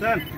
सभी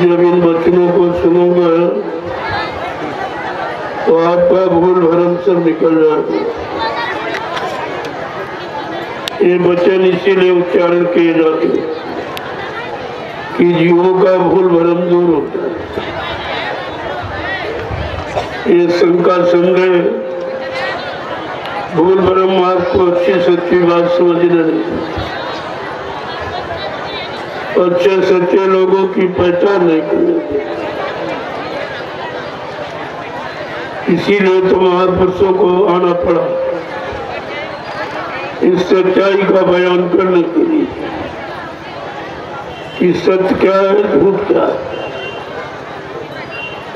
जब इन वचनों को सुनूँगा तो आपका भूल भरम सब निकल जाएगा ये वचन इसीलिए उच्चारण किए जाते कि जीवों का भूल भरम दूर होता है। ये शंका संदेह भूल भरम आपको अच्छी सच्ची बात समझने नहीं अच्छे सच्चे लोगों की पहचान नहीं करने। इसीलिए तो महापुरुषों को आना पड़ा। इस सच्चाई का बयान करने के लिए कि सत्य क्या है, झूठ क्या है,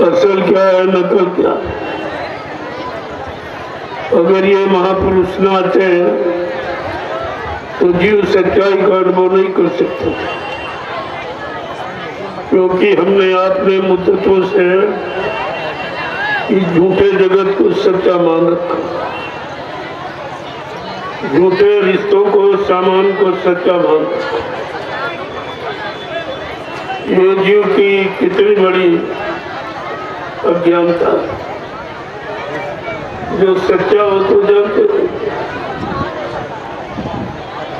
असल क्या है, नकल क्या अगर ये महापुरुष न आते हैं तो जीव सच्चाई का अनुभव नहीं कर सकते क्योंकि हमने आपने मुद्दतों से झूठे जगत को सच्चा मान रखा। झूठे रिश्तों को, सामान को सच्चा मान ये जीव की कितनी बड़ी अज्ञानता। जो सच्चा हो तो जानते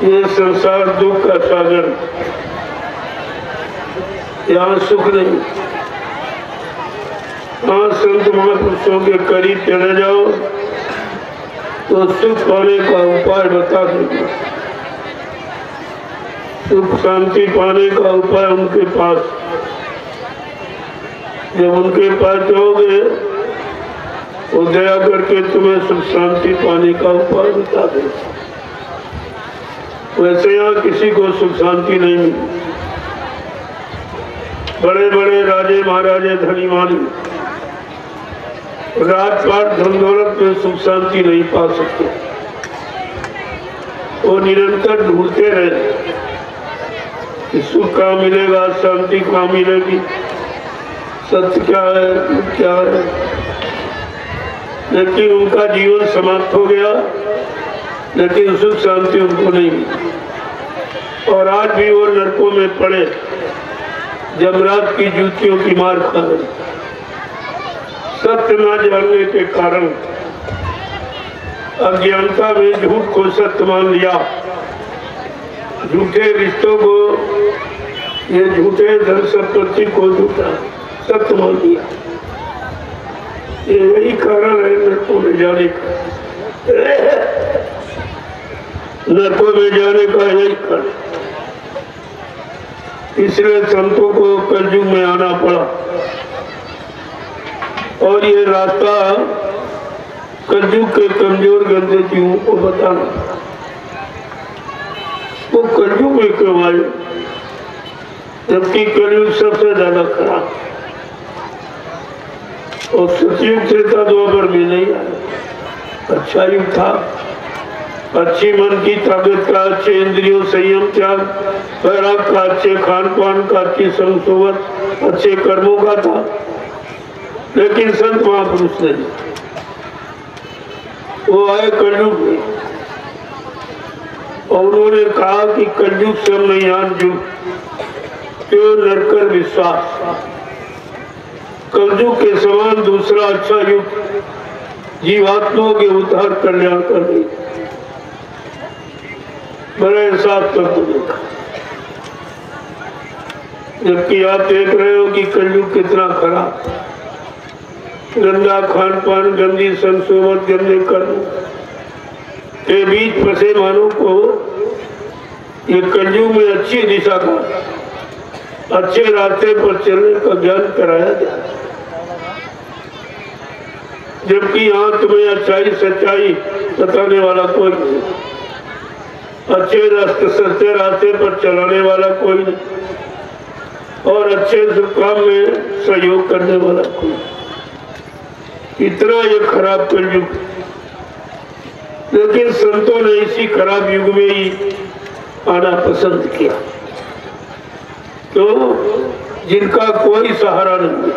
ये संसार दुख का सागर। यहाँ सुख नहीं। हाँ संत महापुरुषों के करीब चले जाओ तो सुख पाने का उपाय बता देंगे सुख शांति पाने का उपाय उनके पास। जब उनके पास जाओगे वो दया करके तुम्हें सुख शांति पाने का उपाय बता दे वैसे यहाँ किसी को सुख शांति नहीं मिली बड़े बड़े राजे महाराजे धनी मानी राजपाट धन दौलत में सुख शांति नहीं पा सकते। वो निरंतर ढूंढते रहे। कि सुख कहाँ मिलेगा, शांति कहाँ मिलेगी? सत्य क्या है क्या है? लेकिन उनका जीवन समाप्त हो गया लेकिन सुख शांति उनको नहीं और आज भी वो नरकों में पड़े। जमरात की जूतियों की मार खा रहे सत्य न जानने के कारण अज्ञानता में झूठ को सत्य मान लिया। झूठे रिश्तों को, ये झूठे धन संपत्ति को झूठा सत्य मान लिया। ये यही कारण है नरकों में जाने का। नरकों में जाने का यही कारण। इसलिए संतों को कलयुग में आना पड़ा। और ये रास्ता कलयुग के कमज़ोर गंदे जीवों को बताना। वो तो कलयुग में क्यों आए? जबकि कलयुग सबसे ज़्यादा खराब। और सतयुग त्रेता द्वापर में नहीं आया। अच्छा युग था। अच्छी मन की ताकत का अच्छे इंद्रियों संयम त्याग पैराग का अच्छे खान पान का अच्छी संसोवत अच्छे कर्मों का था। लेकिन संत महापुरुष नहीं। वो आए कलयुग में। और उन्होंने कहा कि कलयुग से नयान युग क्यों नरकर विश्वास। कलयुग के समान दूसरा अच्छा युग। जीवात्माओं के उद्धार कल्याण कर रही। बड़े हिसाब कर तो देखा जबकि आप देख रहे हो कि कलयुग कितना खराब गंदा खान पान, गंदी संसोवत गंदे कर्म। के बीच फंसे मानव को ये कलयुग में अच्छी दिशा का, अच्छे रास्ते पर चलने का ज्ञान कराया जाए जबकि यहाँ तुम्हें अच्छाई, सच्चाई बताने वाला कोई नहीं। अच्छे रास्ते सच्चे रास्ते पर चलाने वाला कोई नहीं। और अच्छे काम में सहयोग करने वाला कोई इतना ये खराब कलयुग लेकिन संतों ने इसी खराब युग में ही आना पसंद किया। तो जिनका कोई सहारा नहीं,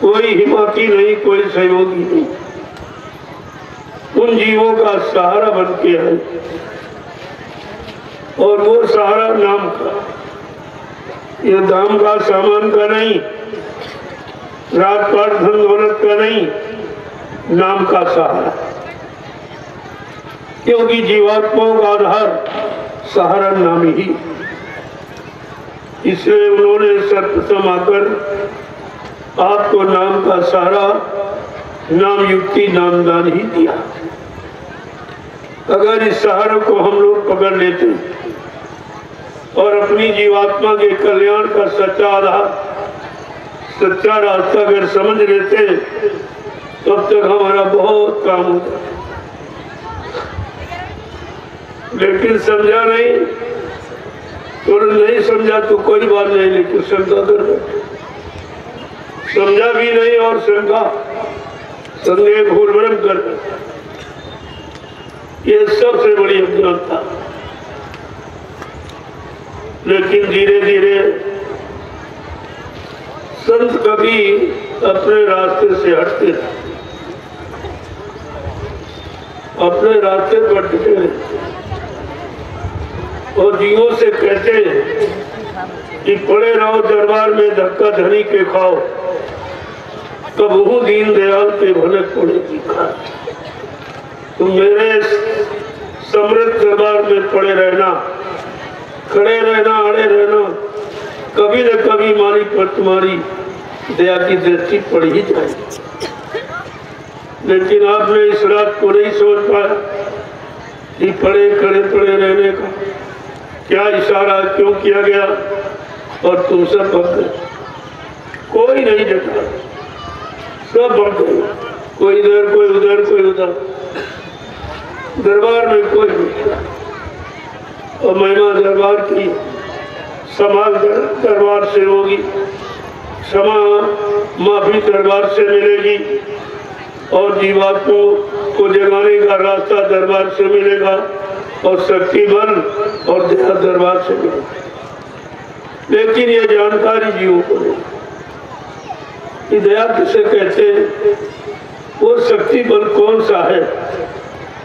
कोई हिमाती नहीं, कोई सहयोगी नहीं। उन जीवों का सहारा बन के आए। और वो सहारा नाम का। ये दाम का, सामान का नहीं, रात पाट धन दौलत का नहीं, नाम का सहारा। क्योंकि जीवात्माओं का आधार सहारा नाम ही। इसलिए उन्होंने सत्य समाकर आपको नाम का सहारा, नाम युक्ति, नामदान ही दिया। अगर इस सहारे को हम लोग पकड़ लेते और अपनी जीवात्मा के कल्याण का सच्चा आधार, सच्चा रास्ता अगर समझ लेते, तब तक हमारा बहुत काम होता। लेकिन समझा नहीं तो नहीं समझा तो कोई बात नहीं, लेकिन शंका कर बैठे समझा भी नहीं और शंका संदेह भूल कर। ये सबसे बड़ी अज्ञानता लेकिन धीरे धीरे संत कभी अपने रास्ते से हटते थे अपने रास्ते पर टिके और जीवों से कहते कि पड़े रहो दरबार में, धक्का धनी के खाओ। तब वो दीन दयाल के भले पड़े की खा तुम मेरे समृद्ध दरबार में पड़े रहना, खड़े रहना, अड़े रहना, कभी न कभी मालिक पर तुम्हारी दया की दृष्टि पड़ ही जाए। लेकिन आपने इस रात को नहीं सोच पाया कि पड़े, खड़े, पड़े रहने का क्या इशारा क्यों किया गया और तुम सब गए। कोई नहीं जटा। सब गए। कोई इधर, कोई उधर कोई उधर। दरबार में कोई नहीं और महिमा दरबार की समाज दरबार से होगी क्षमा माफ़ी दरबार से मिलेगी, और जीवात्मों को जगाने का रास्ता दरबार से मिलेगा, और शक्ति बल और दया दरबार से मिलेगा। लेकिन ये जानकारी जीवों को कि दया किसे कहते हैं? वो शक्ति बल कौन सा है?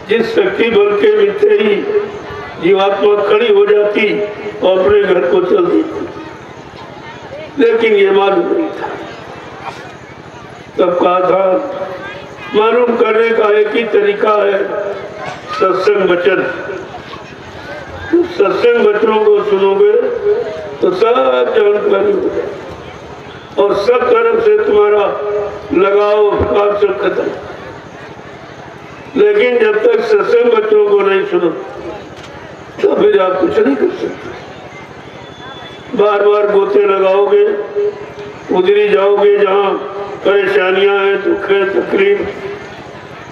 जिस शक्ति बल के मिलते ही जीवात्मा खड़ी हो जाती और अपने घर को चल देती। लेकिन ये मालूम नहीं था। तब कहा था, मालूम करने का एक ही तरीका है, सत्संग वचन। सत्संग वचनों को सुनोगे तो सब जानकारी हो और सब तरफ़ से तुम्हारा लगाव खत्म। लेकिन जब तक सत्संग बच्चों को नहीं सुनो तो फिर आप कुछ नहीं कर सकते। बार बार गोते लगाओगे, उधरी जाओगे जहाँ परेशानियाँ हैं, दुख है, तकलीफ़,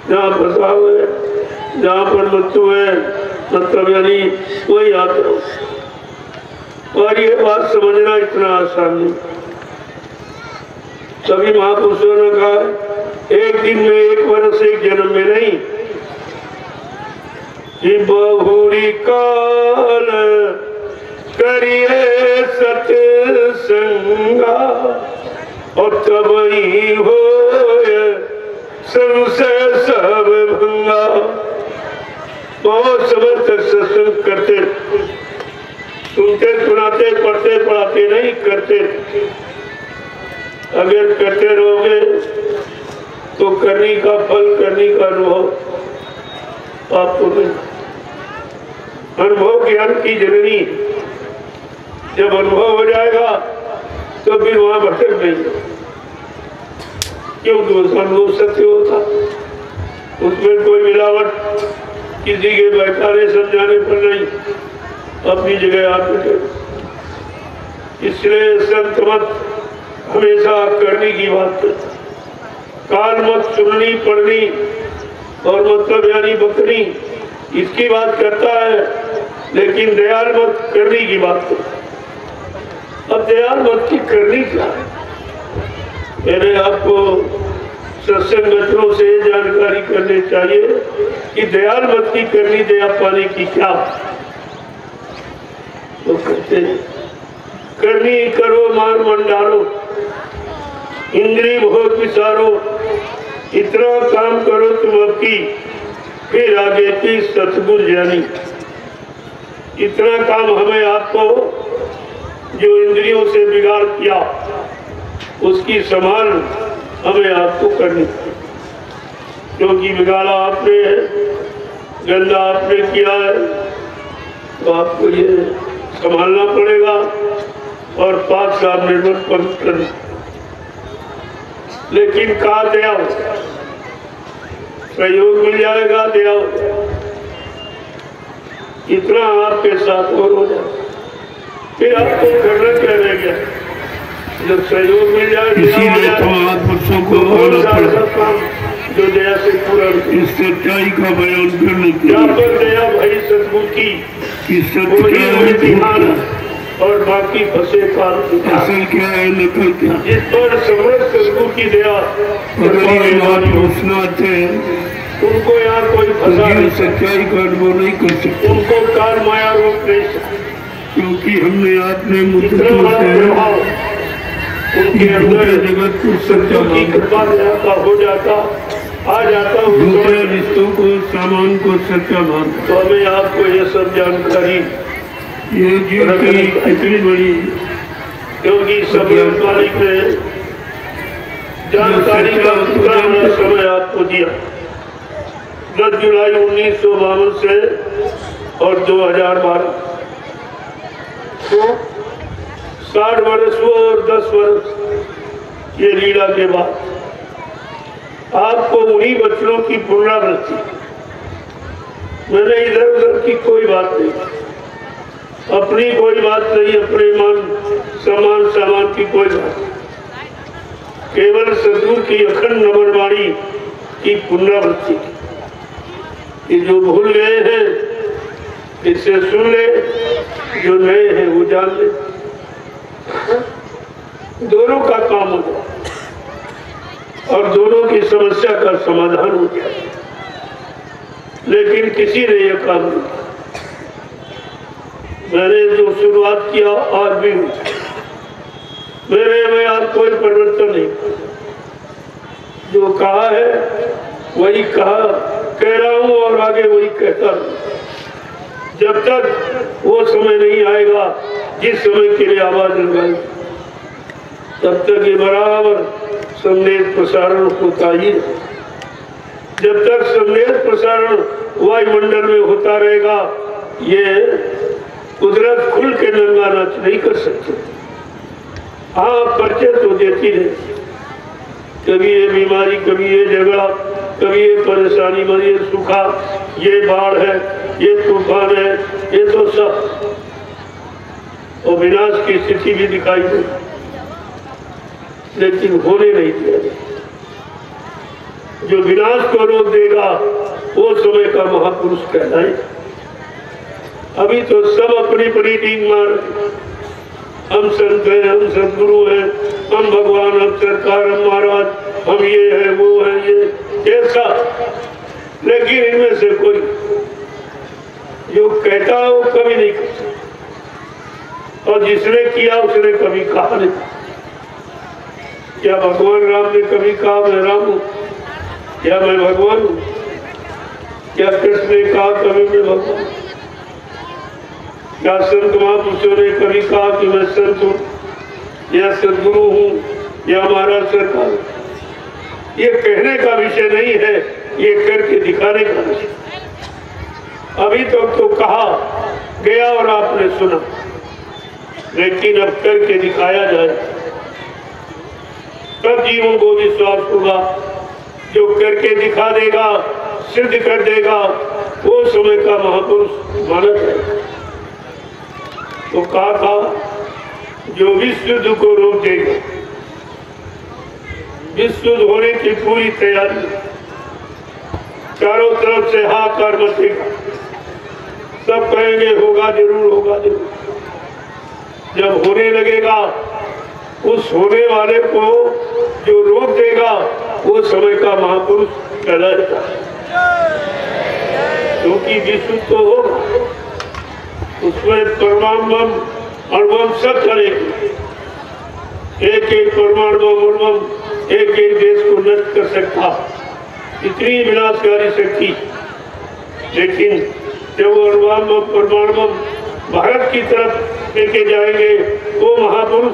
जहाँ फसाव है, जहाँ पर मृत्यु है मतलब यानी वही आते और ये बात समझना इतना आसान नहीं। सभी महापुरुषों ने कहा, एक दिन में एक वर्ष एक जन्म में नहीं। कि बहुरी काल करिए सत्संगा, और तब ही हो संशय सब भंगा। बहुत समय तक सत्संग करते, सुनते, सुनाते, पढ़ते, पढ़ाते नहीं करते। अगर करते रहोगे तो करने का फल, करने का अनुभव आपको अनुभव ज्ञान की जननी, जब अनुभव हो जाएगा तो फिर वहाँ भटक नहीं क्योंकि उसका अनुभव सत्य होता। उसमें कोई मिलावट, किसी के बैठाने, समझाने पर नहीं। अपनी जगह आप इसलिए संत मत हमेशा करने की बात काल मत चुननी पढ़नी और मतलब यानी बकरी इसकी बात करता है, लेकिन दयाल मत करने की बात करता अब दयाल मत की करनी क्या है? मैंने आपको सत्संग वचनों से जानकारी करनी चाहिए कि दयाल मत की करनी, दया पाने की क्या? तो कहते हैं करनी करो, मान मंडारो इंद्री भोग विचारो। इतना काम करो तुम अब की। फिर आगे की सतगुर जानी इतना काम हमें आपको जो इंद्रिय से बिगाड़ किया, उसकी संभाल हमें आपको करनी। क्योंकि बिगाड़ा आपने गंदा आपने किया है तो आपको ये संभालना पड़ेगा। और पाक साहब निर्मल पवित्र लेकिन कहा दया सहयोग मिल जाएगा दया इतना आपके साथ और हो जाए फिर आपको करना क्या रह गया। जब सहयोग मिल जाए दया इसीलिए तो आप बच्चों को पड़ा जो दया से पूरा इस सच्चाई का बयान करने के लिए। पर दया भाई सदगुरु की? कि है है, और बाकी फंसे झूठा। असल क्या है नकल क्या है जिस पर समस्त सदगुरु की दया अगर ये बात घोषणा थे उनको यहाँ कोई फंसा नहीं सच्चाई का अनुभव नहीं कर सकते। उनको काल माया रोक नहीं सकती। क्योंकि हमने प्रभाव उनके अंदर जगत को सच्चा की कृपा जाता हो जाता आ जाता समय रिश्तों को सामान को सच्चा मान तो हमें आपको ये सब जानकारी इतनी बड़ी क्योंकि सब मालिक ने जानकारी का पूरा समय आपको दिया दस जुलाई उन्नीस सौ बावन से और दो हज़ार बारह को साठ वर्ष और दस वर्ष ये लीला के बाद आपको उन्हीं बच्चों की पुनरावृत्ति मैंने इधर उधर की कोई बात नहीं। अपनी कोई बात नहीं, अपने मन, समान, सामान की कोई बात केवल सदगुरु की अखंड नमनवाणी की पुनरावृत्ति। ये जो भूल गए हैं इससे सुन ले, जो नए हैं, वो जान ले। दोनों का काम हो जाए, और दोनों की समस्या का समाधान हो जाए। लेकिन किसी ने यह काम नहीं किया। मैंने जो शुरुआत किया, आज भी मेरे में आज कोई परिवर्तन नहीं। जो कहा है, वही कहा, कह रहा हूँ और आगे वही कहता रहूँ जब तक वो समय नहीं आएगा, जिस समय के लिए आवाज़ लगाई, तब तक ये बराबर संदेश प्रसारण होता ही। जब तक संदेश प्रसारण वायुमंडल में होता रहेगा, ये कुदरत खुल के नंगा नाच नहीं कर सकते। हाँ परिचय तो देती रहे कभी ये बीमारी, कभी ये झगड़ा, कभी ये परेशानी में ये सूखा, ये बाढ़ है, ये तूफ़ान है, ये तो सब। और विनाश की स्थिति भी दिखाई दे। लेकिन होने नहीं दिया। जो विनाश को रोक देगा, वो समय का महापुरुष कहलाए अभी तो सब अपनी अपनी डींग मार। हम संत हैं, हम सदगुरु हैं, हम भगवान, हम सरकार, हम महाराज, हम ये है, वो है, ये। ऐसा। लेकिन इनमें से कोई जो कहता है वो कभी नहीं कर और जिसने किया, उसने कभी कहा नहीं। क्या भगवान राम ने कभी कहा, मैं राम हूँ? क्या मैं भगवान हूँ? क्या कृष्ण ने कहा, कभी मैं भगवान? क्या संत महापुरुषों ने कभी कहा कि मैं संत हूँ, या सदगुरु हूँ, या महाराज सरकार ये कहने का विषय नहीं है, ये करके दिखाने का विषय। अभी तक तो कहा गया और आपने सुना। लेकिन अब करके दिखाया जाए, तब जीवों को विश्वास होगा। जो करके दिखा देगा, सिद्ध कर देगा, वो समय का महापुरुष माना जाएगा। तो कहा था, जो विश्व युद्ध को रोक देगा विश्व होने की पूरी तैयारी चारों तरफ़ से हाहाकार मचेगा सब कहेंगे, होगा ज़रूर होगा ज़रूर। जब होने लगेगा, उस होने वाले को जो रोक देगा, वो समय का महापुरुष कहलाएगा क्योंकि विश्व तो होगा। उसमें परमाणु बम अणुबम सब चलेगी। एक एक परमाणु बम अणुबम एक एक देश को नष्ट कर सकता। इतनी विनाशकारी शक्ति। लेकिन जब अणुबम बम परमाणु बम भारत की तरफ़ लेके जाएँगे, वो महापुरुष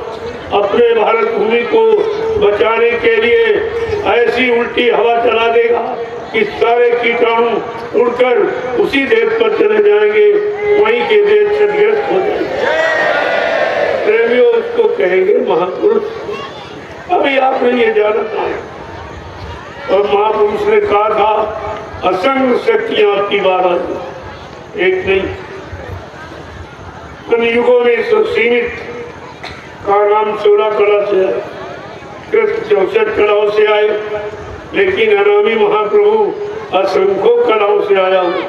अपने भारत भूमि को बचाने के लिए ऐसी उल्टी हवा चला देगा। कि सारे कीटाणु उड़कर उसी देश पर चले जाएँगे, वहीं के देश क्षतिग्रस्त हो जाएँगे। प्रेमियों उसको कहेंगे महापुरुष। अभी आपने ये जाना था और महापुरुष ने कहा था, असंग शक्तियाँ आपकी बार आई एक नहीं। युगों में सब सीमित। का नाम सोलह कला से कृष्ण चौसठ कलाओं से आए। लेकिन अनामी महाप्रभु असंख्यों कलाओं से आया हूँ।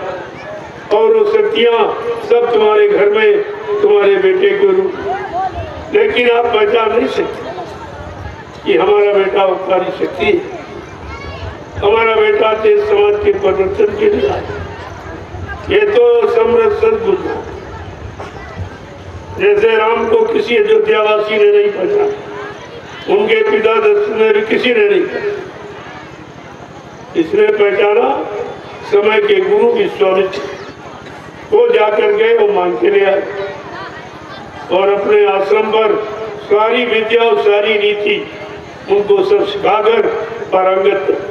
और वो शक्तियाँ सब तुम्हारे घर में, तुम्हारे बेटे के रूप। लेकिन आप पहचान नहीं सकते कि हमारा बेटा उपकारी शक्ति है। हमारा बेटा देश, समाज के परिवर्तन के लिए आया। ये तो समृद्ध सदगुरु जैसे राम को किसी अयोध्यावासी ने नहीं पहचाना, उनके पिता दशरथ ने भी किसी ने नहीं पहचाना। इसने पहचाना समय के गुरु विश्वामित्र वो जाकर गए, वो मांग के ले आए। और अपने आश्रम पर सारी विद्या और सारी नीति उनको सब सिखाकर पारंगत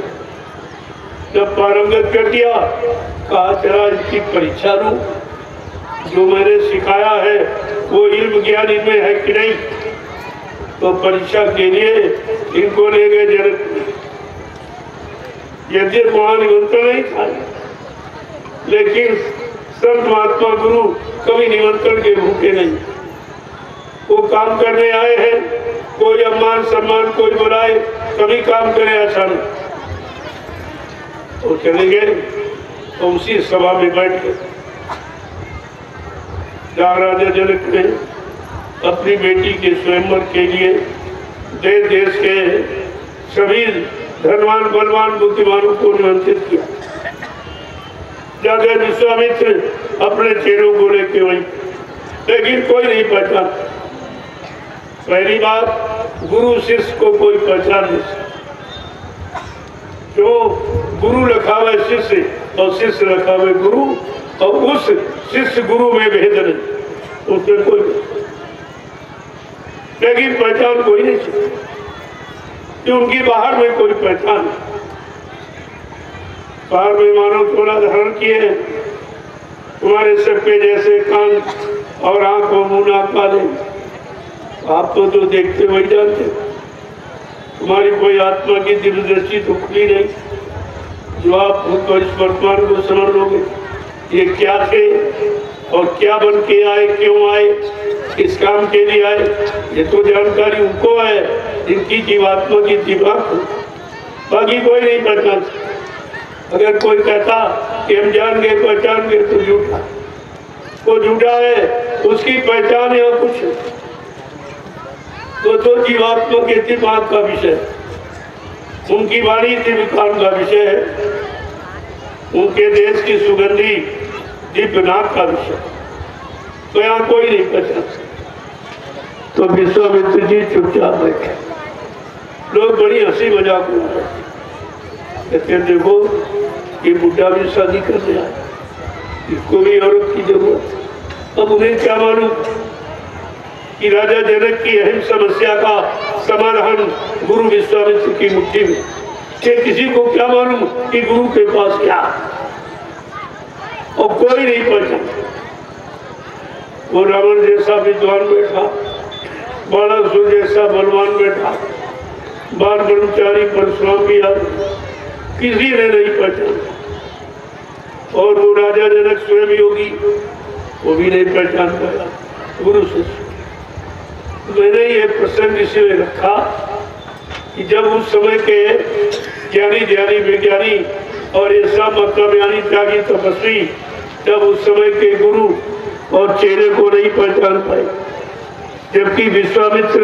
जब पारंगत कर दिया, कहा चला इसकी परीक्षा लू। जो मैंने सिखाया है, वो इल्म ज्ञान इनमें है कि नहीं? तो परीक्षा के लिए इनको ले गए जनक वहाँ निमंत्रण नहीं था। लेकिन संत महात्मा गुरु कभी निमंत्रण के भूखे नहीं। वो काम करने आए हैं, कोई अम्मान सम्मान कोई बुलाए कभी काम करे ऐसा नहीं। वो चले गए तो उसी सभा में बैठ गए। राजा जनक ने अपनी बेटी के स्वयंवर के लिए देश देश के सभी धनवान बलवान बुद्धिमानों को निमंत्रित किया। जाकर विश्वामित्र अपने चेहरों को लेके वही। लेकिन कोई नहीं पहचान। पहली बात, गुरु शिष्य को कोई पहचान नहीं। जो गुरु रखा हुआ शिष्य और शिष्य रखा हुआ गुरु, और उस शिष्य गुरु में भेद नहीं। उसमें कोई लेकिन पहचान कोई नहीं सकता कि उनकी बाहर में कोई पहचान। बाहर में मानव थोड़ा धारण किए तुम्हारे सर पे जैसे कान और आँख मुँह नाक वाले। आप तो जो देखते वही जानते तुम्हारी कोई आत्मा की दिव्य दृष्टि तो खुली नहीं। जो आप और इस वर्तमान को समझ लोगे, ये क्या थे? और क्या बन के आए, क्यों आए, किस काम के लिए आए, ये तो जानकारी उनको है जिनकी जीवात्मा की दिमाग बाकी कोई नहीं पहचान अगर कोई कहता कि हम जान गए पहचान गए तो झूठा। वो झूठा है, उसकी पहचान या कुछ। तो तो जीवात्मा के दिमाग का विषय उनकी वाणी दिव्य का विषय है। उनके देश की सुगंधी नाक का विषय तो यहाँ कोई नहीं सकता तो विश्वामित्र जी चुपचाप बैठे लोग बड़ी हँसी मज़ाक रहे कहते देखो, ये बुढ़ा भी शादी करने आया। इसको भी औरत की ज़रूरत अब उन्हें क्या मालूम कि राजा जनक की अहम समस्या का समाधान गुरु विश्वामित्र की मुट्ठी में। किसी को क्या मालूम कि गुरु के पास क्या है? और कोई नहीं पहचान वो रावण जैसा विद्वान बैठा, बालासुर जैसा बलवान बैठा, बाल ब्रह्मचारी परशुराम भी आ किसी ने नहीं पहचाना और वो राजा जनक स्वयं योगी वो भी नहीं पहचान पाया, गुरु शिष्य मैंने ये प्रसंग इसलिए रखा कि जब उस समय के ज्ञानी ज्ञानी विज्ञानी और सब मतलब यानी त्यागी तपस्वी जब उस समय के गुरु और चेहरे को नहीं पहचान पाए, जबकि विश्वामित्र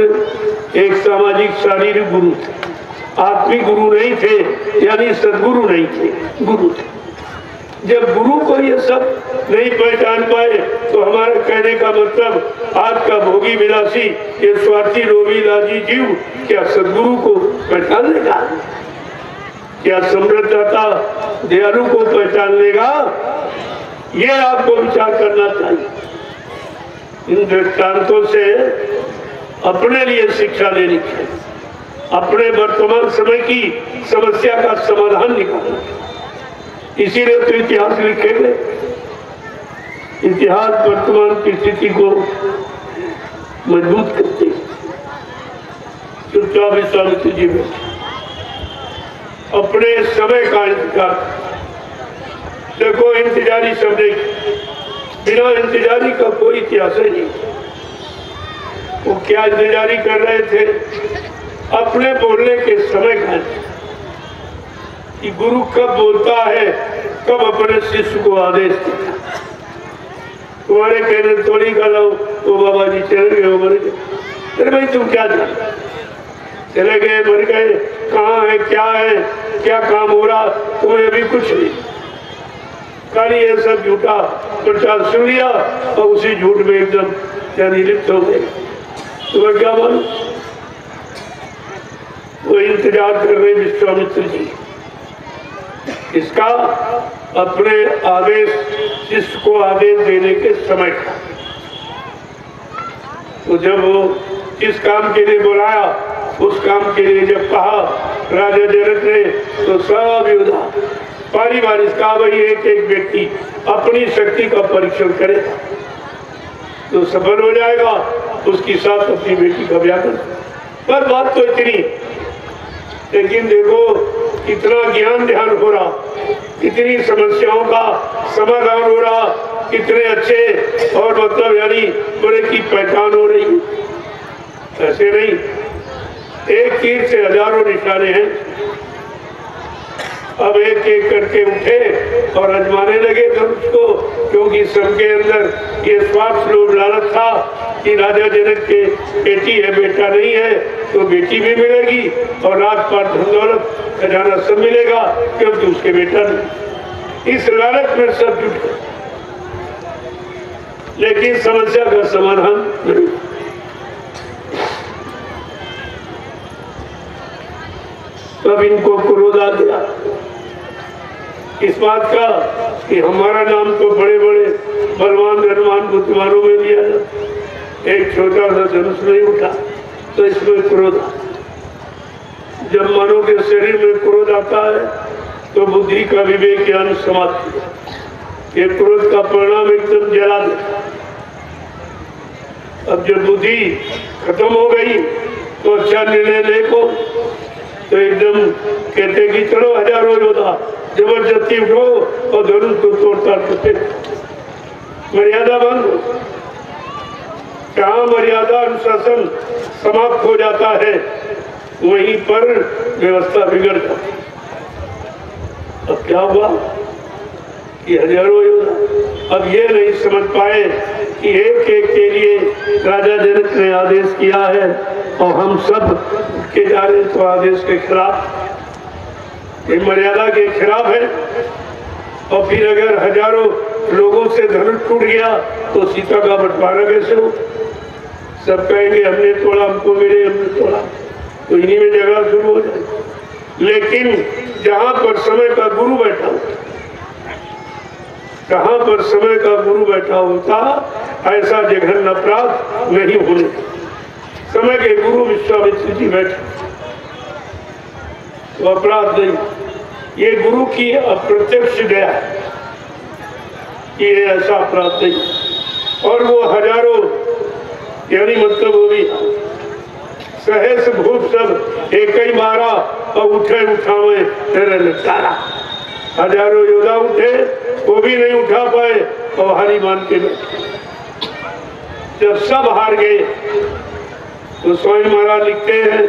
एक सामाजिक शारीरिक गुरु थे। आत्मिक गुरु नहीं थे, यानी सदगुरु नहीं थे, गुरु थे। जब गुरु को ये सब नहीं पहचान पाए तो हमारे कहने का मतलब आज का भोगी विलासी, ये स्वार्थी लोभी लाजी जीव, क्या सदगुरु को पहचान लेगा क्या समृद्धता दयालु को पहचान लेगा, ये आपको विचार करना चाहिए। इन दृष्टांतों से अपने लिए शिक्षा लेनी चाहिए। अपने वर्तमान समय की समस्या का समाधान निकालना इसीलिए तो इतिहास लिखे गए इतिहास वर्तमान की स्थिति को मज़बूत करते चुपचाप विश्वामित्र जी में अपने समय का इंतज़ार। देखो, इंतजारी शब्द, बिना इंतजारी का कोई इतिहास नहीं। वो क्या इंतजारी कर रहे थे? अपने बोलने के समय का कि गुरु कब बोलता है, कब अपने शिष्य को आदेश देता तुम्हारे कहने थोड़ी गल वो बाबा जी चले गए वो गए अरे भाई, तुम क्या जानते चले गए, मर गए। कहाँ है, क्या है, क्या काम हो रहा? तुम्हें अभी कुछ नहीं। कल ये सब झूठा प्रचार सुन लिया और उसी झूठ में एकदम यानी लिप्त हो गए। तुम्हें क्या मालूम? वो इंतज़ार कर रहे विश्वामित्र जी। इसका अपने आदेश शिष्य को आदेश देने के समय का तो जब वो इस काम के लिए बुलाया उस काम के लिए जब कहा, राजा जनक ने तो सब योद्धा बारी का भाई एक एक व्यक्ति अपनी शक्ति का परीक्षण करे। तो सफल हो जाएगा, उसके साथ अपनी बेटी का ब्याह कर। पर बात तो इतनी, लेकिन देखो, कितना ज्ञान ध्यान हो रहा, कितनी समस्याओं का समाधान हो रहा, कितने अच्छे और मतलब यानी बड़े की पहचान हो रही। ऐसे नहीं एक तीर से हज़ारों निशाने हैं। अब एक एक करके उठे और अजमाने लगे धनुष को, क्योंकि सबके अंदर ये स्वार्थ लोभ लालच था कि राजा जनक के बेटी है, बेटा नहीं है तो बेटी भी मिलेगी और राजपाट धन दौलत खजाना सब मिलेगा, क्योंकि उसके बेटा नहीं। इस लालच में सब जुट लेकिन समस्या का समाधान नहीं। तब इनको क्रोध आ गया इस बात का कि हमारा नाम तो बड़े बड़े बलवान, धनवान, बुद्धिमानों में लिया एक छोटा सा धनुष नहीं उठा तो इसमें क्रोध जब मानव के शरीर में क्रोध आता है तो बुद्धि का विवेक ज्ञान समाप्त ये क्रोध का परिणाम एकदम जला देता अब जब बुद्धि खत्म हो गई तो अच्छा निर्णय देखो तो एकदम कहते कि चलो हज़ारों योद्धा ज़बरदस्ती उठो और धनुष को तोड़ता करते मर्यादा बंद जहाँ मर्यादा अनुशासन समाप्त हो जाता है? वहीं पर व्यवस्था बिगड़ जाती अब क्या हुआ? कि हज़ारों योद्धा अब ये नहीं समझ पाए कि एक एक के लिए राजा जनक ने आदेश किया है और हम सब के जा रहे तो आदेश के खिलाफ ये मर्यादा के खिलाफ है। और फिर अगर हज़ारों लोगों से धनुष टूट गया तो सीता का बंटवारा कैसे हो? सब कहेंगे, हमने तोड़ा, हमको मिले, हमने तोड़ा। तो इन्हीं में जगह शुरू हो जाए लेकिन जहाँ पर समय का गुरु बैठा होता जहाँ पर समय का गुरु बैठा होता, ऐसा जघन अपराध नहीं होने। समय के गुरु विश्वामित्र जी बैठे। तो अपराध नहीं। ये गुरु की अप्रत्यक्ष दया ये ऐसा अपराध नहीं। और वो हज़ारों, यानी मतलब वो भी, सहेस भूत सब, एक ही मारा और उठे उठावे तेरे निपटारा। हज़ारों योद्धा उठे, वो भी नहीं उठा पाए, और हारी मान के बैठे। जब सब हार गए तो स्वामी महाराज लिखते हैं,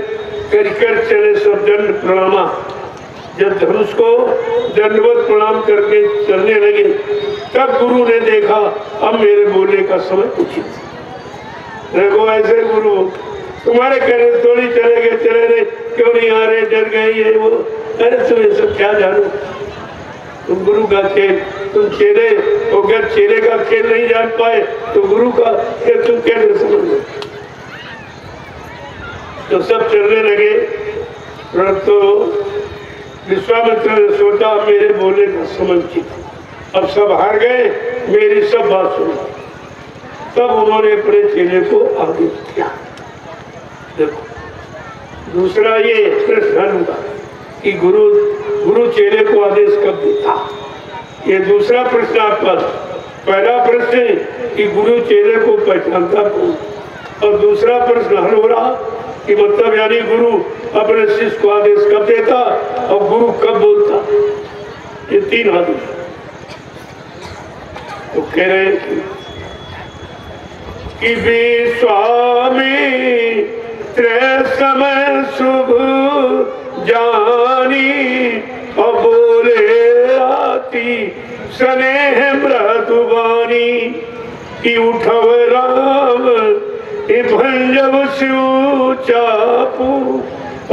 कर चले सब दंड प्रणामा। जब धनुष को दंडवत प्रणाम करके चलने लगे, तब गुरु ने देखा, अब मेरे बोलने का समय उचित देखो, ऐसे गुरु, तुम्हारे कहने थोड़ी चले गए चले गए क्यों नहीं आ रहे, डर गए ये, वो? अरे तुम्हें सब क्या जानो? तुम गुरु का खेल, तुम चेहरे अगर चेहरे का खेल नहीं जान पाए तो गुरु का खेल तुम कैसे समझ तो सब चलने लगे। तो विश्वामित्र ने सोचा, मेरे बोले का समझ की अब सब हार गए, मेरी सब बात सुनो। तब उन्होंने अपने चेले को आदेश किया देखो, दूसरा ये प्रश्न होगा। कि गुरु गुरु चेले को आदेश कब देता। ये दूसरा प्रश्न आपका पहला प्रश्न कि गुरु चेले को पहचानता कौन? और दूसरा प्रश्न हल हो रहा कि मतलब यानी गुरु अपने शिष्य को आदेश कब देता और गुरु कब बोलता। ये तीन आदेश तो कह रहे कि वे स्वामी त्रे समय शुभ जानी और आती स्नेह मृदुबानी कि उठव राम भंजब शिव चापू।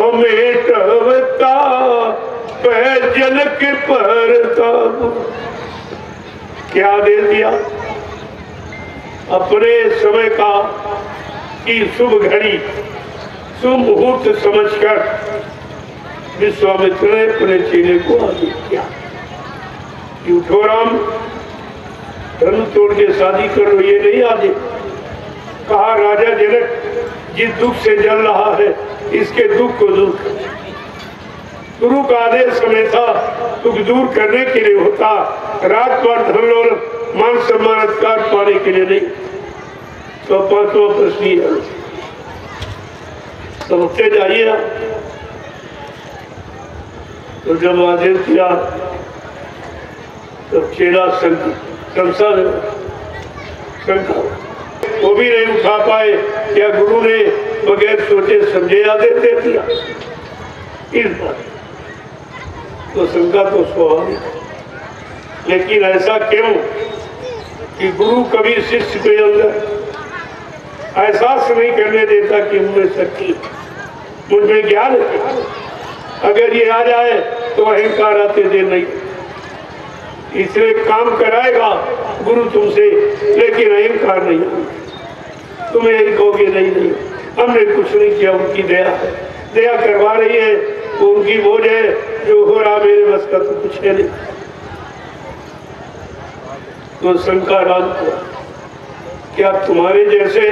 और मेटवता पर क्या दे दिया? अपने समय का की शुभ घड़ी शुभ मुहूर्त समझकर विश्वामित्र ने अपने चेले को आदेश किया। कि उठो राम धर्म तोड़ के शादी करो ये नहीं आदेश कहा, राजा जनक, जिस दुख से जल रहा है, इसके दुख को दूर कर। गुरु का आदेश हमेशा दुख दूर करने के लिए होता रात पर धन और मान सम्मान अधिकार पाने के लिए नहीं। तो पांचवा प्रश्न समझते जाइए तो जब आदेश किया तब संसार शंका वो भी नहीं उठा पाए क्या गुरु ने बगैर सोचे समझे आदेश दे दिया। इस बात तो शंका तो स्वाभाविक लेकिन ऐसा क्यों कि गुरु कभी शिष्य के अंदर एहसास नहीं करने देता कि उनमें शक्ति, मुझमें ज्ञान है। अगर ये आ जाए तो अहंकार आते देर नहीं। इसलिए काम कराएगा गुरु तुमसे, लेकिन अहंकार नहीं। तुम यही कहोगे, नहीं नहीं। हमने कुछ नहीं किया, उनकी दया दया करवा रही है, वो उनकी बोझ है, जो हो रहा मेरे बस का तो कुछ है नहीं। तो शंका राम को, क्या तुम्हारे जैसे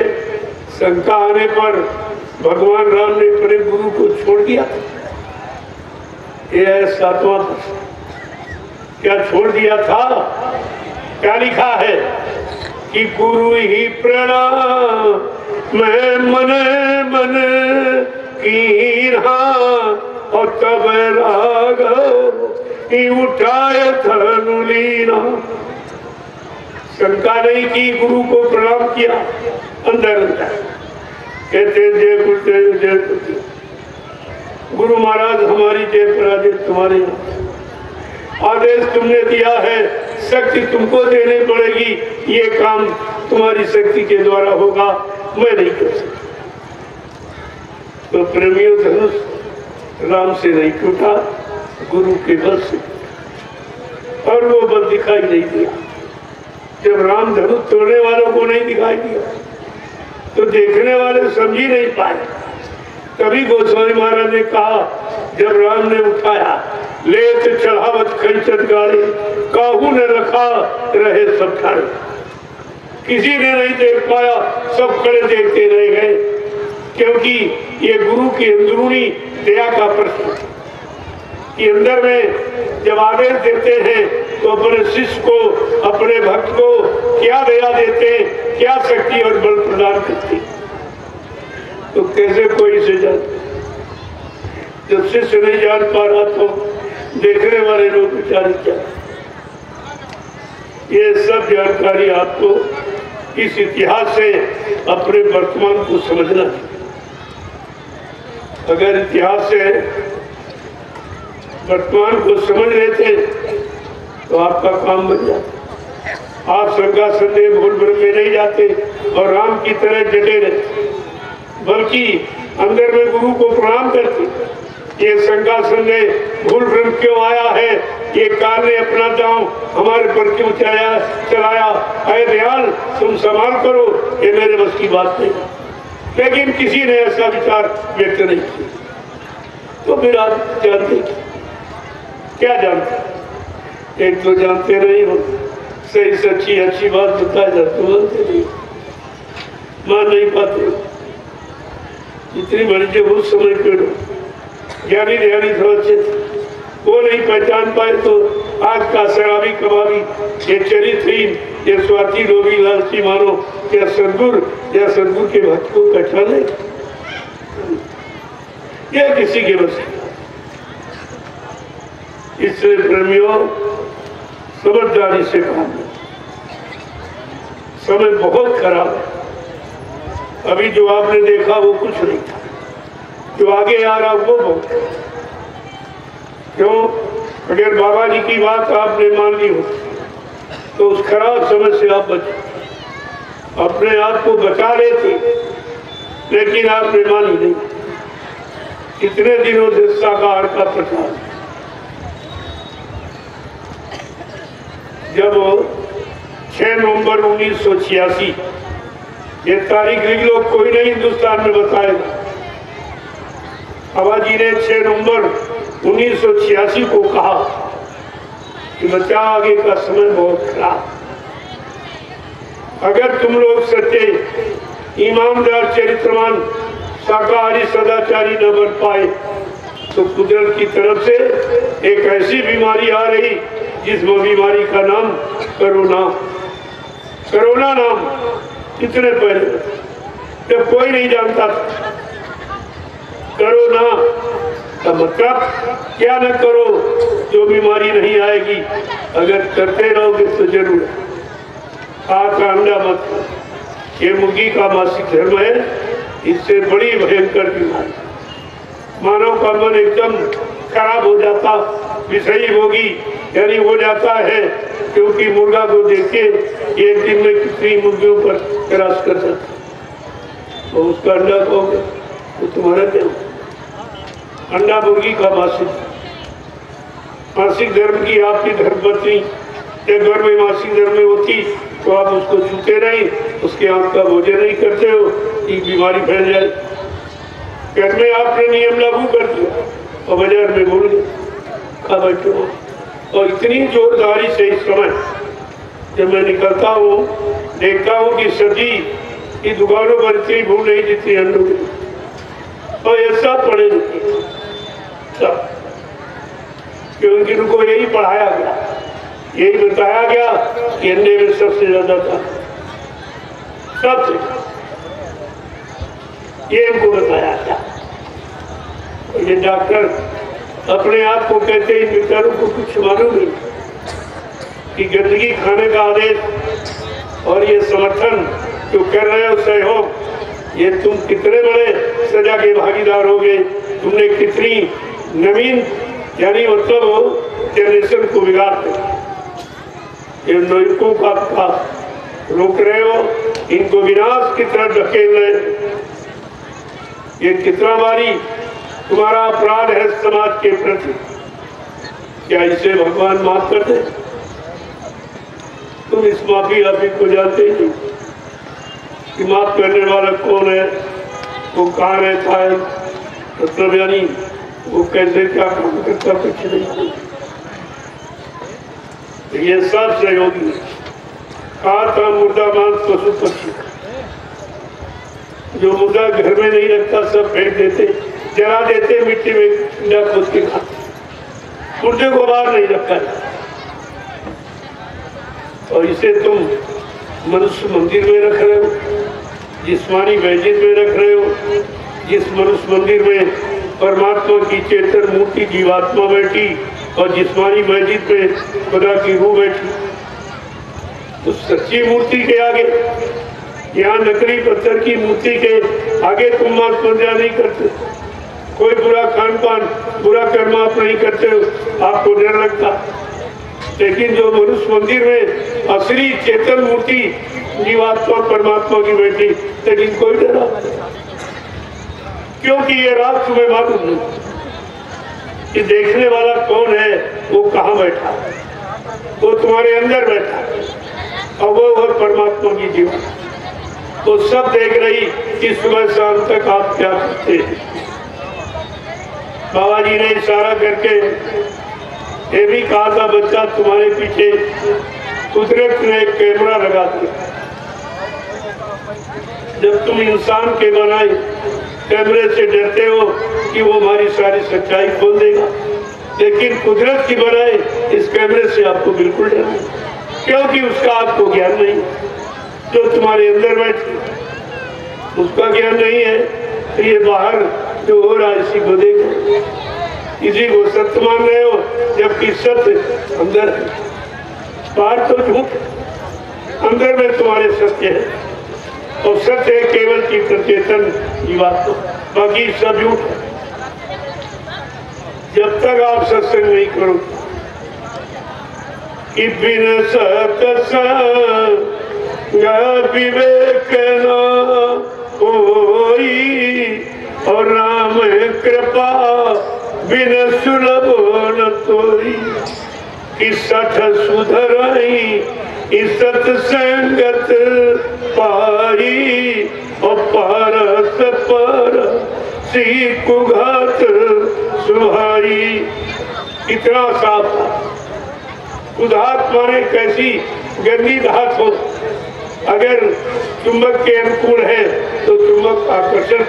शंका आने पर भगवान राम ने अपने गुरु को छोड़ दिया? ये है सातवां क्या छोड़ दिया था? क्या लिखा है? कि गुरु ही प्रणाम मैं मन मन की और तब राग ही उठाए धनुलीना शंका नहीं की गुरु को प्रणाम किया, अंदर अंदर। कहते जय गुरुदेव जय गुरुदेव। गुरु महाराज हमारी जय पराजय तुम्हारे आदेश तुमने दिया है, शक्ति तुमको देनी पड़ेगी। ये काम तुम्हारी शक्ति के द्वारा होगा, मैं नहीं कर सकता। तो प्रेमियों, धनुष, राम से नहीं टूटा, गुरु के बल से। और वो बल दिखाई नहीं दिया। जब राम धनुष तोड़ने वालों को नहीं दिखाई दिया तो देखने वाले समझ ही नहीं पाए। तभी गोस्वामी महाराज ने कहा, जब राम ने उठाया ले तो चढ़ावत कंचन गाड़ी, काहू ने रखा, रहे सब खड़े किसी ने नहीं देख पाया, सब खड़े देखते रह गए, क्योंकि ये गुरु की अंदरूनी दया का प्रश्न कि अंदर में जब आदेश देते हैं तो अपने शिष्य को, अपने भक्त को क्या दया देते हैं, क्या शक्ति और बल प्रदान करते हैं? तो कैसे कोई इसे जान जब शिष्य नहीं जान पा रहा तो देखने वाले लोग बेचारे क्या ये सब जानकारी आपको इस इतिहास से अपने वर्तमान को समझना है। अगर इतिहास से वर्तमान को समझ लेते तो आपका काम बन जाता। आप शंका संदेह भूल भ्रम में नहीं जाते और राम की तरह जटे रहते। बल्कि अंदर में गुरु को प्रणाम करते। ये शंका संदेह भूल भ्रम क्यों आया है? ये काल ने अपना दाव हमारे पर क्यों चलाया? चलाया? अरे दयाल, तुम संभाल करो। ये मेरे बस की बात नहीं। लेकिन किसी ने ऐसा विचार व्यक्त नहीं किया। तो फिर आप जानते क्या जानते एक तो जानते नहीं हो। सही, सच्ची, अच्छी बात बता जाते बोलते नहीं। मान नहीं पाते। जितनी जब उस समय पेड़ ज्ञानी ध्यानी अच्छे वो नहीं पहचान पाए तो आज का शराबी कबाबी ये चरित्रहीन ये स्वार्थी लोभी लालची मानो, या सदगुर या सदगुर के भक्त को पहचाने यह किसी के बस। इसलिए प्रेमियों, समझदारी से काम समय बहुत खराब है। अभी जो आपने देखा वो कुछ नहीं था। जो आगे आ रहा वो बहुत क्यों? अगर बाबा जी की बात आपने मान ली हो तो उस खराब समय से आप बच। अपने आप को बचा रहे थे लेकिन आपने मानी नहीं। कितने दिनों से साकार का प्रचार जब 6 नवंबर उन्नीस सौ छियासी ये तारीख लिख लो कोई नहीं हिंदुस्तान में बताएगा। जी ने 6 नवंबर उन्नीस सौ छियासी को कहा कि बच्चा आगे का समय बहुत खराब। अगर तुम लोग सच्चे ईमानदार, चरित्रवान, शाकाहारी, सदाचारी न बन पाए तो कुदरत की तरफ़ से एक ऐसी बीमारी आ रही जिस बीमारी का नाम करोना। करोना नाम। कितने पैसे जब कोई नहीं जानता, करो ना। का मतलब? क्या न करो, जो बीमारी नहीं आएगी, अगर करते रहोगे तो ज़रूर। अंडा मत ये मुगी का मासिक धर्म है, इससे बड़ी भयंकर बीमारी। मानव का मन एकदम खराब हो जाता, विषयी होगी, यानी हो जाता है, क्योंकि मुर्गा को देख एक दिन में कितनी मुर्गियों पर क्रॉस कर सकता तो उसका अंडा खाओगे तो तुम्हारा क्या? अंडा मुर्गी का मासिक। मासिक धर्म की आपकी धर्मपत्नी एक घर में मासिक धर्म में होती तो आप उसको छूते नहीं, उसके आँख का भोजन नहीं करते हो, कि बीमारी फैल जाए। घर में आपने नियम लागू कर दिया। और बाज़ार में भूल बैठे। और इतनी जोरदारी से इस समय जब मैं निकलता हूँ, देखता हूँ कि सब्ज़ी की दुकानों पर इतनी भूल नहीं, जितनी अंडों की। और पड़े लिखे सब। क्योंकि उनको यही पढ़ाया गया। यही बताया गया कि अंडे में सबसे ज़्यादा था। सबसे। बताया और ये डॉक्टर अपने आप को कहते हैं बेचारों को कुछ मालूम नहीं कि गंदगी खाने का आदेश और ये समर्थन जो कर रहे हो सहयोग ये तुम कितने बड़े सजा के भागीदार हो गए तुमने कितनी नवीन, यानी मतलब जनरेशन को बिगाड़ ये नायकों का रोक रहे हो, इनको विनाश की तरफ़ धकेल रहे हो। ये कितना बारी तुम्हारा अपराध है समाज के प्रति? क्या इसे भगवान माफ़ कर दे? तुम इस माफ़ी अभी को जानते ही कि माफ़ करने वाला कौन है? वो कहाँ रहता है? मतलब यानी वो कैसे क्या काम करता कुछ नहीं ये सब सहयोगी कहा था मुर्दा मांस पशु पक्षी? जो मुर्दा घर में नहीं रखता, सब फेंक देते, जला देते मिट्टी में कीड़ा खोद के खाते मुर्दे को बाहर नहीं रखा और इसे तुम मनुष्य मंदिर में रख रहे हो, जिसमानी मस्जिद में रख रहे हो, जिस मनुष्य मंदिर में परमात्मा की चेतन मूर्ति जीवात्मा बैठी और जिसमानी मस्जिद में खुदा की रूह बैठी, उस सच्ची मूर्ति के आगे यहाँ नकली पत्थर की मूर्ति के आगे तुम मात पूजा नहीं करते। कोई बुरा खान पान बुरा कर्म आप नहीं करते हो, आपको डर लगता। लेकिन जो मनुष्य मंदिर में असली चेतन मूर्ति जीवात्मा परमात्मा की बैठी, लेकिन कोई डरा क्योंकि ये रात तुम्हें मालूम नहीं कि देखने वाला कौन है, वो कहा बैठा वो तुम्हारे अंदर बैठा और वो और परमात्मा की जीवन वो सब देख रही कि सुबह शाम तक आप क्या करते बाबा जी ने इशारा करके, ये भी कहा था, बच्चा, तुम्हारे पीछे कुदरत ने कैमरा लगा दिया जब तुम इंसान के बनाए कैमरे से डरते हो कि वो हमारी सारी सच्चाई खोल देगा, लेकिन कुदरत की बनाए इस कैमरे से आपको बिल्कुल डर क्योंकि उसका आपको ज्ञान नहीं। जो तुम्हारे अंदर बैठे उसका ज्ञान नहीं है तो ये बाहर जो हो रहा है, इसी को देखो। इसी को सत्य मान रहे हो, जबकि सत्य अंदर है। बाहर तो झूठ अंदर में तुम्हारे सत्य है। और सत्य है केवल की सचेतन की बात जीवात्मा बाकी सब झूठ जब तक आप सत्संग नहीं करो कि बिन सत्संग विवेक होई और राम कृपा बिन सुलभ न तोई कि सठ सुधरई, इस सत्संगत पाई और पारस पर सी कुघात सुहाई। इतना साफ़ था। उधात माने कैसी गंदी धात हो। अगर चुंबक के अनुकूल है तो चुंबक आकर्षण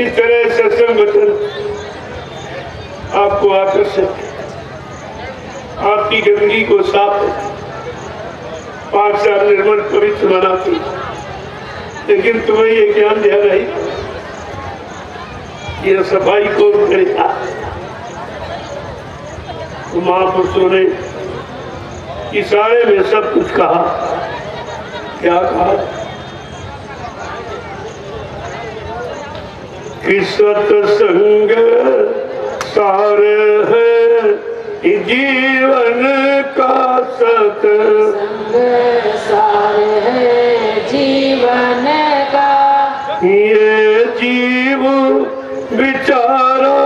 इस तरह सत्संग आपको आकर्षित आपकी गंदगी को साफ़ पाक से निर्मल पवित्र बनाती लेकिन तुम्हें ये ज्ञान दिया नहीं ये सफ़ाई कौन करेगा? महापुरुषों ने इशारे में सब कुछ कहा। क्या कहा? कि सत्संग सार है जीवन का सत। सारे है जीवन का। ये जीव बिचारा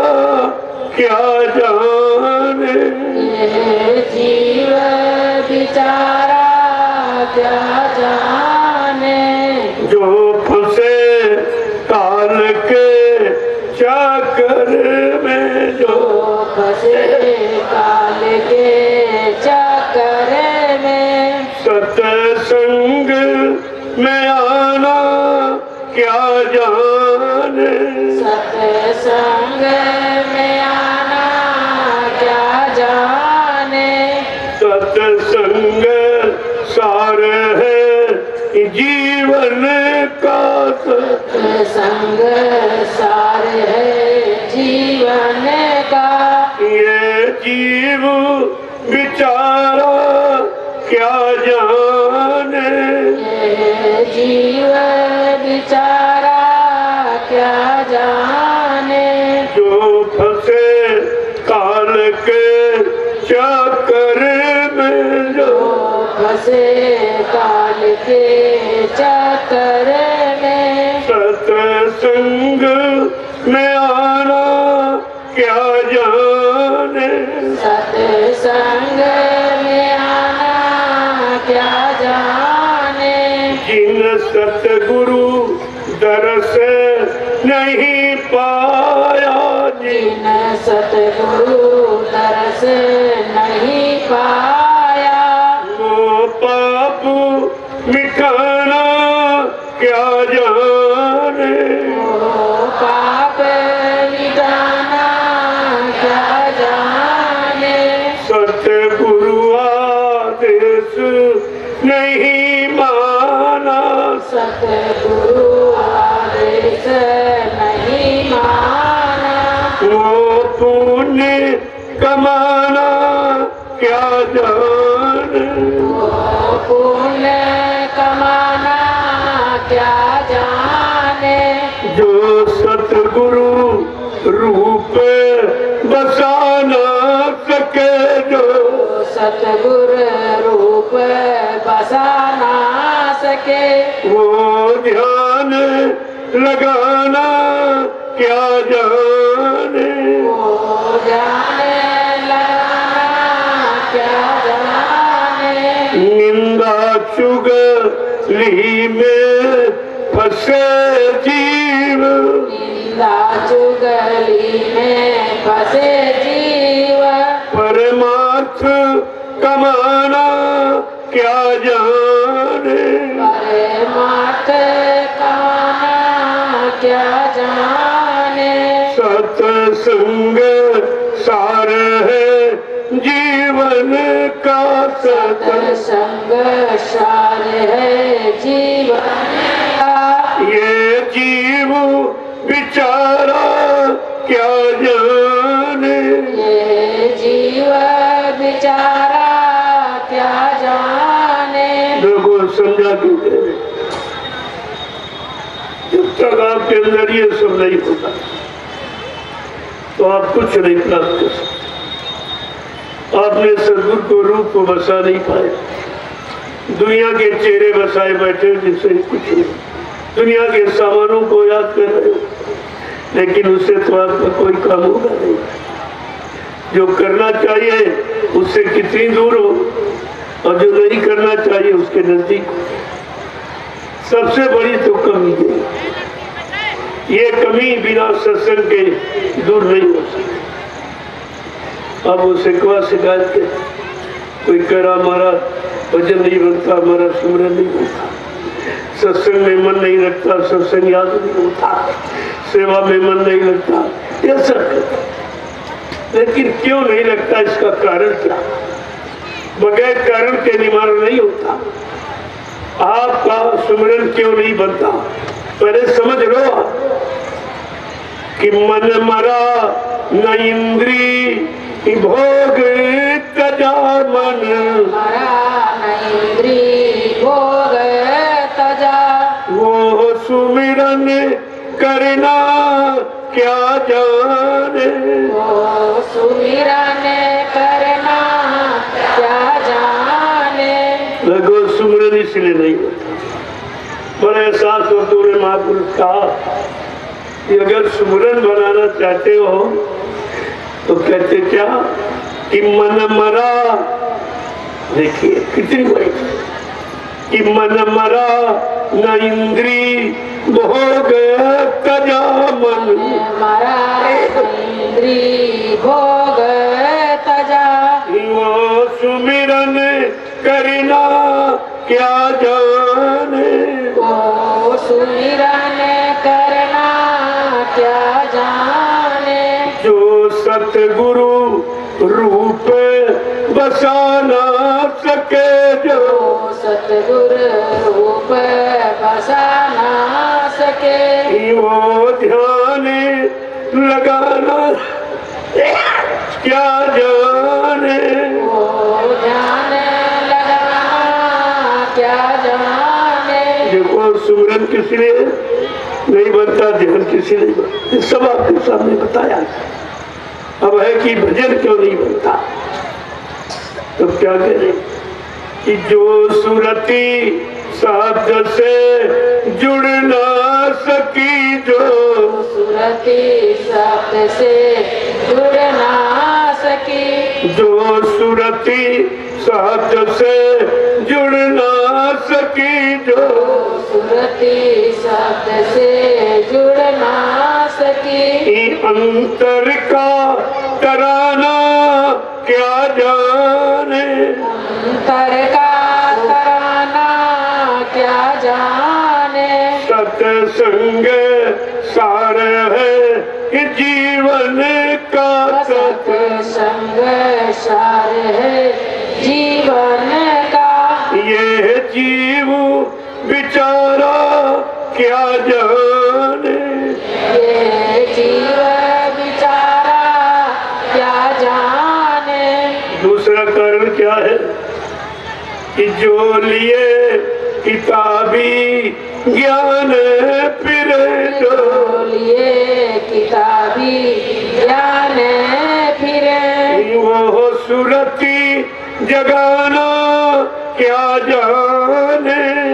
क्या जाने सत्संग में आना क्या जाने? सत्संग सार है जीवन का सत संग सार है जीवन का। ये जीव बिचारा क्या जाने? ये जीव फंसे काल के चक्कर में। सत्संग में आना क्या जाने? सत्संग में आना क्या जाने? जिन सतगुरु दरस नहीं पाया जिन सतगुरु तरस नहीं पाया बसा ना सके जो सतगुर रूप बसा ना सके। वो ध्यान लगाना क्या जाने। वो जाने लगाना क्या जाने। निंदा चुगली में फंसे फंसे परमार्थ कमाना क्या जाने? परमार्थ काना क्या जाने? सत्संग सार है जीवन का सत्संग संग सार है जीवन तक आपके अंदर ये सब नहीं होता। तो आप कुछ नहीं प्राप्त कर सकते। आपने सदगुरु को रूप को बसा नहीं पाए दुनिया के चेहरे बसाए बैठे जिससे कुछ नहीं। दुनिया के सामानों को याद कर रहे हो। लेकिन उससे तो आपका कोई काम होगा नहीं। जो करना चाहिए, उससे कितनी दूर हो। और जो नहीं करना चाहिए, उसके नज़दीक सबसे बड़ी तो कमी है। ये कमी बिना सत्संग के दूर नहीं हो सकती। अब वो शिकवा शिकायत के कोई कह रहा हमारा भजन नहीं बनता हमारा सुमरन नहीं बनता। सत्संग में मन नहीं लगता सत्संग याद नहीं होता। सेवा में मन नहीं लगता, ये सब। लेकिन क्यों नहीं लगता, इसका कारण क्या? बगैर कारण के निवारण नहीं होता। आपका सुमरन क्यों नहीं बनता? पहले समझ लो कि मन मरा न इंद्री, भोग तजा मन भोग तजा वो सुमिरन करना क्या जाने? ओ सुमिरन करना क्या इसलिए नहीं होता बड़े एहसास हो तूने महापुरुष कहा कि अगर सुमरन बनाना चाहते हो तो कहते क्या कि मन मरा। देखिए कितनी बड़ी कि मन मरा न इंद्री हो गया तजा मन। मरा नैन्द्री भोग तजा। वो सुमिरन करना। क्या जाने? ओ सुमिरन करना क्या जाने? जो सतगुरु रूप बसा ना सके जो। सतगुर रूप बसा ना सके। वो ध्यान लगाना क्या जाने? ओ ध्यान सुमरन किस लिए नहीं बनता ध्यान किसी नहीं बनता। ये सब आपके सामने बताया अब है कि भजन क्यों नहीं बनता? तो क्या करें? कि जो सुरती शब्द से जुड़ ना सकी जो सुरती शब्द से जुड़ ना सकी। जो सुरती शब्द से जुड़ ना सकी जो। सुरती शब्द से जुड़ ना सकी। अंतर का तराना क्या जाने। अंतर का तराना क्या जाने। सत्संग सार है कि जीवन का सत सत। संग सार है जीवन का ये जीव बिचारा क्या जाने? ये जीव बिचारा क्या जाने? दूसरा कारण क्या है? कि जो लिए किताबी ज्ञान फिर जो लिए किताबी ज्ञान फिरे। वो सुरती जगाना क्या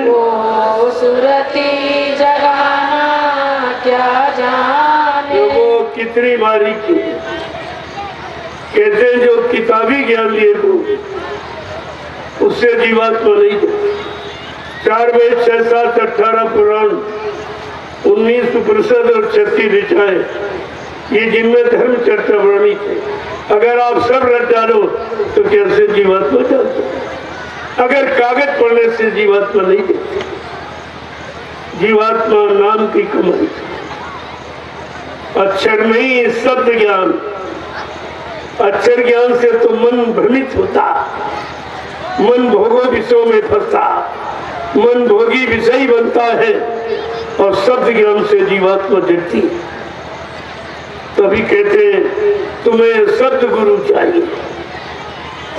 वो सुरती जगाना क्या जाने वो कितनी की? कहते जो किताबी ज्ञान लिए को उससे जीवात्मा नहीं चार वेद छह सात अठारह पुराण उन्नीस उपनिषद और छत्तीस ऋचाएँ। ये जिनमें धर्म चर्चा वर्णित है। अगर आप सब रट डालो तो कैसे जीवात्मा जानते अगर कागज़ पढ़ने से जीवात्मा नहीं देते जीवात्मा नाम की कमाई अक्षर नहीं, शब्द ज्ञान। अक्षर ज्ञान से तो मन भ्रमित होता। मन भोगो विषयों में फंसता। मन भोगी विषय बनता है। और शब्द ज्ञान से जीवात्मा जगती है। तभी कहते हैं, तुम्हें शब्द गुरु चाहिए।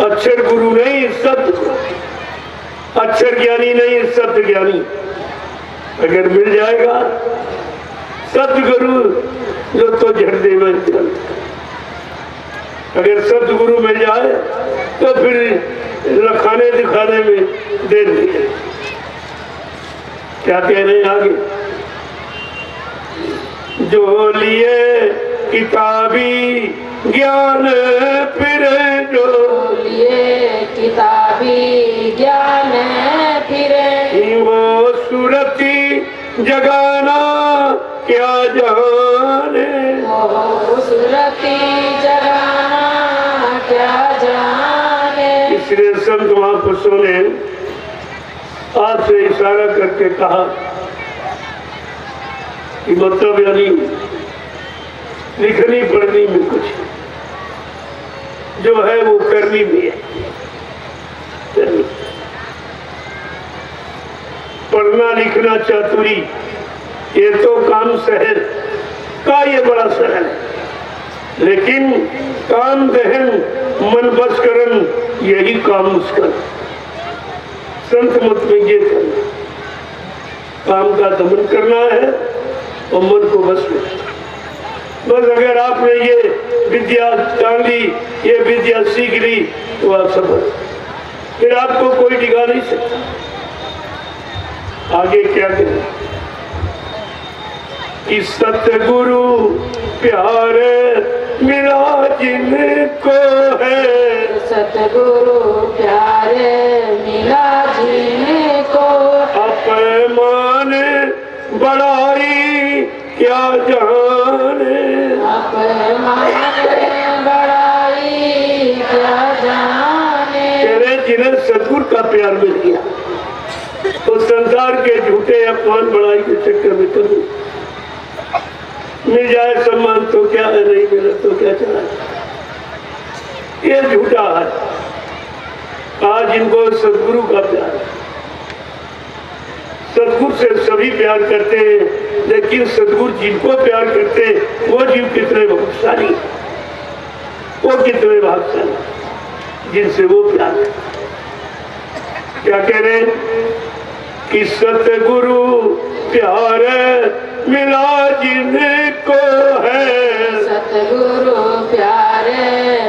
अक्षर गुरु नहीं सत्य अक्षर ज्ञानी नहीं शब्द ज्ञानी अगर मिल जाएगा शब्द गुरु जो तो झड़ दे में अगर शब्द गुरु मिल जाए तो फिर लखाने दिखाने में है। क्या कह रहे हैं आगे? जो लिए किताबी ज्ञान फिर जो लिए किताबी ज्ञान फिरे। वो सूरती जगाना क्या जाने? सुरती जगाना क्या जाने? इसलिए संत महापुरुषों ने आपसे इशारा करके कहा कि मतलब यानी लिखनी, पढ़नी में कुछ। जो है वो करनी भी है। पढ़ना, लिखना चातुरी, ये तो काम सहज, का ये बड़ा सरल है लेकिन काम दहन, मन बस करन यही काम मुश्किल संत मत में ये काम का दमन करना है और मन को बस में। बस अगर आपने ये विद्या जान ली ये विद्या सीख ली तो आप सफल फिर आपको कोई टिका नहीं सकता। आगे क्या करें? कि सतगुरु प्यार मिला जिनको है। सतगुरु प्यारे मिला जिनको अपमान बड़ाई क्या जाने जिन्हें सदगुरु का प्यार मिल गया तो संसार के झूठे अपमान बढ़ाई के चक्कर में कभी मिल जाए सम्मान तो क्या है नहीं मिला तो क्या चला ये झूठा है। आज इनको सदगुरु का प्यार है। सदगुरु से सभी प्यार करते हैं, लेकिन सदगुरु जिनको प्यार करते हैं, वो जीव कितने भाग्यशाली वो कितने भाग्यशाली जिनसे वो प्यार क्या कह रहे कि सतगुरु प्यार मिला जिनको है। सतगुरु प्यारे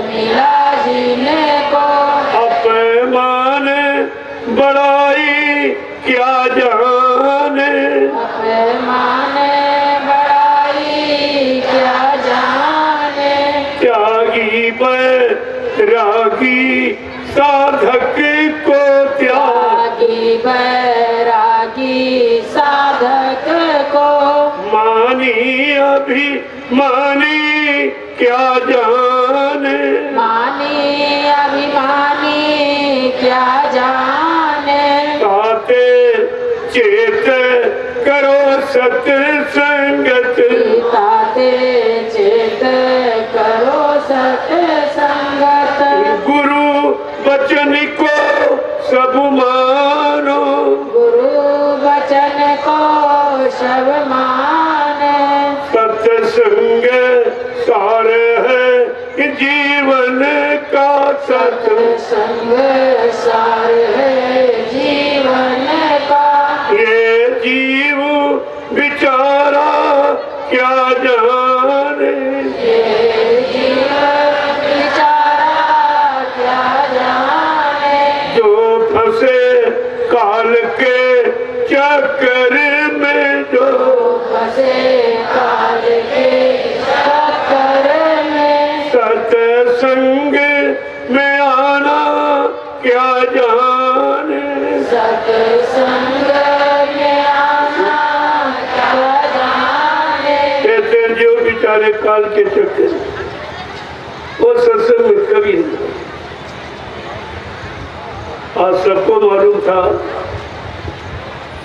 मिला जिनको अपमान बड़ाई क्या जाने। अपमान साधक को त्यागी। बैरागी साधक को। मानी अभी मानी क्या जाने? मानी अभिमानी क्या जाने? ताते चेत करो सत्संगत। ताते वचन को सब मानो गुरु वचन को सब माने सत्संग सार है जीवन का सत संग सार है जीवन का। ये जीव बिचारा क्या चक्कर में जो। फंसे काल के चक्कर में सत्संग में आना क्या जाने सत्संग में आना क्या जाने कहते हैं जो बेचारे काल के चक्कर वो सत्संग में कभी आज सबको मालूम था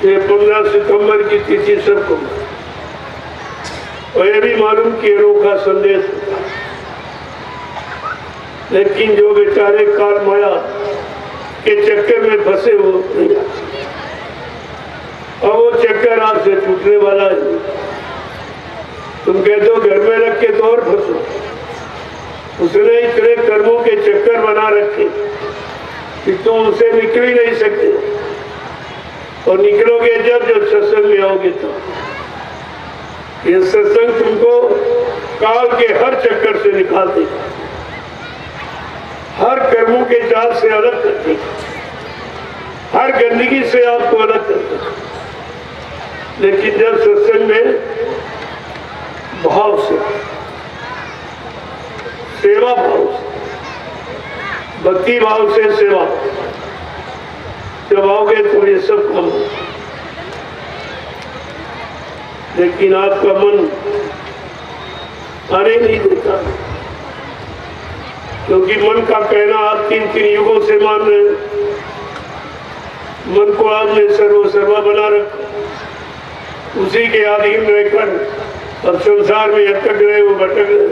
ये पंद्रह सितंबर की तिथि सबको। और ये भी मालूम कि अनोखा संदेश लेकिन जो बेचारे काल माया के चक्कर में फंसे सकते। और वो चक्कर आपसे छूटने वाला है। तुम कहते हो घर में रख के तो और फंसो। उसने इतने कर्मों के चक्कर बना रखे कि तुम उसे निकल ही नहीं सकते। और निकलोगे जब जब सत्संग में आओगे तो। ये सत्संग तुमको काल के हर चक्कर से निकाल देगा। हर कर्मों के जाल से अलग कर देगा। हर गंदगी से आपको अलग कर देगा। लेकिन जब सत्संग में भाव से, सेवा भाव से, भक्ति भाव से सेवा जब आओगे तो ये सब कम लेकिन आपका मन आने नहीं देता। क्योंकि मन का कहना आप तीन तीन युगों से मान रहे मन को आपने सर्व सर्वा बना रखा। उसी के अधीन रहकर अब संसार में अटक रहे वो भटक रहे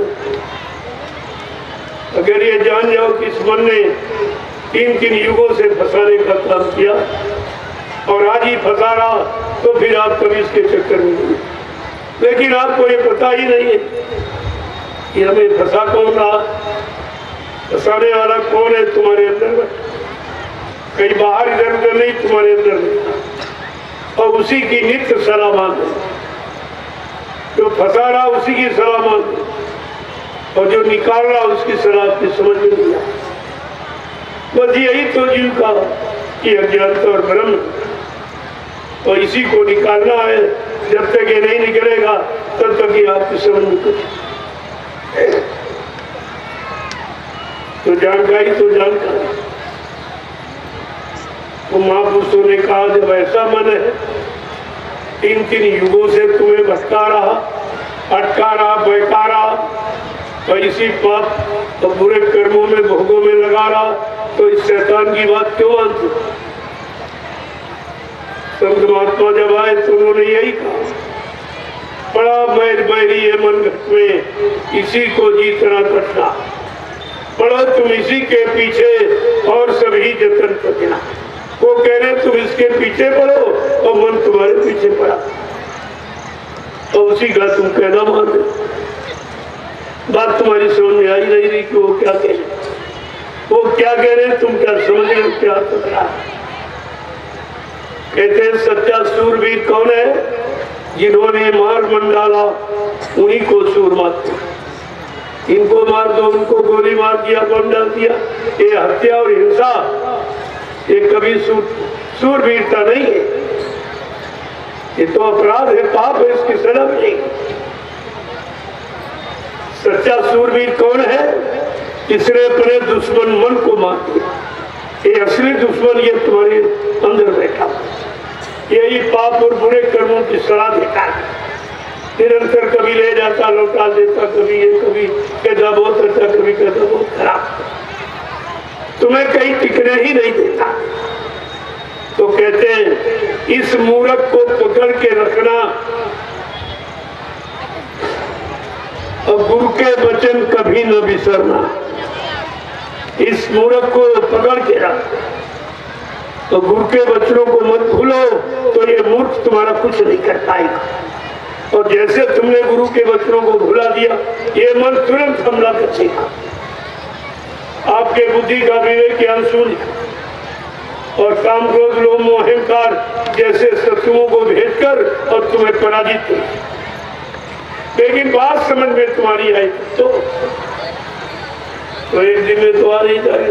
अगर ये जान जाओ कि इस मन ने तीन तीन युगों से फसाने का काम किया और आज ही फंसा रहा तो फिर आप कभी इसके चक्कर में लेकिन आपको ये पता ही नहीं है कि हमें फंसा कौन रहा? फंसाने वाला कौन है तुम्हारे अंदर कहीं बाहर इधर उधर नहीं, तुम्हारे अंदर और उसी की नित्य सलाह मांगो जो फंसा रहा, उसी की सलाह मांगो और जो निकाल रहा, उसकी सलाह आपकी समझ में नहीं बस यही तो जीव का कि अज्ञानता और ब्रह्म। और इसी को निकालना है। जब तक ये नहीं निकलेगा, तब तक ये आपकी समझ में कुछ। तो जानकारी तो जानकारी तो महापुरुषों ने कहा, जब ऐसा मन है तीन तीन युगों से तुम्हें भटका रहा, अटका रहा बहका रहा और इसी पाप और बुरे कर्मों में, भोगों में लगा रहा तो इस शैतान की बात क्यों मानते संत महात्मा जब आए तो उन्होंने यही कहा, बड़ा मैर बैरी है मन में, इसी को जीतना कटना पढ़ो तुम इसी के पीछे और सभी जतन करना वो कह रहे तुम इसके पीछे पड़ो और मन तुम्हारे पीछे पड़ा। तो उसी का तुम कहना मान बात तुम्हारी समझ में आई नहीं रही कि वो क्या कह रहे वो क्या कह रहे तुम क्या समझ रहे हो, क्या कर कहते हैं, सच्चा सूरवीर कौन है? जिन्होंने मार मंडाला उन्हीं को सूर मारते इनको मार दो, उनको गोली मार दिया, बम डाल दिया। ये हत्या और हिंसा, ये कभी सूर, सूरवीरता नहीं है। ये तो अपराध है, पाप है, इसकी सजा मिलेगी। सच्चा सूरवीर कौन है? इसने अपने दुश्मन मन को मार ये असली दुश्मन ये तुम्हारे अंदर बैठा यही पाप और बुरे कर्मों की सलाह देता है। निरंतर कभी ले जाता, लौटा देता, कभी ये, कभी कहता बहुत अच्छा कभी कहता बहुत खराब। तुम्हें कहीं टिकने ही नहीं देता। तो कहते हैं, इस मूर्ख को पकड़ के रखना और गुरु के वचन कभी न बिसरना। इस मूर्ख को पकड़ के रख। तो गुरु के वचनों को मत भूलो तो ये मूर्ख तुम्हारा कुछ नहीं कर पाएगा। और जैसे तुमने गुरु के वचनों को भुला दिया, ये मन तुरंत हमला करेगा आपके बुद्धि का विवेक ज्ञान शून्य और काम क्रोध लोग मोह, अहंकार जैसे शत्रुओं को भेजकर और तुम्हें पराजित कर लेकिन बात समझ में तुम्हारी आई तो तो एक दिन में तो आ नहीं जाए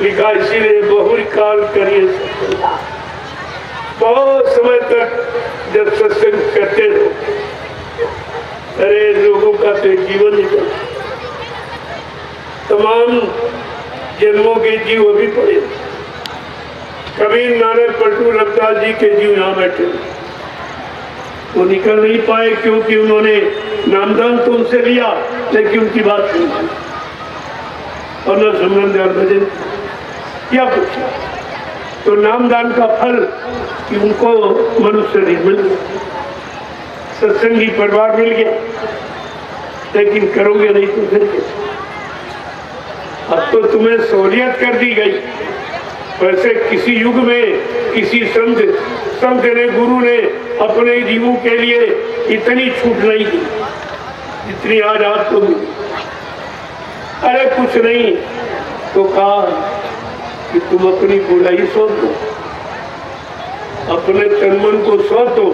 लिखा इसीलिए बहुरी काल करिए बहुत समय तक जब सत्संग करते रहो, अरे लोगों का तो जीवन निकल तमाम जन्मों के जीव अभी पड़े। कबीर नानक पलटू रविदास जी के जीव यहाँ बैठे। वो निकल नहीं पाए क्योंकि उन्होंने नामदान तो उनसे लिया, लेकिन उनकी बात नहीं और न सुमरन ध्यान भजन। क्या कुछ तो नामदान का फल कि उनको मनुष्य नहीं मिल सत्संगी परिवार मिल गया, लेकिन करोगे नहीं तो फिर अब तो तुम्हें सहूलियत कर दी गई। वैसे किसी युग में किसी संत संत ने, गुरु ने अपने जीवों के लिए इतनी छूट नहीं दी जितनी आज आपको मिली अरे कुछ नहीं तो कहा कि तुम अपनी बुराई सौंप दो, अपने तन को सौंप दो।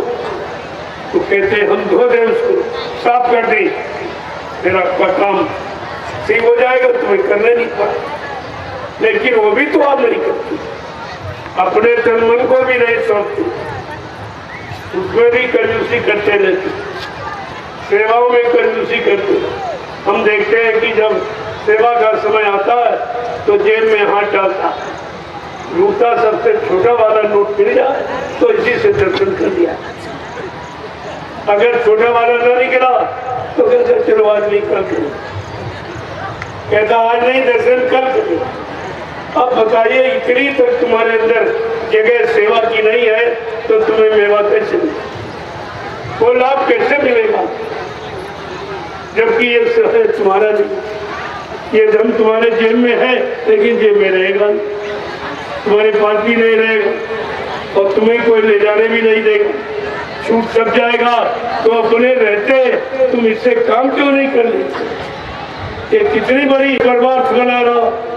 तो कहते, हम धो दे उसको, साफ़ कर दे। फिर आपका काम सही हो जाएगा, तुम्हें करने नहीं पड़ा। लेकिन वो भी तो आप नहीं करते अपने तन मन को भी नहीं सौंपते उसमें भी कंजूसी करते रहते। सेवाओं में कंजूसी करते। हम देखते हैं कि जब सेवा का समय आता है तो जेब में हाथ डालता। रूता सबसे छोटा वाला नोट मिल जाए तो इसी से दर्शन कर दिया अगर छोटा वाला ना निकला तो कहते चलो आज नहीं करो कहता, आज नहीं दर्शन करो अब बताइए, इतनी तक तुम्हारे अंदर जगह सेवा की नहीं है तो तुम्हें मेवा कैसे मिले? वो लाभ कैसे मिलेगा जबकि ये है तुम्हारा नहीं। ये धन तुम्हारे जेब में है, लेकिन जेब में रहेगा तुम्हारे पास भी नहीं रहेगा, और तुम्हें कोई ले जाने भी नहीं देगा। छूट सब जाएगा तो अपने रहते तुम इससे काम क्यों नहीं कर लेते? ये कितनी बड़ी बर्बाद बना रहा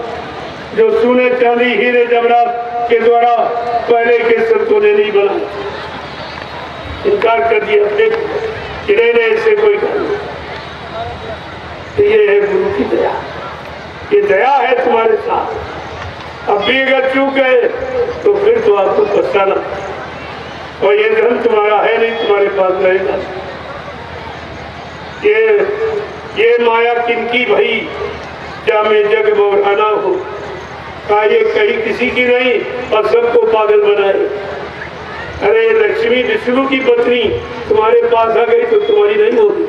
जो सोने चांदी हीरे जवरात के द्वारा पहले के संतों ने नहीं बनाया इनकार कर दिया कि नहीं नहीं कोई तो ये है गुरु की दया। ये दया है तुम्हारे साथ। अब भी अगर चूक गए तो फिर तो आपको पछताना। और ये धन तुम्हारा है नहीं, तुम्हारे पास रहेगा। ये ये माया किनकी भई, क्या मैं जग बोराना हो? का ये कहीं किसी की नहीं और सबको पागल बनाए अरे, लक्ष्मी, विष्णु की पत्नी, तुम्हारे पास आ गई तो तुम्हारी नहीं होगी।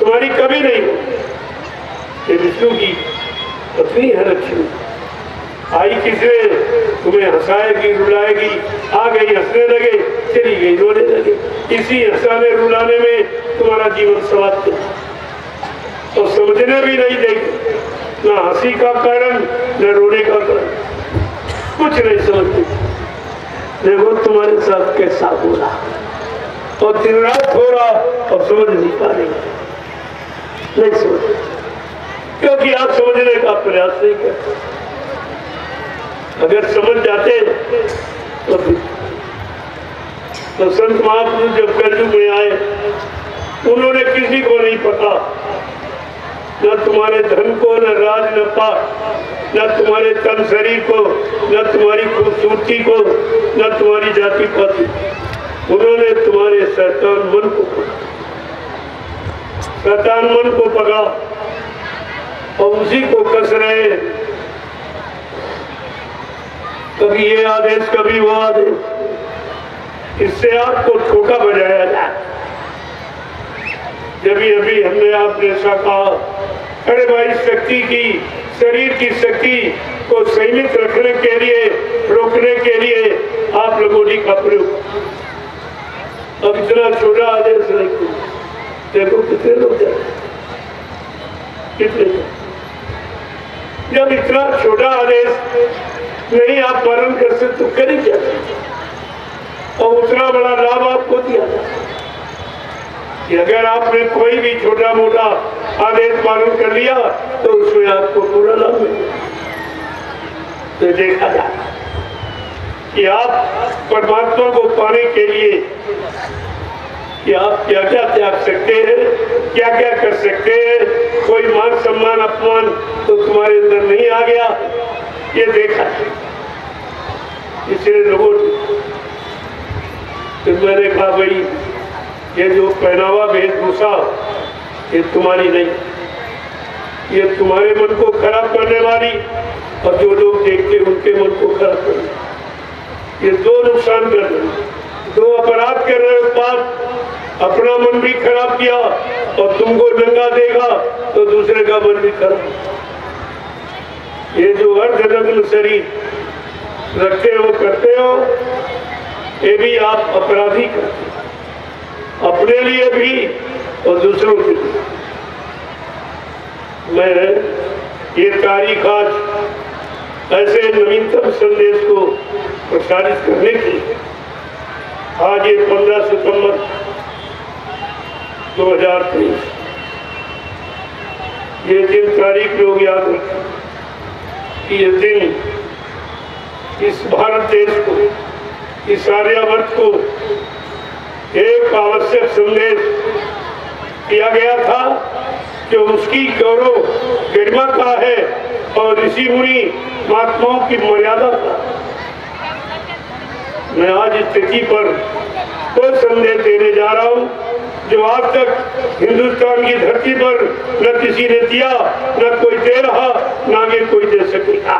तुम्हारी कभी नहीं होगी। विष्णु की पत्नी है लक्ष्मी। आई किसने तुम्हें हंसाएगी, रुलाएगी, आ गई, हंसने लगे, चली गई, रोने लगे। इसी हंसाने, रुलाने में तुम्हारा जीवन समाप्त और समझने भी नहीं देगी। ना हँसी का कारण, न रोने का कारण। कुछ नहीं समझते। देखो, तुम्हारे साथ कैसा हो रहा और दिन रात हो रहा और समझ नहीं पा रही। नहीं समझ। क्योंकि आप समझने का प्रयास नहीं करते। अगर समझ जाते तो फिर। तो संत महापुरुष जब कलयुग में आए, उन्होंने किसी को नहीं पता। न तुम्हारे धन को, न राज, न पाप, न तुम्हारे तन शरीर को, न तुम्हारी खूबसूरती को, न तुम्हारी जाति पाति। उन्होंने तुम्हारे शैतान मन को शैतान मन को पकड़ा और उसी को कस रहे। कभी ये आदेश, कभी वो आदेश। इससे आपको ठोका बजाया जाए। जब अभी हमने आपने ऐसा कहा, अरे भाई, शक्ति की, शरीर की शक्ति को सीमित रखने के लिए, रोकने के लिए आप लोगों ने का प्रयोग अब इतना छोटा आदेश देखो देखो कितने लोग कितने जब इतना छोटा आदेश नहीं आप पालन कर सकते तो करें क्या? और उतना बड़ा लाभ आपको दिया जाए कि अगर आपने कोई भी छोटा मोटा आदेश पालन कर लिया तो उसमें आपको पूरा लाभ तो देखा जाए कि आप परमात्मा को पाने के लिए कि आप क्या क्या त्याग सकते हैं क्या क्या कर सकते हैं, कोई मान सम्मान, अपमान तो तुम्हारे अंदर नहीं आ गया। ये देखा इसलिए लोगों फिर मैंने कहा, भाई ये जो पहनावा वेशभूषा, ये तुम्हारी नहीं। ये तुम्हारे मन को खराब करने वाली और जो लोग देखते उनके मन को खराब करने ये दो नुकसान कर रहे दो अपराध कर रहे हो पाप। अपना मन भी खराब किया और तुमको नंगा देगा तो दूसरे का मन भी खराब ये जो अर्ध नग्न शरीर रखते हो, करते हो, ये भी आप अपराधी करते हैं। अपने लिए भी और दूसरों के लिए। मैं ये तारीख आज ऐसे नवीनतम संदेश को प्रसारित करने की आज ये 15 सितंबर 2023 ये दिन तारीख लोग याद रखें कि ये दिन इस भारत देश को, इस आर्यावर्त को एक आवश्यक संदेश किया गया था जो उसकी गौरव गरिमा का है और ऋषि मुनि महात्माओं की मर्यादा का मैं आज इस तिथि पर वो संदेश देने जा रहा हूँ जो आज तक हिंदुस्तान की धरती पर न किसी ने दिया, न कोई दे रहा, न कोई दे सकेगा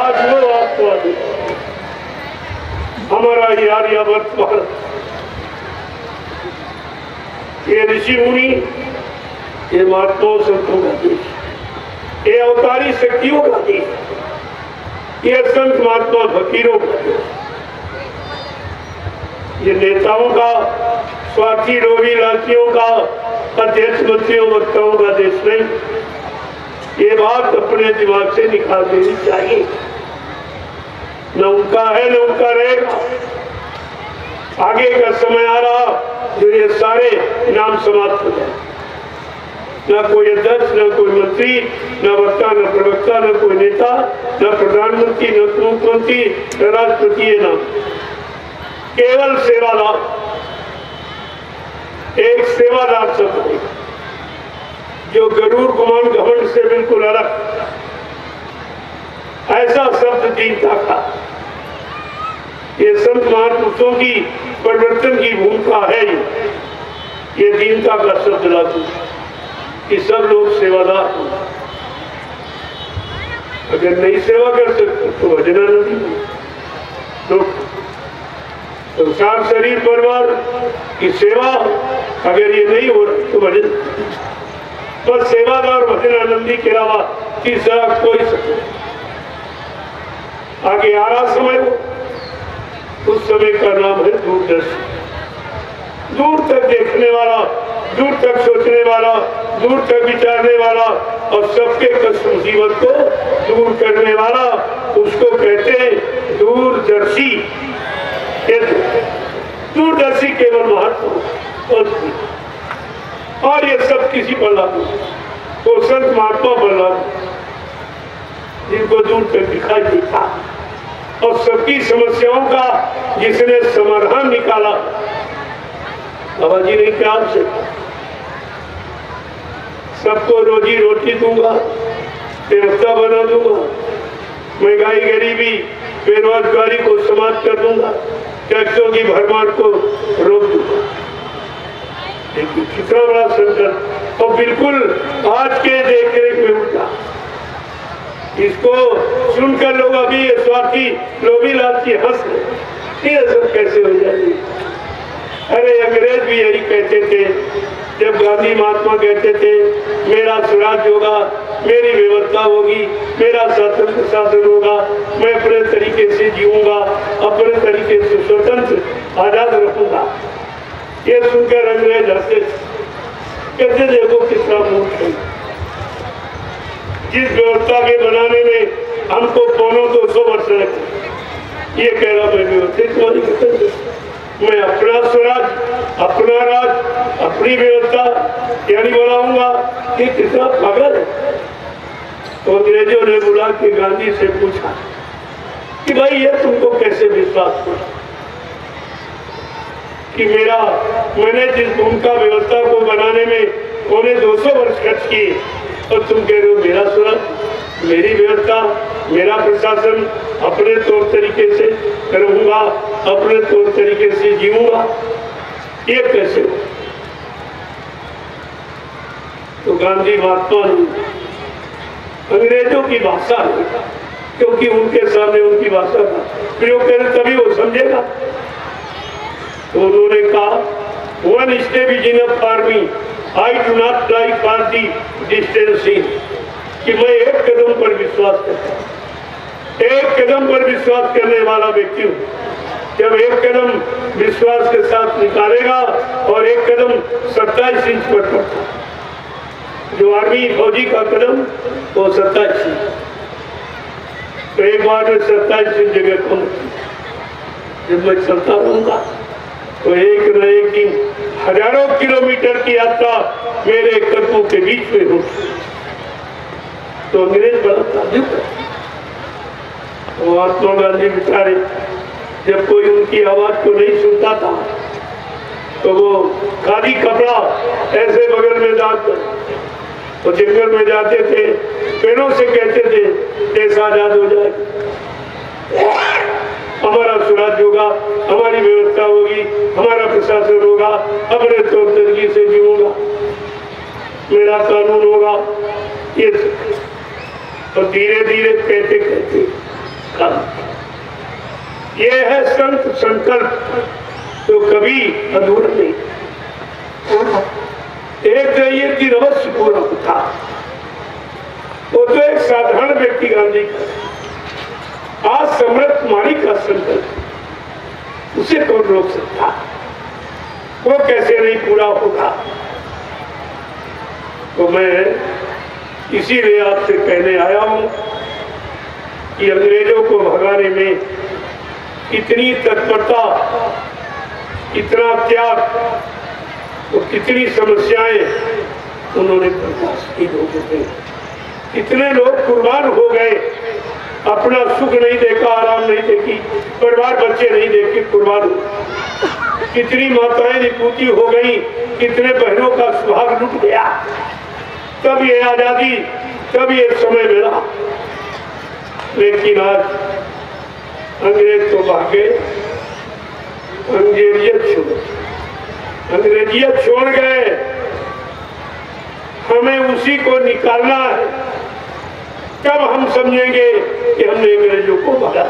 आज वो आपको हमारा ये आर्यावर्त भारत ये ऋषि मुनि, ये महात्माओं संतों का देश ये अवतारी शक्तियों का देश ये संत महात्मा फकीरों का देश ये नेताओं का, स्वार्थी रोगी लालचियों का, अध्यक्ष मंत्रियों, वक्ताओं का देश नहीं। ये बात अपने दिमाग से निकाल देनी चाहिए। न उनका है न उनका रहेगा आगे का समय आ रहा, जो ये सारे नाम समाप्त हो जाए न कोई अध्यक्ष, न कोई मंत्री, न वक्ता, न प्रवक्ता, न कोई नेता, न प्रधानमंत्री, न मुख्यमंत्री, न राष्ट्रपति ये नाम। केवल सेवादार एक सेवादार शब्द जो गरूर गुमान घमंड से बिल्कुल अलग। ऐसा शब्द दीनता का ये संत महापुरुषों की परिवर्तन की भूमिका है ये। दीनता का शब्द लागू कि सब लोग सेवादार हो। अगर नहीं सेवा कर सकते तो भजना नहीं तो संसार शरीर परिवार की सेवा अगर ये नहीं हो तो भजन बस सेवादार भजन आनंदी के अलावा तीसरा कोई सकते आगे आ रहा समय उस समय का नाम है दूरदर्शी दूर तक देखने वाला, दूर तक सोचने वाला, दूर तक विचारने वाला और सबके कष्ट मुसीबत को दूर करने वाला, उसको कहते हैं दूरदर्शी। दूरदर्शी केवल महत्व और- ये सब किसी पर लागू वो संत महात्मा पर लागू जिनको दूर तक दिखाई देता। और सबकी समस्याओं का जिसने समाधान निकाला बाबा जी ने क्या से सबको रोजी रोटी दूँगा व्यवस्था बना दूँगा, महँगाई गरीबी, बेरोजगारी को समाप्त कर दूँगा, टैक्सों की भरमार को रोक दूँगा। कितना बड़ा संकल्प। और बिल्कुल आज के देख रेख में उठा इसको सुनकर लोग अभी स्वार्थी लोभी लालची हंस ये सब कैसे हो जाएगी? अरे अंग्रेज़ भी यही कहते थे, जब गांधी महात्मा कहते थे, मेरा स्वराज होगा, मेरी व्यवस्था होगी, मेरा स्वतंत्र शासन होगा, मैं अपने तरीके से जीऊँगा, अपने तरीके से स्वतंत्र आज़ाद रहूँगा ये सुनकर अंग्रेज़ हंसे। कहते, देखो कितना मूर्ख है। जिस व्यवस्था के बनाने में हमको पौनों दो सौ वर्ष लगे ये कह रहा मैं व्यवस्थित मैं अपना स्वराज, अपना राज, अपनी व्यवस्था, यानी बनाऊँगा। ये कितना पागल है। तो अंग्रेज़ों ने बुला के गांधी से पूछा कि भाई ये तुमको कैसे विश्वास हुआ? कि मेरा, मैंने जिस भूमिका व्यवस्था को बनाने में पौने 200 वर्ष खर्च किए और तुम कह रहे हो, मेरा स्वराज मेरी व्यवस्था, मेरा प्रशासन अपने तौर तरीके से रहूँगा अपने तौर तरीके से जीऊँगा। ये कैसे हो तो गांधी महात्मा अंग्रेज़ों की भाषा क्योंकि उनके सामने उनकी भाषा का प्रयोग करें तभी वो समझेगा। तो उन्होंने कहा is in फार्मी I do not like for the distancing कि मैं एक कदम पर विश्वास करता हूँ। एक कदम पर विश्वास करने वाला व्यक्ति हूँ। जब एक कदम विश्वास के साथ निकालेगा और एक कदम सत्ताईस इंच पर पड़ता जो आर्मी फौजी का कदम, वो सत्ताईस इंच। तो एक बार में सत्ताईस इंच जगह कम जब मैं चलता रहूँगा। तो एक न एक दिन हज़ारों किलोमीटर की यात्रा मेरे कदमों के बीच में होती तो अंग्रेज़ बड़ा तो गांधी बेचारे, जब कोई उनकी आवाज़ को नहीं सुनता था तो वो खादी कपड़ा ऐसे बगल में डाल कर तो जंगल में जाते थे, पेड़ों से कहते थे, देश आज़ाद हो जाए हमारा स्वराज्य होगा, हमारी व्यवस्था होगी, हमारा प्रशासन होगा, अपने तौर तरीके से जीऊँगा मेरा कानून होगा। ये और धीरे धीरे कहते कहते ये है संत संकल्प तो कभी अधूरा नहीं। एक तो ये दिन पूरा होता वो तो एक साधारण व्यक्ति गांधी का आज सम्राट कुमारी का संकल्प उसे कौन रोक सकता? वो कैसे नहीं पूरा होगा? तो मैं इसीलिए आपसे कहने आया हूँ कि अंग्रेज़ों को भगाने में इतनी तत्परता, इतना त्याग और कितनी समस्याएँ उन्होंने बर्दाश्त की लोगों ने लोग कुर्बान हो गए अपना सुख नहीं देखा, आराम नहीं देखी, परिवार बच्चे नहीं देखे, कुर्बान कितनी माताएँ निपूती हो गई, कितने बहनों का सुहाग लुट गया। तब ये आज़ादी, तब ये समय मिला। लेकिन आज अंग्रेज़ तो भागे अंग्रेजियत छोड़ अंग्रेजियत छोड़ गए। हमें उसी को निकालना है। तब हम समझेंगे कि हमने अंग्रेज़ों को भगा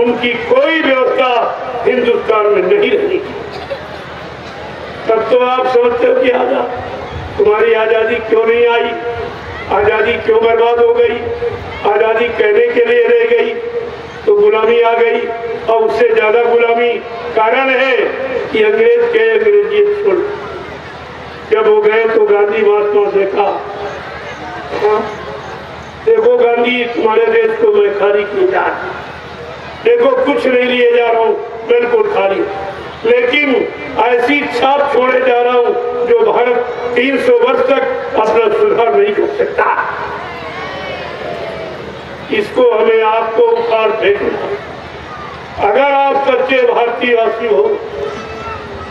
उनकी कोई व्यवस्था हिंदुस्तान में नहीं रहनी तब तो आप समझते हो कि आज़ाद तुम्हारी आज़ादी क्यों नहीं आई? आज़ादी क्यों बर्बाद हो गई? आज़ादी कहने के लिए रह गई तो गुलामी आ गई। और उससे ज़्यादा गुलामी कारण है कि अंग्रेज़ के अंग्रेज़ी जब वो गए तो गांधी महात्मा से कहा हाँ, देखो गांधी, तुम्हारे देश को मैं खाली किए जा रहा। देखो, कुछ नहीं लिए जा रहा हूँ बिल्कुल खाली। लेकिन ऐसी छाप छोड़े जा रहा हूँ जो भारत 300 वर्ष तक अपना सुधार नहीं कर सकता। इसको हमें आपको उखाड़ फेंकना अगर आप सच्चे भारतीय वासी हो,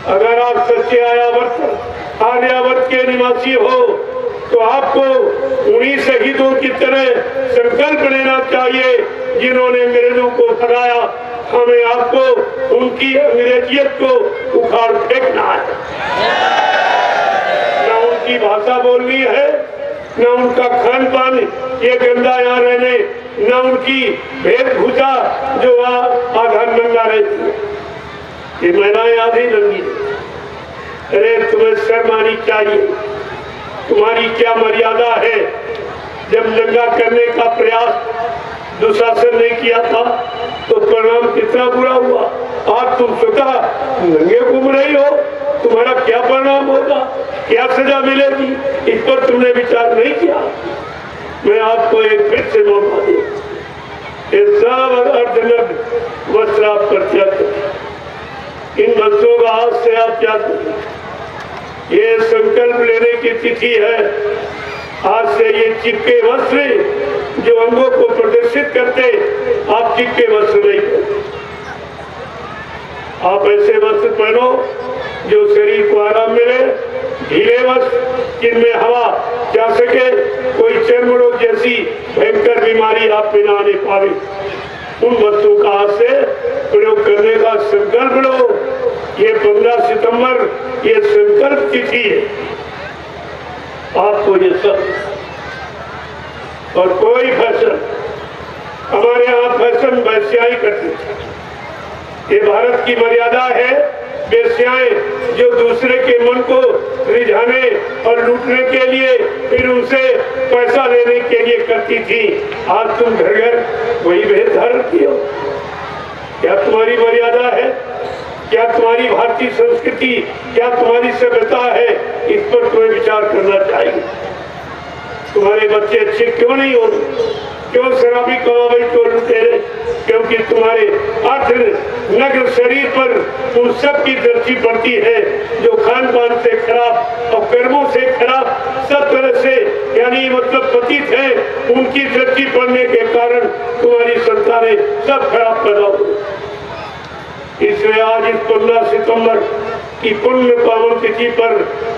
अगर आप सच्चे आयावर्त आर्यावर्त के निवासी हो तो आपको उन्हीं शहीदों की तरह संकल्प लेना चाहिए जिन्होंने अंग्रेज़ों को भगाया हमें आपको उनकी अंग्रेजियत को उखाड़ फेंकना है। न उनकी भाषा बोलनी है, न उनका खान पान ये गंदा यहाँ रहने, न उनकी वेशभूषा जो वहाँ आधा नंगा रहती है। ये महिलाएँ आधी नंगी अरे तुम्हें शर्म आनी चाहिए। तुम्हारी क्या मर्यादा है? जब नंगा करने का प्रयास दुशासन ने किया था तो परिणाम कितना बुरा हुआ? आज तुम स्वतः नंगे घूम रही हो। तुम्हारा क्या परिणाम होगा? क्या सजा मिलेगी? इस पर तुमने विचार नहीं किया। मैं आपको एक फिर से मौका दे। सब अर्धनग वस्त्र आप पर इन वस्त्रों का हाथ से आप त्याग करें? ये संकल्प लेने की तिथि है। आज से ये चिपके वस्त्र जो अंगों को प्रदर्शित करते, आप चिपके वस्त्र नहीं आप ऐसे वस्त्र पहनो जो शरीर को आराम मिले, ढीले वस्त्र जिनमें हवा जा सके। कोई चर्म रोग जैसी भयंकर बीमारी आप में ना आने पावे। उन वस्तुओं का हाथ से प्रयोग करने का संकल्प लो। ये 15 सितंबर, ये संकल्प तिथि है। आपको ये सब और कोई फ़ैशन हमारे यहाँ फ़ैशन वैश्या ही करते थी। ये भारत की मर्यादा है वेश्याएँ जो दूसरे के मन को रिझाने और लूटने के लिए फिर उनसे पैसा लेने के लिए करती थी। आज तुम घर घर वही भेद धारण हो। क्या तुम्हारी मर्यादा है? क्या तुम्हारी भारतीय संस्कृति, क्या तुम्हारी सभ्यता है? इस पर तुम्हें विचार करना चाहिए। तुम्हारे बच्चे अच्छे क्यों नहीं हो क्यों शराबी कमाई चोर लुटेरे? क्योंकि तुम्हारे अर्थ नग्न शरीर पर उन सब की दृष्टि पड़ती है, जो खान पान से खराब और कर्मों से खराब सब तरह से, यानी मतलब पतित है, उनकी दृष्टि पड़ने के कारण तुम्हारी संतानें सब खराब पैदा हो इसलिए आज इस पंद्रह सितंबर की पुण्य पावन तिथि पर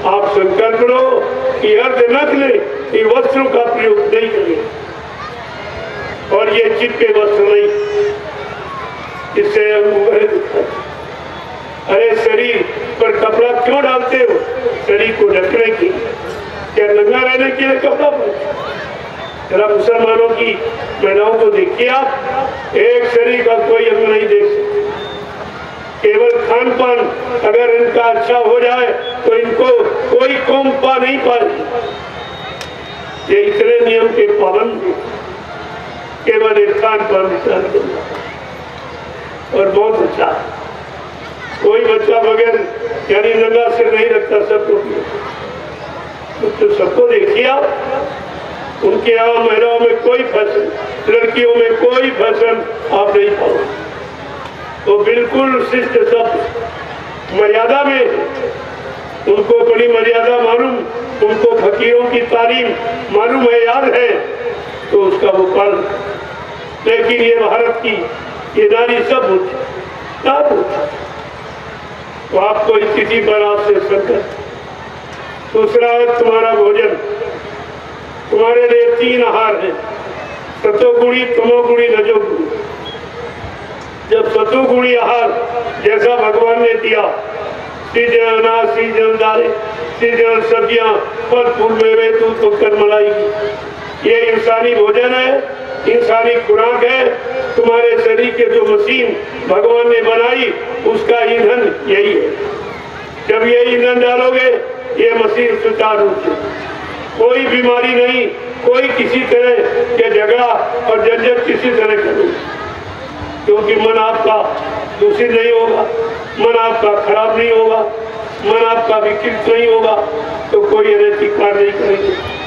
आप संकल्प लो कि अर्ध नग्न वस्त्रों का प्रयोग नहीं करें और ये चिपके वस्त्र नहीं इससे, अरे शरीर पर कपड़ा क्यों डालते हो? शरीर को ढकने की, क्या नंगा रहने के लिए कपड़ा जरा मुसलमानों की महिलाओं को देखिए आप, एक शरीर का कोई अंग नहीं देख सकते। केवल खान पान अगर इनका अच्छा हो जाए तो इनको कोई कौम पा नहीं पाएगी। ये इतने नियम के हैं। केवल एक पान विचार करना और बहुत अच्छा। कोई बच्चा बगैर यानी नंगा सिर नहीं रखता सबको तो, तो सबको आप। उनके यहाँ महिलाओं में कोई फ़ैशन लड़कियों में कोई फ़ैशन आप नहीं पाओ वो बिल्कुल शिष्ट सब मर्यादा में। उनको बड़ी मर्यादा मालूम उनको फकीरों की तालीम मालूम है याद है। तो उसका वो पालन लेकिन ये भारत की ये नारी सब होती सब होती। तो आपको इस तिथि पर आपसे संकट दूसरा है तुम्हारा भोजन। तुम्हारे लिए तीन आहार है। सतोगुणी, तमोगुणी, रजोगुणी। जब सतुगुणी आहार जैसा भगवान ने दिया सीज़न अनाज सीज़न दालें सीज़न सब्ज़ियाँ, फल, फूल मेवे दूध तो कर मलाएगी ये इंसानी भोजन है, इंसानी खुराक है। तुम्हारे शरीर के जो मशीन भगवान ने बनाई, उसका ईंधन यही है। जब ये ईंधन डालोगे, ये मशीन सुचारू कोई बीमारी नहीं, कोई किसी तरह के झगड़ा और झंझट किसी तरह का नहीं। क्योंकि मन आपका दूषित नहीं होगा, मन आपका खराब नहीं होगा, मन आपका विकृत नहीं होगा तो कोई अनैतिक कार्य नहीं करेंगे।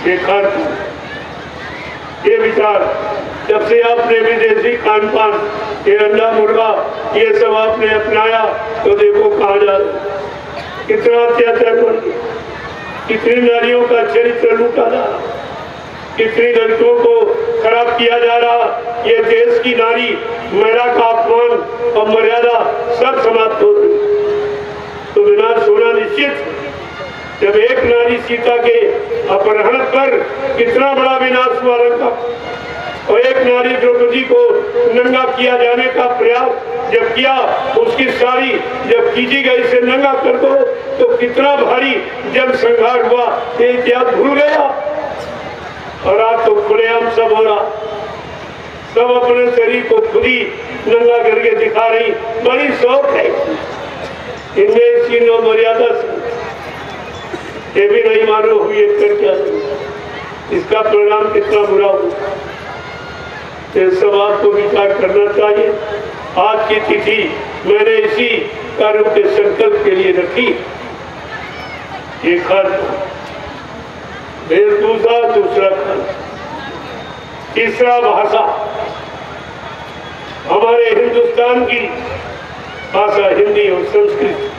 ये ये विचार, जब से आपने विदेशी खान पान ये अंडा मुर्गा, ये सब आपने अपनाया तो देखो कहा जा कितना अत्याचार गया कितनी नारियों का चरित्र लूटा जा कितनी लड़कियों को खराब किया जा रहा। ये देश की नारी महिला का अपमान और मर्यादा सब समाप्त हो गई। तो विनाश होना निश्चित जब एक नारी सीता के अपहरण पर कितना बड़ा विनाश हुआ लंका और एक नारी द्रौपदी को नंगा किया जाने का प्रयास जब किया, उसकी साड़ी जब खींची गई से नंगा कर दो तो कितना भारी जन संहार हुआ, ये इतिहास भूल गया। और आज तो खुलेआम सब हो रहा। सब अपने शरीर को खुद ही नंगा करके दिखा रही। बड़ी शौक है। इनमें इसकी मर्यादा ये भी नहीं मानो हुई कर क्या इसका परिणाम कितना बुरा हुआ। सब आपको विचार करना चाहिए। आज की तिथि मैंने इसी कार्यों के संकल्प के लिए रखी। ये खर्च। फिर दूसरा दूसरा खर्च। तीसरा भाषा। हमारे हिंदुस्तान की भाषा हिंदी और संस्कृत।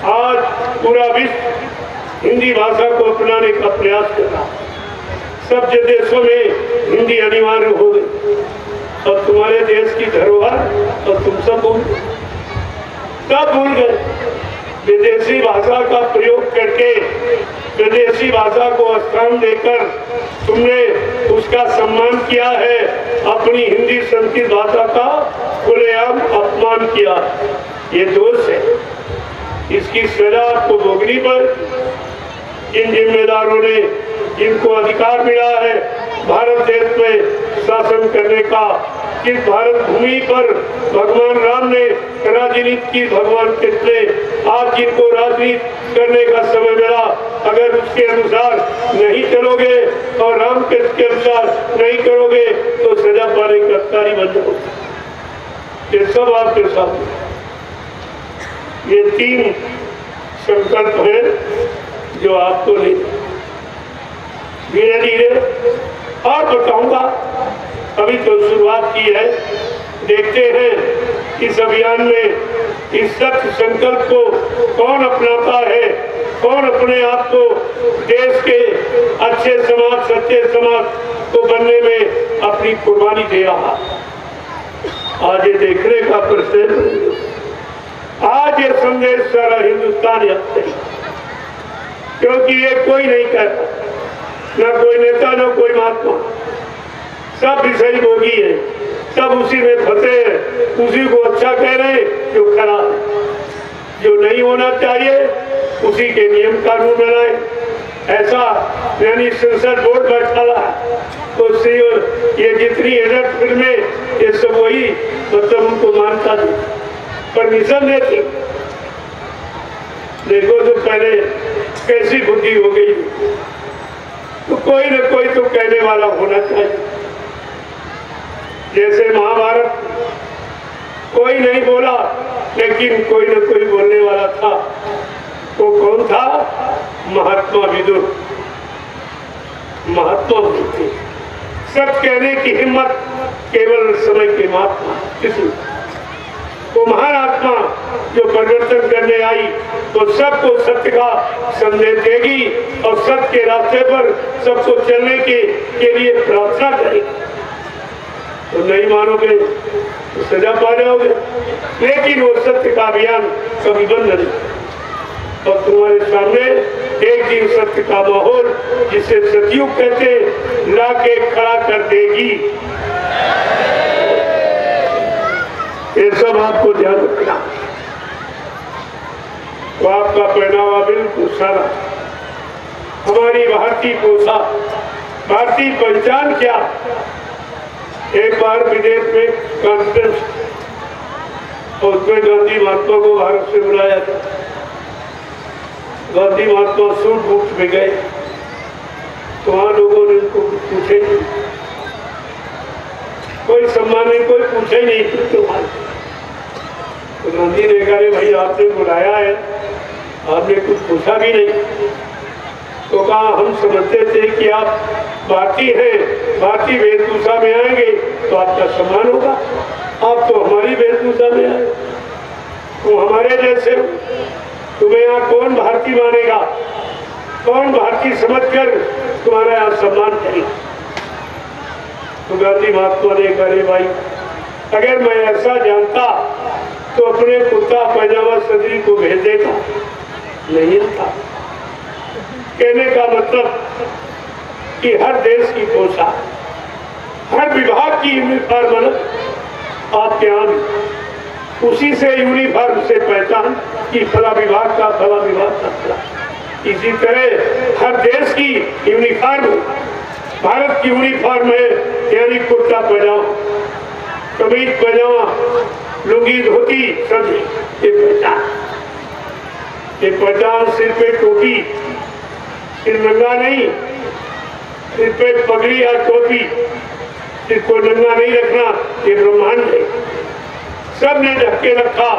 आज पूरा विश्व हिंदी भाषा को अपनाने का प्रयास कर रहा सब देशों में हिंदी अनिवार्य हो गई। और तुम्हारे देश की धरोहर और तुम सब भूल सब भूल गए? विदेशी भाषा का प्रयोग करके विदेशी भाषा को स्थान देकर तुमने उसका सम्मान किया है। अपनी हिंदी संस्कृत भाषा का खुलेआम अपमान किया। ये दोष है। इसकी सजा आपको भोगनी पर। इन जिम्मेदारों ने जिनको अधिकार मिला है, भारत देश में शासन करने का जिस भारत भूमि पर भगवान राम ने राजनीति की भगवान कृष्ण ने। आज जिनको राजनीति करने का समय मिला, अगर उसके अनुसार नहीं चलोगे और राम के अनुसार नहीं करोगे तो सजा पाने का अधिकारी बन जाओगे ये सब आपके सामने ये तीन संकल्प है जो आपको नहीं धीरे धीरे और बताऊँगा, अभी तो शुरुआत की है, देखते हैं इस अभियान में इस सख्त संकल्प को कौन अपनाता है, कौन अपने आप को देश के अच्छे समाज, सच्चे समाज को बनने में अपनी कुर्बानी दे रहा आज ये देखने का प्रश्न। आज ये संदेश सारा हिंदुस्तान याद क्योंकि ये कोई नहीं कहता। न कोई नेता, न कोई महात्मा। सब विषय भोगी है। सब उसी में फंसे हैं। उसी को अच्छा कह रहे हैं जो खराब है। जो नहीं होना चाहिए, उसी के नियम कानून बनाए ऐसा यानी सेंसर बोर्ड बैठा है। तो ये जितनी एडल्ट फ़िल्में, ये सब वही मतलब उनको मानता थी परमिशन देती देखो तो पहले कैसी बुद्धि हो गई। तो कोई न कोई तो कहने वाला होना चाहिए। जैसे महाभारत कोई नहीं बोला, लेकिन कोई ना कोई बोलने वाला था। वो तो कौन था? महात्मा विदुर। महात्मा विदुर। सब कहने की हिम्मत केवल समय के महात्मा किसी वो महान आत्मा जो परिवर्तन करने आई तो सबको सत्य का संदेश देगी और सत्य के रास्ते पर सबको चलने के, के लिए प्रार्थना करेगी। तो नहीं मानोगे तो सजा पा जाओगे। लेकिन वो सत्य का अभियान कभी बंद नहीं। और तुम्हारे सामने एक दिन सत्य का माहौल जिसे सतयुग कहते ला के खड़ा कर देगी। ये सब आपको ध्यान रखना। तो आपका पहनावा बिल्कुल सारा। हमारी भारतीय पोशाक, भारतीय पहचान क्या? एक बार विदेश में कॉन्फ्रेंस उसमें गांधी महात्मा को भारत से बुलाया था। गांधी महात्मा सूट बूट में गए। तो वहाँ लोगों ने उनको पूछे कोई सम्मान नहीं, कोई पूछे नहीं। तो तो गांधी ने कहा, "अरे भाई, आपने बुलाया है। आपने कुछ पूछा भी नहीं। तो कहा, हम समझते थे कि आप भारतीय हैं भारतीय वेशभूषा में आएँगे तो आपका सम्मान होगा। आप तो हमारी वेशभूषा में आए। तुम हमारे जैसे तुम्हें यहाँ कौन भारतीय मानेगा? कौन भारतीय समझकर तुम्हारा यहाँ सम्मान करेगा? तो गांधी महात्मा ने कहा "अरे भाई। अगर मैं ऐसा जानता तो अपने कुत्ता पैजामा सदरी को भेज देता। नहीं था कहने का मतलब कि हर देश की पोशाक हर विभाग की यूनिफॉर्म आपके यहाँ उसी से यूनिफॉर्म से पहचान कि फला विभाग का, फला विभाग का, फला। इसी तरह हर देश की यूनिफॉर्म भारत की यूनिफॉर्म है। यानी कुर्ता पैजामा, कमीज पैजामा लुंगी धोती सभी ये पहचान ये पहचान सिर पे टोपी। सिर नंगा नहीं। सिर पे पगड़ी या टोपी। सिर को नंगा नहीं रखना, ये ब्रह्मांड है। सबने ढक के रखा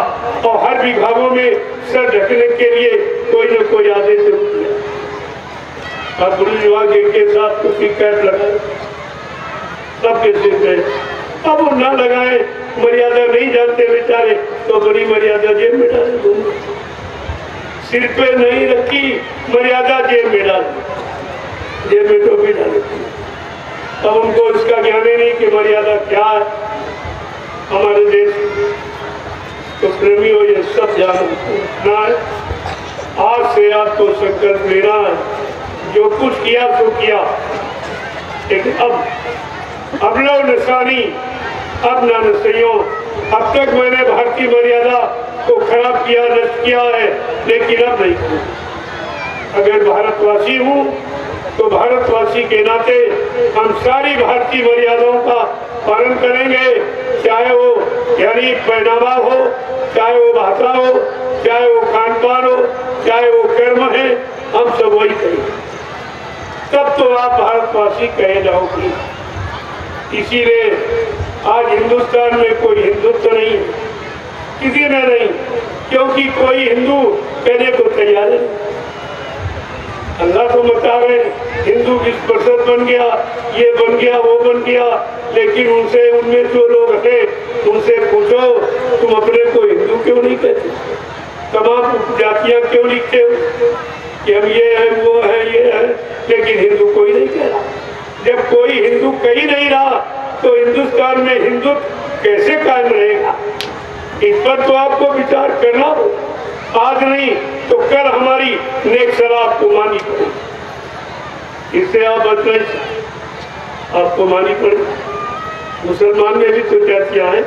और हर विभागों में सर ढकने के लिए कोई न कोई आदेश अब विभाग एक के साथ कुछ कैप लगाए सबके सिर पे अब वो न लगाए, मर्यादा नहीं जानते बेचारे तो बड़ी मर्यादा जेब में डाले सिर पे नहीं रखी, मर्यादा जेब में डाल जेब में टोपी डाले अब उनको इसका ज्ञान ही नहीं कि मर्यादा क्या है। हमारे देश तो प्रेमी हो ये सब जानना है। आज से आपको संकल्प लेना है। जो कुछ किया, सो किया। लेकिन अब अब लो निशानी, अब ना नसैयों अब तक मैंने भारतीय मर्यादा को खराब किया, नष्ट किया है, लेकिन अब नहीं। अगर भारतवासी हूँ तो भारतवासी के नाते हम सारी भारतीय मर्यादाओं का पालन करेंगे। चाहे वो यानी पहनावा हो, चाहे वो भाषा हो, चाहे वो खान पान हो, चाहे वो कर्म है, हम सब वही करें तब तो आप भारतवासी कहे जाओगे। इसीलिए आज हिंदुस्तान में कोई हिंदुत्व नहीं, किसी में नहीं, क्योंकि कोई हिंदू कहने को तैयार है अल्लाह तो बता रहे हिंदू किस प्रतिशत बन गया, ये बन गया, वो बन गया, लेकिन उनसे, उनमें जो लोग हैं उनसे पूछो, तुम अपने को हिंदू क्यों नहीं कहते? तमाम जातियाँ क्यों लिखते हो? कि हम ये है, वो है, ये है, लेकिन हिंदू कोई नहीं कह रहा। जब कोई हिंदू कहीं नहीं रहा तो हिंदुस्तान में हिंदुत्व कैसे कायम रहेगा? इस पर तो आपको विचार करना हो। आज नहीं तो कल हमारी नेक सलाह आपको मानी पड़ेगी। इससे आप बच आपको मानी पड़ेगी। मुसलमान में भी तो जातियाँ हैं।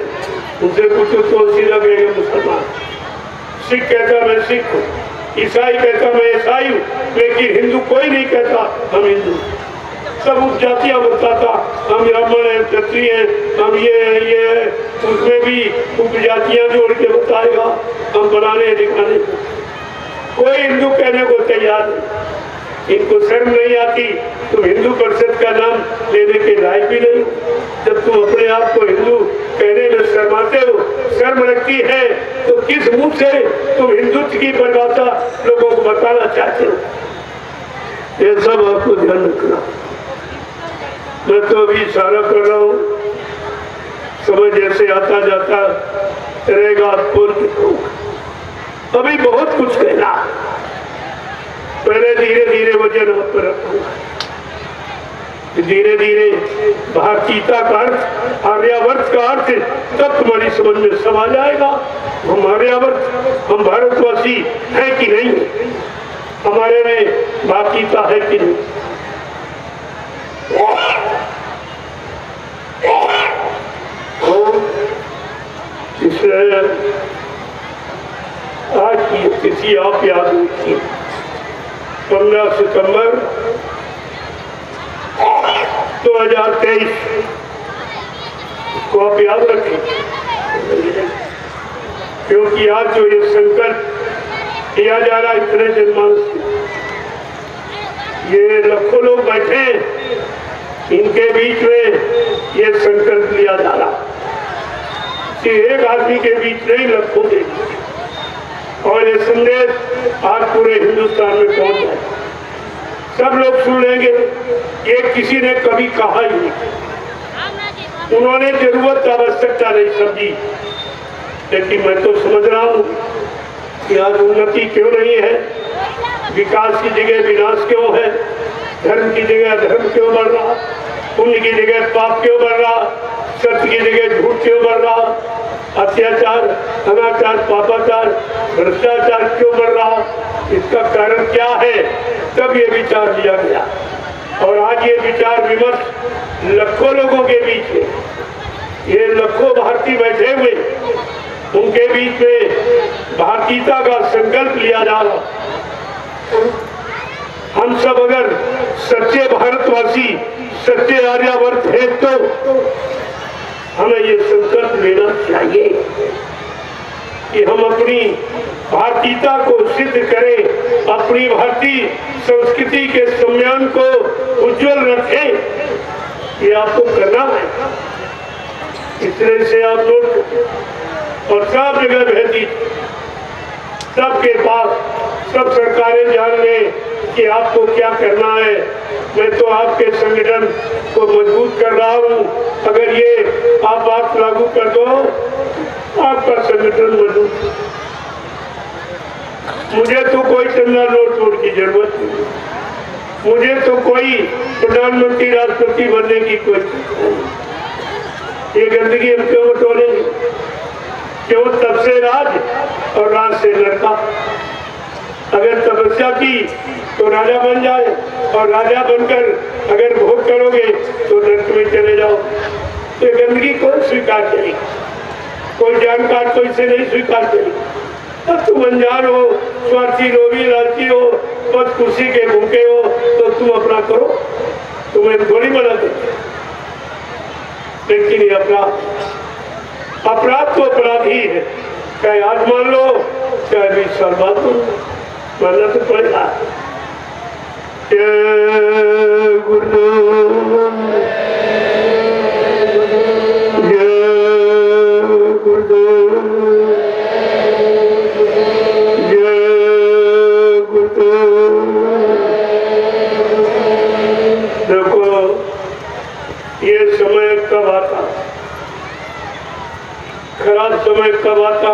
उनसे पूछो तो सीधा कहेगा मुसलमान? सिख कहता, मैं सिख हूँ। ईसाई कहता, मैं ईसाई हूँ। लेकिन हिंदू कोई नहीं कहता, हम हिंदू। सब उस जातियाँ बताता हम ब्राह्मण हैं, क्षत्रिय हैं, हम ये है ये है। उसमें भी उपजातियाँ जोड़ के बताएगा। हम बनाने दिखाने कोई हिंदू कहने को तैयार नहीं। इनको शर्म नहीं आती तो हिंदू परिषद का नाम लेने के लायक भी नहीं। जब तुम अपने आप को हिंदू कहने में शर्माते हो, शर्म रखती है तो किस मुँह से तुम हिंदुत्व की परिभाषा लोगों को बताना चाहते हो? ये सब आपको ध्यान रखना। मैं तो अभी इशारा कर रहा हूँ। समय जैसे आता जाता रहेगा अभी बहुत कुछ कहना। पहले धीरे धीरे वज़न आप पर रखूँगा धीरे धीरे भारतीयता का अर्थ, आर्यावर्त का अर्थ, तब तुम्हारी समझ में समा जाएगा हम आर्यावर्त, हम भारतवासी हैं कि नहीं? हमारे में भारतीयता है कि नहीं? आज की तिथि आप याद रखिए पंद्रह सितंबर 2023 को आप याद रखें क्योंकि आज जो ये संकल्प किया जा रहा है, इतने जनमानस ये लाखों लोग बैठे, इनके बीच में ये संकल्प लिया जा रहा कि एक आदमी के बीच नहीं लाखों के और ये संदेश आज पूरे हिंदुस्तान में पहुँच जाए सब लोग सुन लेंगे, ये किसी ने कभी कहा ही नहीं। उन्होंने ज़रूरत, आवश्यकता नहीं समझी। लेकिन मैं तो समझ रहा हूँ कि आज उन्नति क्यों नहीं है? विकास की जगह विनाश क्यों है? धर्म की जगह धर्म क्यों बढ़ रहा? पुण्य की जगह पाप क्यों बढ़ रहा? सत्य की जगह झूठ क्यों बढ़ रहा? अत्याचार, अनाचार, पापाचार, भ्रष्टाचार क्यों बढ़ रहा? इसका कारण क्या है? तब ये विचार लिया गया। और आज ये विचार विमर्श लाखों लोगों के बीच में ये लाखों भारतीय बैठे हुए उनके बीच में भारतीयता का संकल्प लिया जा रहा हम सब अगर सच्चे भारतवासी, सच्चे आर्यावर्त है तो हमें ये संकल्प लेना चाहिए कि हम अपनी भारतीयता को सिद्ध करें, अपनी भारतीय संस्कृति के सम्मान को उज्जवल रखें ये आपको करना है तरह से आप लोग। और सब जगह भेज सबके पास, सब सरकारें जान लें कि आपको क्या करना है। मैं तो आपके संगठन को मज़बूत कर रहा हूँ। अगर ये आप बात लागू कर दो, आपका संगठन मज़बूत मुझे तो कोई चंदा नोट वोट की ज़रूरत नहीं। मुझे तो कोई प्रधानमंत्री, राष्ट्रपति बनने की कोई ये गंदगी हम क्यों बटोरे क्यों तब से राज और राज से लड़का अगर तपस्या की तो राजा बन जाए और राजा बनकर अगर भोग करोगे तो नरक में चले जाओ। ये गंदगी कौन स्वीकार करेगा? कोई जानकार तो इसे नहीं स्वीकार करेगा। अब तुम अनजान हो, स्वार्थी लोभी, लालची हो पद कुर्सी के भूखे हो तो तुम अपना करो। तुम्हें थोड़ी मना देते। लेकिन ये अपराध अपराध तो अपराध ही। है चाहे आज मान लो, चाहे बीस साल बाद मानना तो पड़ेगा। जय समय कब आता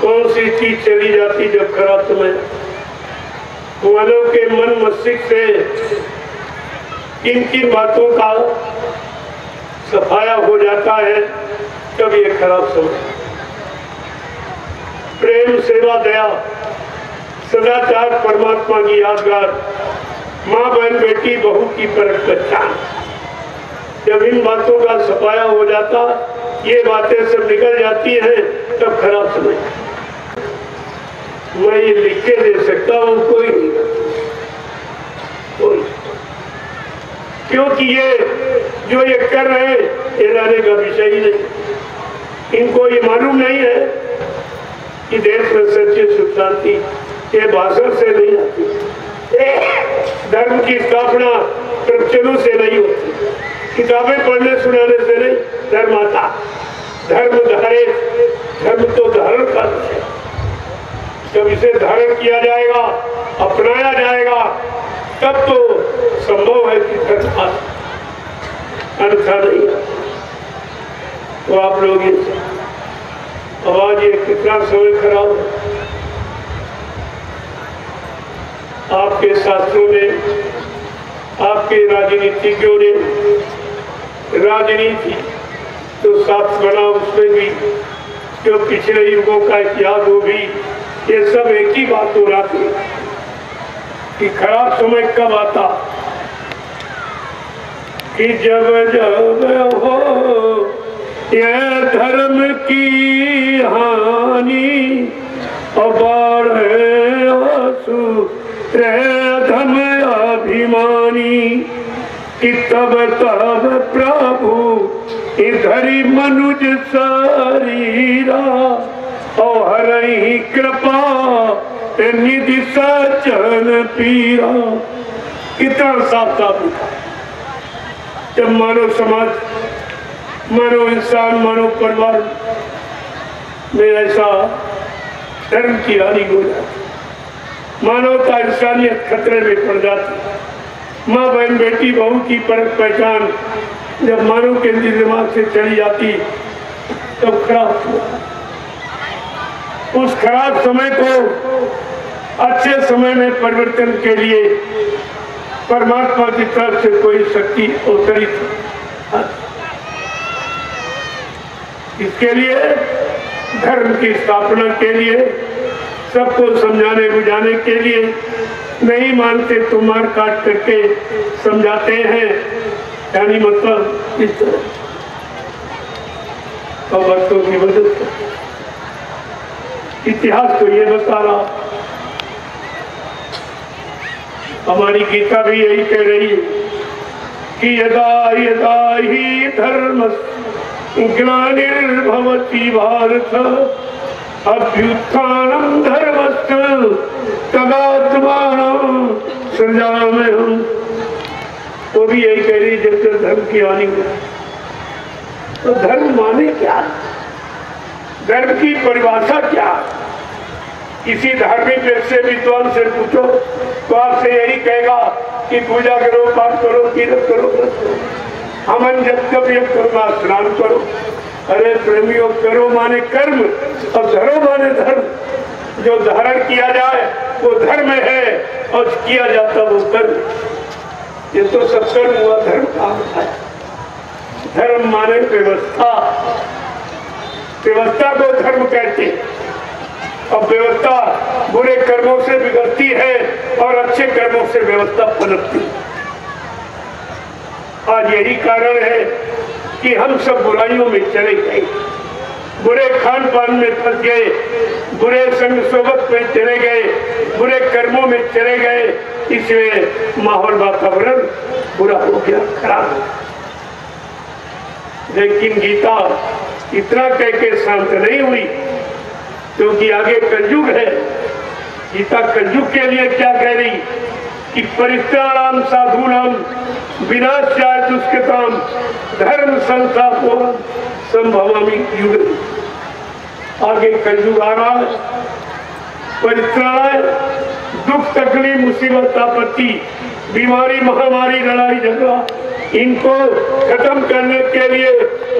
कौन सी चीज़ चली जाती जब खराब समय मानव के मन मस्तिष्क से किन किन बातों का सफाया हो जाता है तब ये खराब समय प्रेम, सेवा, दया, सदाचार, परमात्मा की यादगार माँ बहन बेटी, बहू की परख पहचान। जब इन बातों का सफाया हो जाता ये बातें सब निकल जाती हैं, तब खराब समय। मैं ये लिख के दे सकता हूँ, कोई नहीं कोई क्योंकि ये, जो ये कर रहे हैं, ये रहने का विषय ही नहीं। इनको ये मालूम नहीं है कि देश में सच्ची सुख शांति ये भाषण से नहीं आती। धर्म की स्थापना प्रवचनों से नहीं होती। किताबें पढ़ने, सुनाने से नहीं, धर्म आता। धर्म धारे, धर्म तो धारण का विषय जब इसे धारण किया जाएगा, अपनाया जाएगा, तब तो संभव है कि धर्म आ नहीं तो आप लोग ये आवाज़ ये कितना समय खराब है? आपके शास्त्रों ने, आपके राजनीतिज्ञों ने राजनीति तो साथ बना उसमें भी, जो पिछले युगों का इतिहास हो भी, ये सब एक ही बात हो रहा थी कि खराब समय कब आता। कि जब जब हो यह धर्म की हानि और बढ़े धम अभिमानी कि तब तब प्रभु इधरी मनुज शरीरा और कृपा निधि सचन पीरा। कितना साफ़ साफ़ जब मानव समाज, मानव इंसान, मानव परिवार में ऐसा धर्म की हानि हो जाती। मानवता इंसानियत खतरे में पड़ जाती माँ, बहन, बेटी, बहू की परख पहचान जब मानव के दिमाग से चली जाती, तब खराब हुआ। उस खराब समय को अच्छे समय में परिवर्तन के लिए परमात्मा की तरफ़ से कोई शक्ति अवतरित इसके लिए धर्म की स्थापना के लिए सबको समझाने बुझाने के लिए नहीं मानते तो मार काट करके समझाते हैं। यानी मतलब इस तरह। और बच्चों की मदद इतिहास तो ये बता रहा। हमारी गीता भी यही कह रही कि यदा यदा ही धर्म ग्लानिर्भवती भारत। अभ्युत्थानम धर्मस्त तदात्मान सृजा में हम वो भी यही कह रही जब धर्म की हानि हो। तो धर्म माने क्या? धर्म की परिभाषा क्या? किसी धार्मिक व्यक्ति से विद्वान से पूछो तो आपसे यही कहेगा कि पूजा करो, पाठ करो तीर्थ करो करो। हमन जब जब ये करो स्नान करो। अरे प्रेमियों, करो माने कर्म, और धरो माने धर्म। जो धारण किया जाए, वो धर्म है, और किया जाता वो कर्म। ये तो सब कर्म हुआ, धर्म है। धर्म माने व्यवस्था। व्यवस्था को धर्म कहते और व्यवस्था बुरे कर्मों से बिगड़ती है, और अच्छे कर्मों से व्यवस्था है। आज यही कारण है कि हम सब बुराइयों में चले गए। बुरे खान पान में फंस गए। बुरे संग सोबत में चले गए। बुरे कर्मों में चले गए। इसलिए माहौल वातावरण बुरा हो गया, खराब हो लेकिन गीता इतना कह के शांत नहीं हुई, क्योंकि आगे कलयुग है। गीता कलयुग के लिए क्या कह रही? कि परित्राणाम साधु नाम विनाशाय दुष्कृताम, धर्म संस्थापन संभवामी युग। आगे कलयुग आ रहा है। दुख, तकलीफ़, मुसीबत, आपत्ति, बीमारी, महामारी, लड़ाई, झगड़ा, इनको खत्म करने के लिए,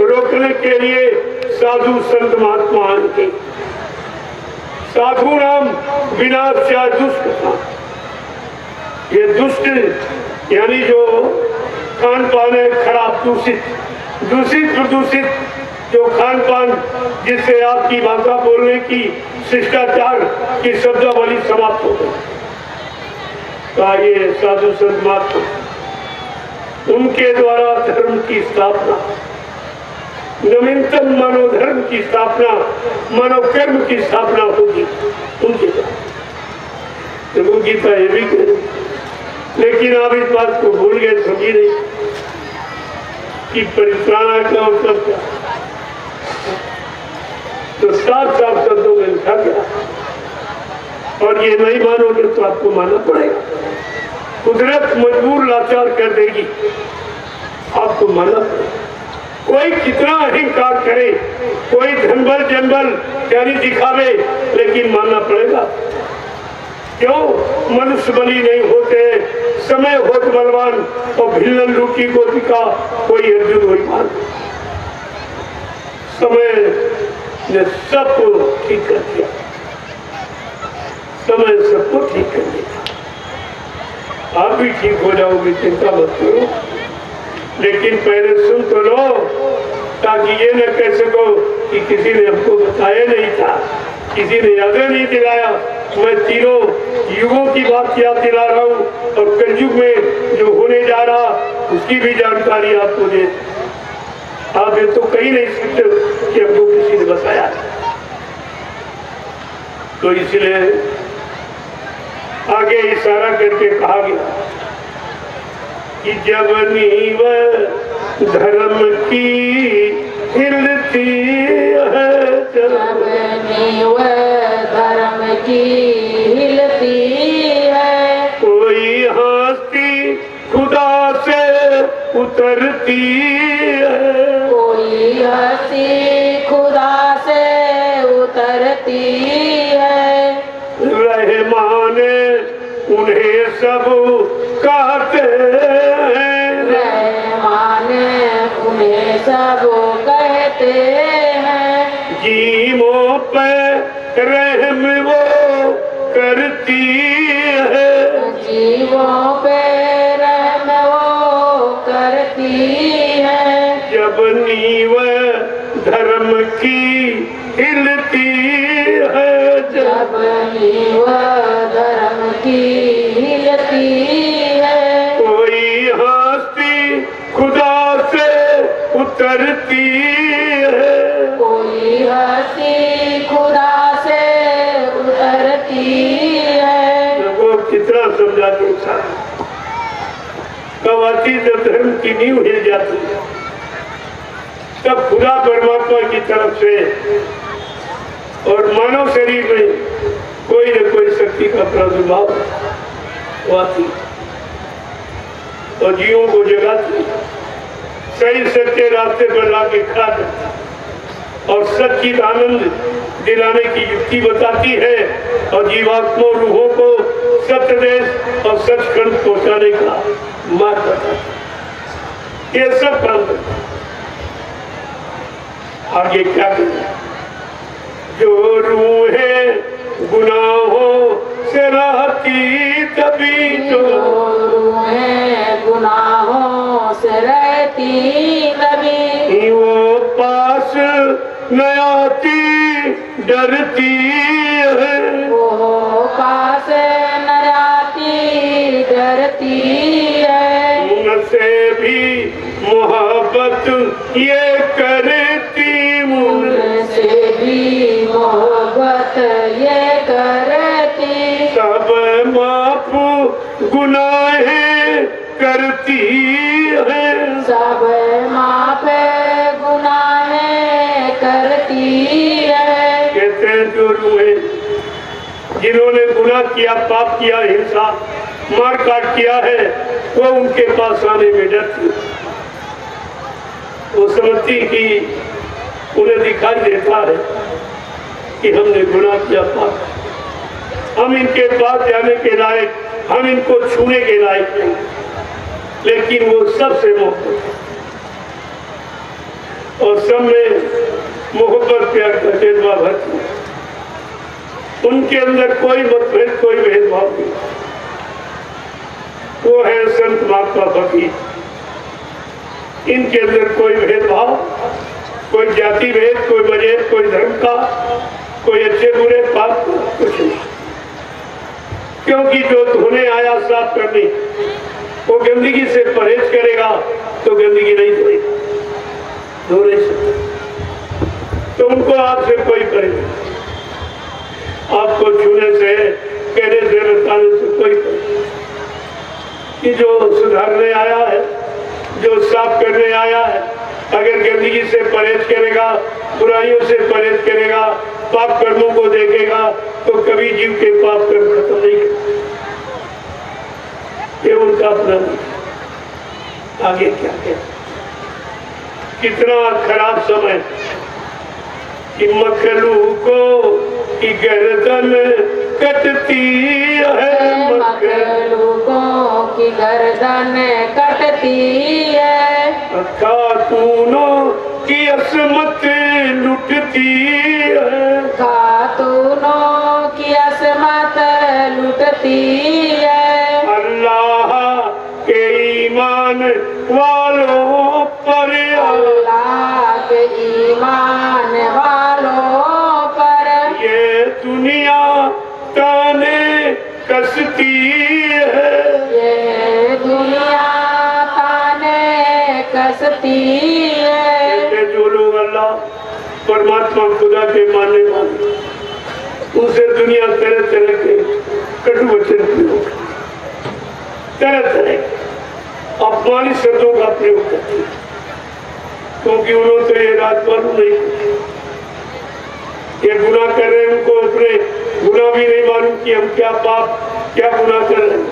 रोकने के लिए साधु संत महात्मा आएँगे साधु नाम विनाश या दुष्ट ये दुष्ट, यानी जो खान पान है, खराब दूषित दूषित प्रदूषित जो खान पान जिससे आपकी भाषा बोलने की शिष्टाचार की शब्दावली समाप्त हो गई। ये साधु संत महात्मा उनके द्वारा धर्म की स्थापना नवीनतम मनोधर्म की स्थापना मनोकर्म की स्थापना होगी, उनके द्वारा। देखो गीता ये भी कह लेकिन आप इस बात को भूल गए समझी नहीं कि परित्राणा का मतलब क्या? तो साफ़ साफ़ शब्दों में लिखा गया और ये नहीं मानोगे तो आपको मानना पड़ेगा। कुदरत मजबूर, लाचार कर देगी। आपको मानना कोई कितना अहंकार करे, कोई धनबल जनबल यानी दिखावे, लेकिन मानना पड़ेगा क्यों मनुष्य बली नहीं होते? समय होत बलवान, और भिल्लन रूपी गोपिका कोई अर्जुन मान समय ने सबको ठीक कर दिया। समय सबको ठीक कर दिया। आप भी ठीक हो जाओगे, चिंता मत करो। लेकिन पहले सुन तो लो, ताकि ये न कह सको कि किसी ने हमको बताया नहीं था। किसी ने याद नहीं दिलाया। मैं तीनों युगों की बात याद दिला रहा हूँ और कलयुग में जो होने जा रहा, उसकी भी जानकारी आपको दे आप ये तो कहीं नहीं सकते कि हमको किसी ने बताया। तो इसलिए आगे इशारा करके कहा गया कि जब नीव धर्म की हिलती है जब नीव धर्म की हिलती है। कोई हस्ती खुदा से उतरती है। कोई हँसी खुदा से उतरती है। रहमान उन्हें सब उन्हें सब कहते हैं। जीवों पे रहम वो करती है। जीवों पे रहम वो करती है। जब नीव धर्म की हिलती है। जब नीव धर्म की जब धर्म की नींव हिल जाती तब खुदा परमात्मा की तरफ़ से और मानव शरीर में कोई न कोई शक्ति का प्रादुर्भाव आती और जीवों को जगाती सही सच्चे रास्ते पर ला के और सच्ची आनंद दिलाने की युक्ति बताती है। और जीवात्मा रूहों को सत्य देश और सचखंड पहुँचाने का मार्ग बताती ये सब काम आगे क्या करें? जो रूहे गुनाहों से रहती तभी तो रूहें गुनाहों से रहती तभी वो पास न आती डरती है। वो पास न आती डरती है। उनसे भी मोहब्बत ये करती जिन्होंने गुनाह किया, पाप किया, हिंसा मार काट किया है, वो उनके पास आने में डरती वो समझती कि उन्हें दिखाई देता है कि हमने गुनाह किया, पाप हम इनके पास जाने के लायक, हम इनको छूने के लायक नहीं। लेकिन वो सबसे मोहब्बत और सब में मोहब्बत, प्यार का जज्बा भरती है। उनके अंदर कोई मतभेद, कोई भेदभाव नहीं। वो है संत महात्मा फकीर इनके अंदर कोई भेदभाव, कोई जाति भेद, कोई मजेद, कोई धर्म का, कोई अच्छे बुरे, पाप कुछ नहीं। क्योंकि जो धोने आया साफ़ करने, वो गंदगी से परहेज करेगा तो गंदगी नहीं धोएगा धो नहीं सकता तो उनको आपसे कोई परहेज आपको छूने से कहने से बताने से कोई कि जो सुधारने आया है, जो साफ़ करने आया है, अगर गंदगी से परहेज करेगा, बुराइयों से परहेज करेगा, पाप कर्मों को देखेगा तो कभी जीव के पाप कर्म खत्म नहीं ये उनका अपना आगे क्या है? कितना खराब समय। कि मखलू को की गर्दन कटती है मखलू लोगों की गर्दन कटती है। खातूनों की असमत लुटती है। खातूनों की असमत लुटती है। अल्लाह के ईमान वालों पर अल्लाह के ईमान है, जो लोग अल्लाह, परमात्मा खुदा के मानने वाले उनसे दुनिया तरह तरह के कटु वचन प्रयोग तरह तरह अपमानित शब्दों का प्रयोग करते है। क्योंकि उन्होंने तो ये रात मालूम नहीं ये गुना कर रहे हैं उनको, अपने गुना भी नहीं मालूम कि हम क्या पाप, क्या गुना कर रहे हैं।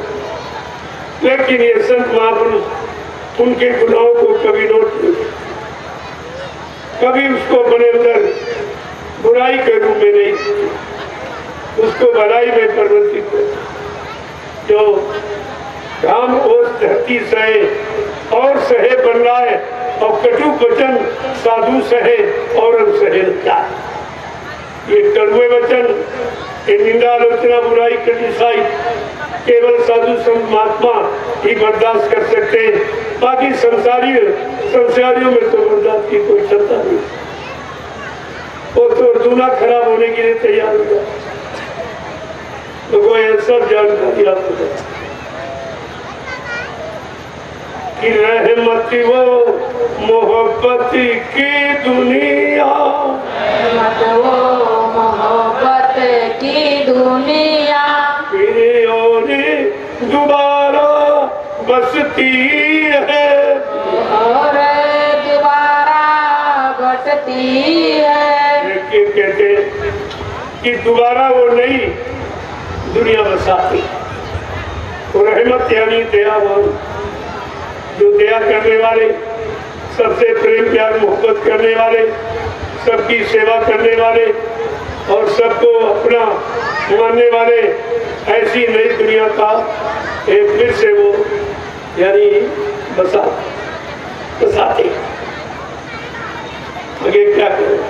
लेकिन ये संत महापुरुष उनके गुनाहों को कभी नोट कभी उसको अपने अंदर बुराई के रूप में नहीं। उसको भलाई में परिवर्तित जो काम ओस धरती सहे और सहे बन रहा है, और कटु वचन साधु सहे और सहे जाए। ये कड़ुए वचन ये निंदा आलोचना बुराई क्रिटिसाइज केवल साधु संत महात्मा ही बर्दाश्त कर सकते हैं। बाकी संसारी, संसारियों में तो बर्दाश्त की कोई क्षमता नहीं। वो तो दूना खराब होने के लिए तैयार हो जाए तो वो ये सब जानकारी आपको दे कि रहमत वो मोहब्बत की दुनिया। वो मोहब्बत की दुनिया। फिर और दोबारा बसती है। और दोबारा बसती है। कहते कि दोबारा वो नहीं दुनिया बसाती। तो रहमत यानी दयावान जो दया करने वाले, सबसे प्रेम प्यार मोहब्बत करने वाले, सबकी सेवा करने वाले और सबको अपना मानने वाले, ऐसी नई दुनिया का एक फिर से वो, यानी बसा, बसाते आगे क्या करें?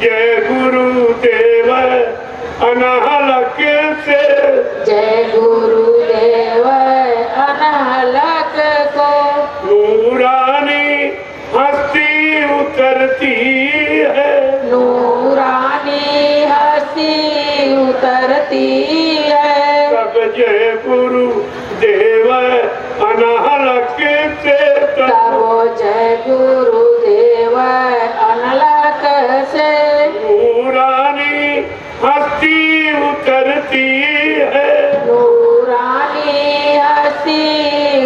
जय गुरुदेव अनाहलक से। जय गुरुदेव अनहलक उतरती है। नूरानी हँसी उतरती है। सब जय गुरु देव अनाहलक से तब जय गुरुदेव अनलक से। नूरानी हस्ती उतरती है। नूरानी हँसी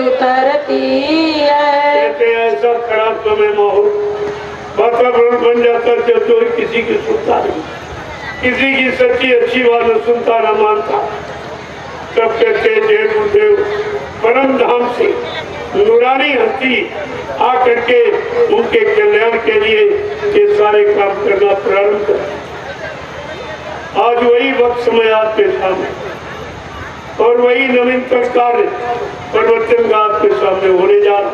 उतरती है। ऐसा खराब समय माहौल वातावरण बन जाता जब जो किसी की सुनता नहीं। किसी की सच्ची अच्छी बात न सुनता न मानता। तब कहते जय गुरुदेव, परम धाम से नूरानी हस्ती आ करके उनके कल्याण के लिए ये सारे काम करना प्रारंभ कर आज वही वक्त समय आपके सामने। और वही नवीनतम कार्य परिवर्तन का आपके सामने होने जा रहा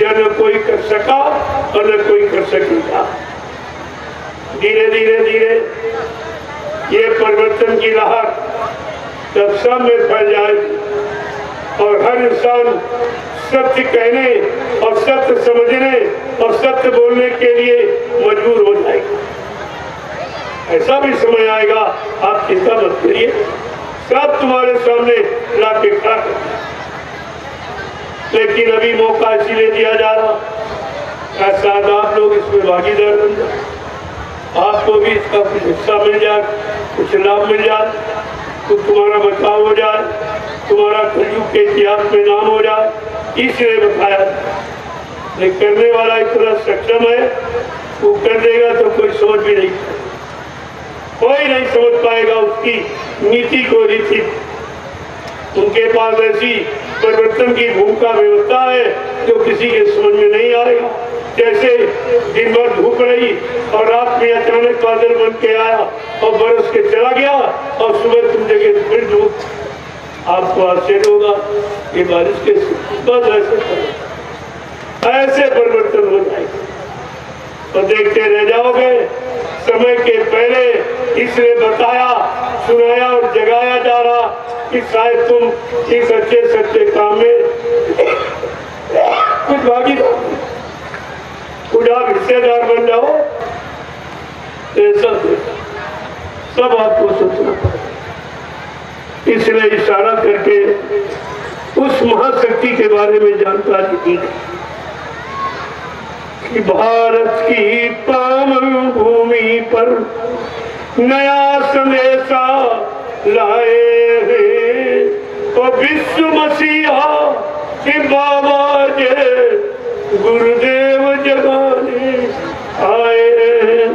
जो न कोई कर सका और न कोई कर सकेगा धीरे धीरे धीरे, ये परिवर्तन की लहर जब सब में फैल जाएगी और हर इंसान सत्य कहने और सत्य समझने और सत्य बोलने के लिए मजबूर हो जाएगा। ऐसा भी समय आएगा, आप चिंता मत करिए। सब तुम्हारे सामने ला के खड़ा कर। लेकिन अभी मौका इसीलिए दिया जा रहा। ऐसा आप लोग इसमें भागीदार बन जाए आपको भी इसका कुछ हिस्सा मिल जाए, कुछ लाभ मिल जाए, कुछ तुम्हारा बचाव हो जाए, तुम्हारा कलयुग के इतिहास में नाम हो जाए, इसलिए बताया। लेकिन करने वाला इतना सक्षम है, वो कर देगा तो कोई सोच भी नहीं। कोई नहीं समझ पाएगा उसकी नीति को रीति उनके पास ऐसी परिवर्तन की भूमिका व्यवस्था है जो किसी के समझ में नहीं आएगा। जैसे दिन भर धूप रही और रात में अचानक बादल बन के आया और बरस के चला गया और सुबह तुम जगह फिर धूप। आपको आश्चर्य होगा, ये बारिश के बस ऐसे ऐसे परिवर्तन हो जाएगा। और देखते रह जाओगे। समय के पहले इसने बताया, सुनाया और जगाया जा रहा कि शायद तुम इस अच्छे सच्चे काम में कुछ भागीदार कुछ आप हिस्सेदार बन जाओ। तो सब सब आपको सोचना इसलिए इशारा करके उस महाशक्ति के बारे में जानकारी दी गई। कि भारत की पावन भूमि पर नया संदेशा लाए हैं। और विश्व मसीहा के बाबा जय गुरुदेव जगाने आए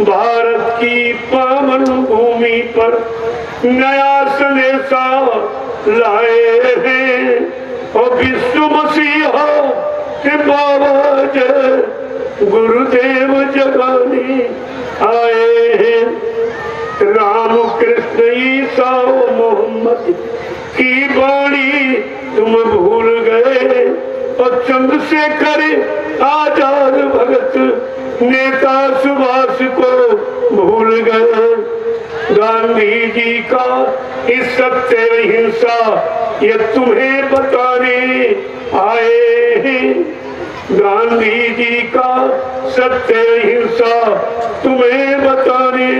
भारत की पावन भूमि पर नया संदेशा लाए हैं। और विश्व मसीहा बाबा जय गुरुदेव जगाने, आए हैं। राम कृष्ण ईसा मोहम्मद की बाणी तुम भूल गए। और चंद्रशेखर आज़ाद भगत, नेता सुभाष को भूल गए। गांधी जी का इस सत्य हिंसा, ये तुम्हें बताने आए हैं। गांधी जी का सत्य हिंसा तुम्हें बताने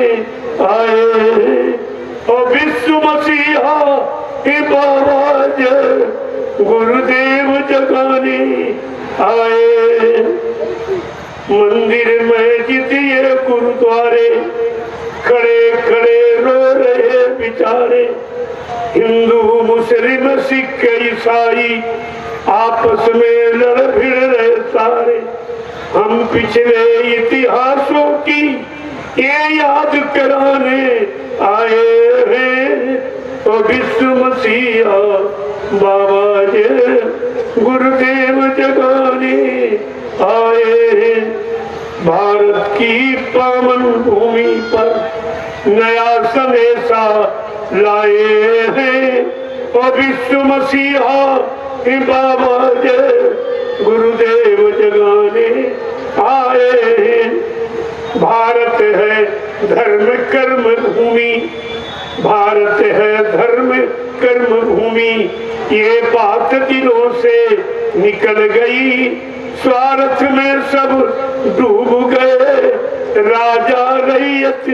आए हैं। और विश्व मसीहा के बाबा जय गुरुदेव जगाने आए मंदिर मस्जिद ये गुरुद्वारे खड़े खड़े रो रहे बिचारे। हिंदू, मुस्लिम, सिख, ईसाई आपस में लड़ भिड़ रहे सारे। हम पिछले इतिहासों की ये याद कराने आए हैं। तो विश्व मसीहा बाबा जय गुरुदेव जगाने आए हैं। भारत की पावन भूमि पर नया संदेशा लाए हैं। और विश्व मसीहा बाबा जय गुरुदेव जगाने आए हैं। भारत है धर्म कर्म भूमि भारत है धर्म कर्म भूमि ये बात दिलों से निकल गई। स्वार्थ में सब डूब गए। राजा रैयत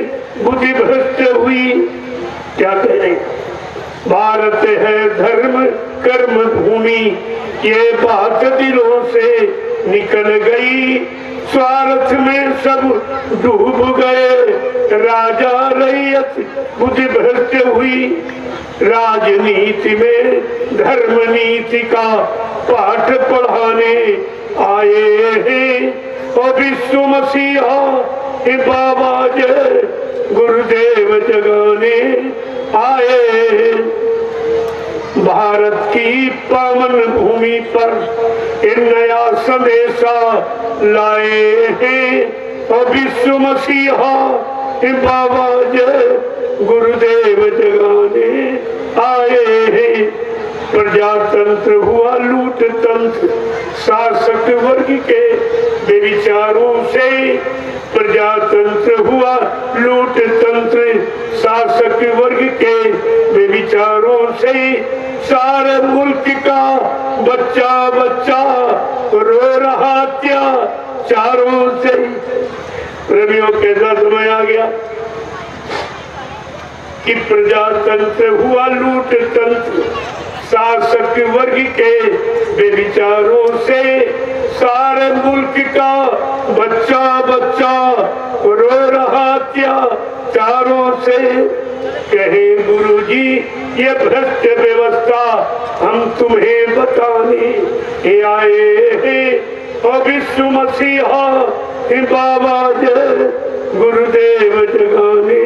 बुद्धि भ्रष्ट हुई। क्या कहें? भारत है धर्म कर्म भूमि ये बात दिलों से निकल गई। स्वार्थ में सब डूब गए। राजा रैयत बुद्धि भ्रष्ट हुई। राजनीति में धर्म नीति का पाठ पढ़ाने आए हैं। और विश्व मसीहा के बाबा जय गुरुदेव जगाने आए भारत की पावन भूमि पर एक नया संदेशा लाए हैं। और विश्व मसीहा बाबा जय गुरुदेव जगाने आए हैं। प्रजातंत्र हुआ लूट तंत्र शासक वर्ग के बेविचारों से प्रजातंत्र हुआ लूट तंत्र शासक वर्ग के बेविचारों से सारे मुल्क का बच्चा बच्चा रो रहा क्या? चारों से। प्रेमियों कैसा समय आ गया कि प्रजातंत्र हुआ लूट तंत्र शासक वर्ग के बेविचारों से सारे मुल्क का बच्चा बच्चा रो रहा क्या? चारों से कहे गुरुजी, ये भ्रष्ट व्यवस्था हम तुम्हें बताने आए हैं। विश्व मसीहा बाबा जय, गुरुदेव जगाने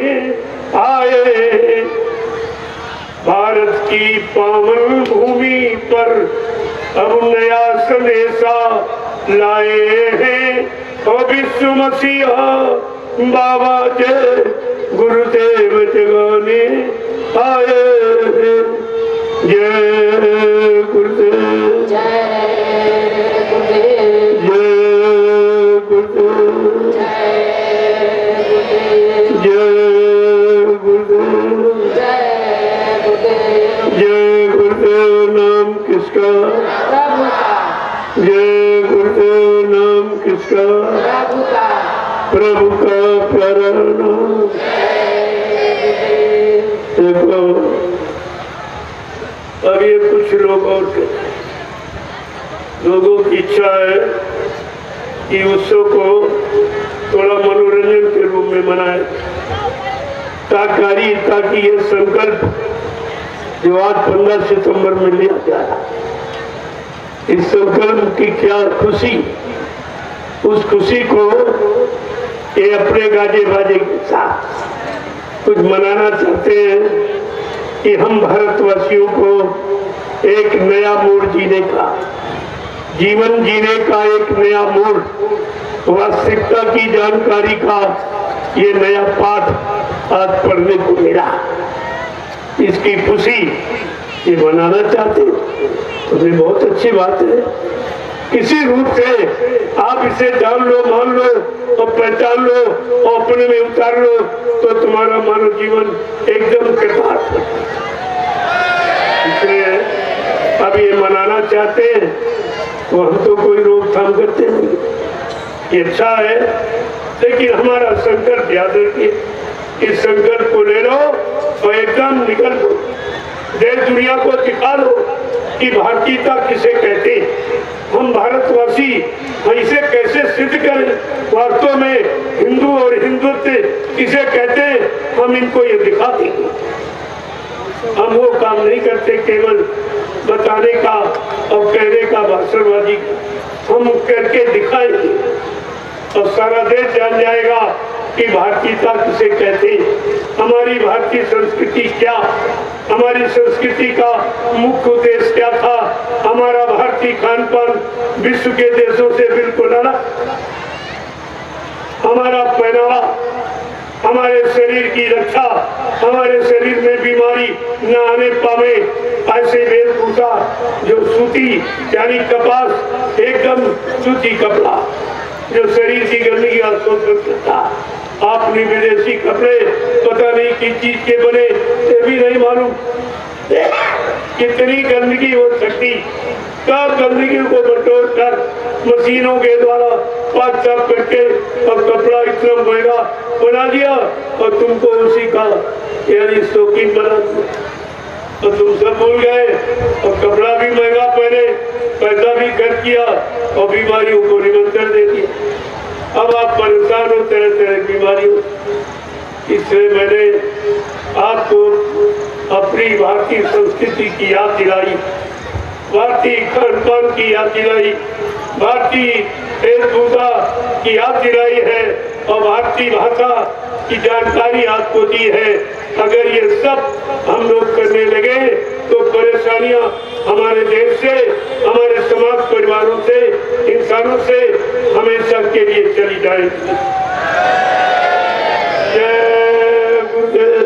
आए भारत की पावन भूमि पर अब नया संदेशा लाए हैं। और विश्व मसीहा बाबा जय गुरुदेव जगाने आए हैं। जय गुरुदेव। जय। जय गुरुदेव नाम किसका? प्रभु का प्रभु का प्यारा नाम। देखो। अब ये कुछ लोग और लोगों की इच्छा है कि उत्सव को थोड़ा मनोरंजन के रूप में मनाए ताकारी ताकि ये संकल्प जो आज पंद्रह सितंबर में लिया जाए इस संकल्प की क्या खुशी। उस खुशी को ये अपने गाजे बाजे के साथ कुछ मनाना चाहते हैं कि हम भारतवासियों को एक नया मोड़ जीने का, जीवन जीने का एक नया मोड़, वास्तविकता की जानकारी का ये नया पाठ आज पढ़ने को मिला। इसकी खुशी ये मनाना चाहते हैं। तो ये बहुत अच्छी बात है। किसी रूप से आप इसे जान लो, मान लो और पहचान लो और अपने में उतार लो तो तुम्हारा मानव जीवन एकदम हो। इसलिए अब ये मनाना चाहते हैं तो हम तो कोई रोकथाम करते नहीं। ये अच्छा है, लेकिन हमारा संकल्प याद रखिए इस संकल्प को ले लो और एकदम निकल लो देश दुनिया को दिखा दो कि भारतीयता किसे कहते हम भारतवासी इसे कैसे सिद्ध करें? वास्तव में हिंदू और हिंदुत्व किसे कहते हम इनको ये दिखा देंगे हम वो काम नहीं करते, केवल बताने का और कहने का भाषणबाजी हम करके दिखाएँगे। और सारा देश जान जाएगा कि भारतीयता किसे कहते हमारी भारतीय संस्कृति क्या? हमारी संस्कृति का मुख्य उद्देश्य क्या था? हमारा भारतीय खान पान विश्व के देशों से बिल्कुल अलग। हमारा पहनावा, हमारे शरीर की रक्षा, हमारे शरीर में बीमारी न आने पावे, ऐसे वेशभूषा जो सूती यानी कपास, एकदम सूती कपड़ा। जो शरीर की गंदगी शोषण करता आपने विदेशी कपड़े, पता नहीं किस चीज़ के बने, ये भी नहीं मालूम। कितनी गंदगी हो सकती? कब गंदगी को बटोर कर मशीनों के द्वारा पाक साफ़ करके अब कपड़ा इतना महँगा बना दिया और तुमको उसी का यानी शौकीन बना दिया। और तुम सब भूल गए। और कपड़ा भी महँगा पहने, पैसा भी खर्च किया और बीमारियों को निमंत्रण दे दिया। अब आप परेशान हो तरह तरह की बीमारियों। इसलिए मैंने आपको अपनी भारतीय संस्कृति की याद दिलाई। भारतीय खान पान की याद दिलाई भारतीय वेशभूषा की याद दिलाई है। और भारतीय भाषा की जानकारी आपको दी है। अगर ये सब हम लोग करने लगे तो परेशानियाँ हमारे देश से, हमारे समाज परिवारों से, इंसानों से हमेशा के लिए चली जाएगी। जय गुरुदेव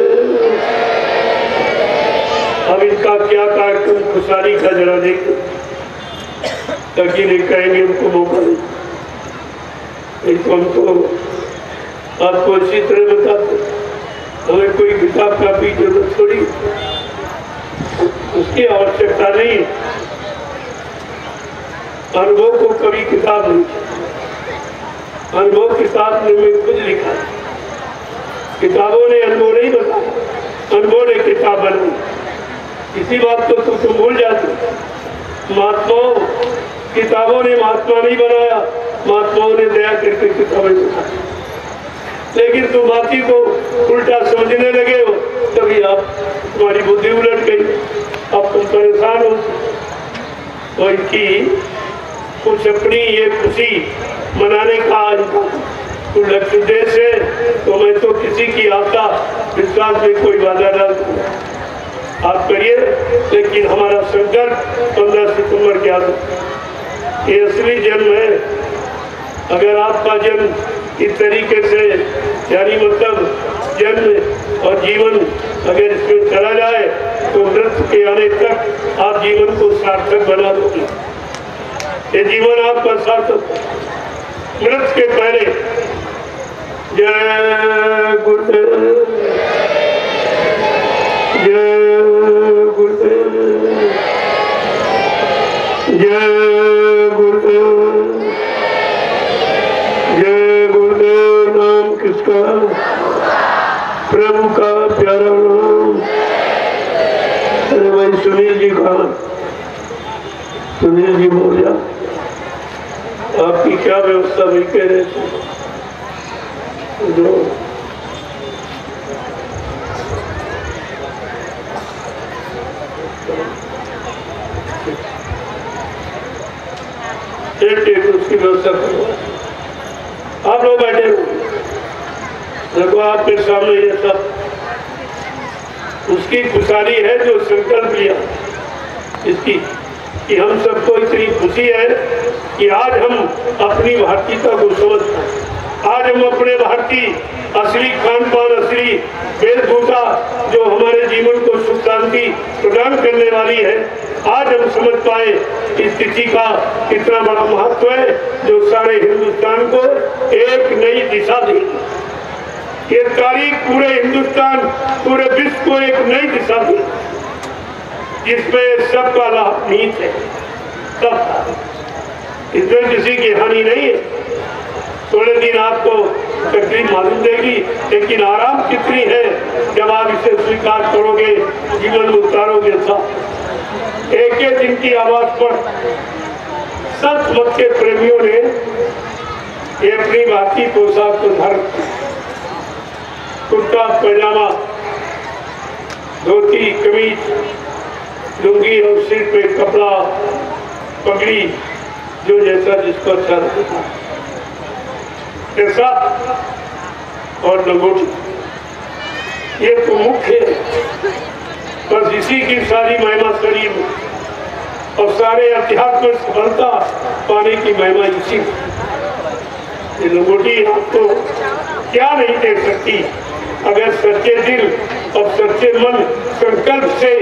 अब इनका क्या कार्यक्रम खुशहाली का जरा देख। ताकि नहीं कहेंगे उनको मौका नहीं। तो हम तो आपको अच्छी तरह बताते। हमें कोई किताब कापी ज़रूरत थोड़ी। उसकी आवश्यकता नहीं अनुभव को कभी किताब नहीं। अनुभव किताब ने मैं खुद लिखा। किताबों ने अनुभव नहीं बताया। अनुभव ने किताब बनाई। इसी बात को तुम तुम भूल जाते महात्माओं, किताबों ने महात्मा नहीं बनाया, महात्माओं ने दया करके किताबें बनाई लेकिन तुम बाकी को उल्टा समझने लगे हो, तभी आप तुम्हारी बुद्धि उलट गई। अब तुम परेशान हो और इनकी कुछ अपनी ये खुशी मनाने का इनका कुछ लक्ष्य उद्देश्य है तो मैं तो किसी की आपका विश्वास में कोई बाधा डाल आप करिए, लेकिन हमारा संकल्प पंद्रह सितंबर के आगे। ये असली जन्म है। अगर आपका जन्म इस तरीके से, यानी मतलब जन्म और जीवन अगर इसमें चला जाए तो मृत्यु के आने तक आप जीवन को सार्थक बना दोगे। ये जीवन आपका सार्थक। मृत्यु के पहले। जय गुरुदेव। नाम प्रभु का प्यारा नाम। अरे भाई, सुनील जी कहा सुनील जी बोलिया आपकी क्या व्यवस्था भाई कह रहे थे। जो एक एक उसकी व्यवस्था करो। आप लोग बैठे हो देखो आपके सामने ये सब उसकी खुशहाली है जो संकल्प लिया। इसकी कि हम सबको इतनी खुशी है कि आज हम अपनी भारतीयता को समझ आज हम अपने भारतीय असली खान पान असली वेशभूषा जो हमारे जीवन को सुख शांति प्रदान करने वाली है, आज हम समझ पाए इस तिथि का कितना बड़ा महत्व है, जो सारे हिंदुस्तान को एक नई दिशा देगी ये तारीख पूरे हिंदुस्तान, पूरे विश्व को एक नई दिशा दी। जिसमें सबका लाभ नीत है। सबका इसमें किसी की हानि नहीं है। थोड़े दिन आपको तकलीफ़ मालूम देगी लेकिन आराम कितनी है जब आप इसे स्वीकार करोगे, जीवन उतारोगे सब एक एक दिन की आवाज़ पर सत मत के प्रेमियों ने अपनी भारतीय पोशाक को धारण किया। कुर्ता पैजामा, धोती, कमीज, लुंगी और सिर पे कपड़ा, पगड़ी, जो जैसा जिसको अच्छा लगता ऐसा और लंगोटी ये तो मुख्य है। बस इसी की सारी महिमा शरीर में और सारे अध्यात्म सफलता पाने की महिमा इसी ये लंगोटी आपको क्या नहीं दे सकती? अगर सच्चे दिल और सच्चे मन संकल्प से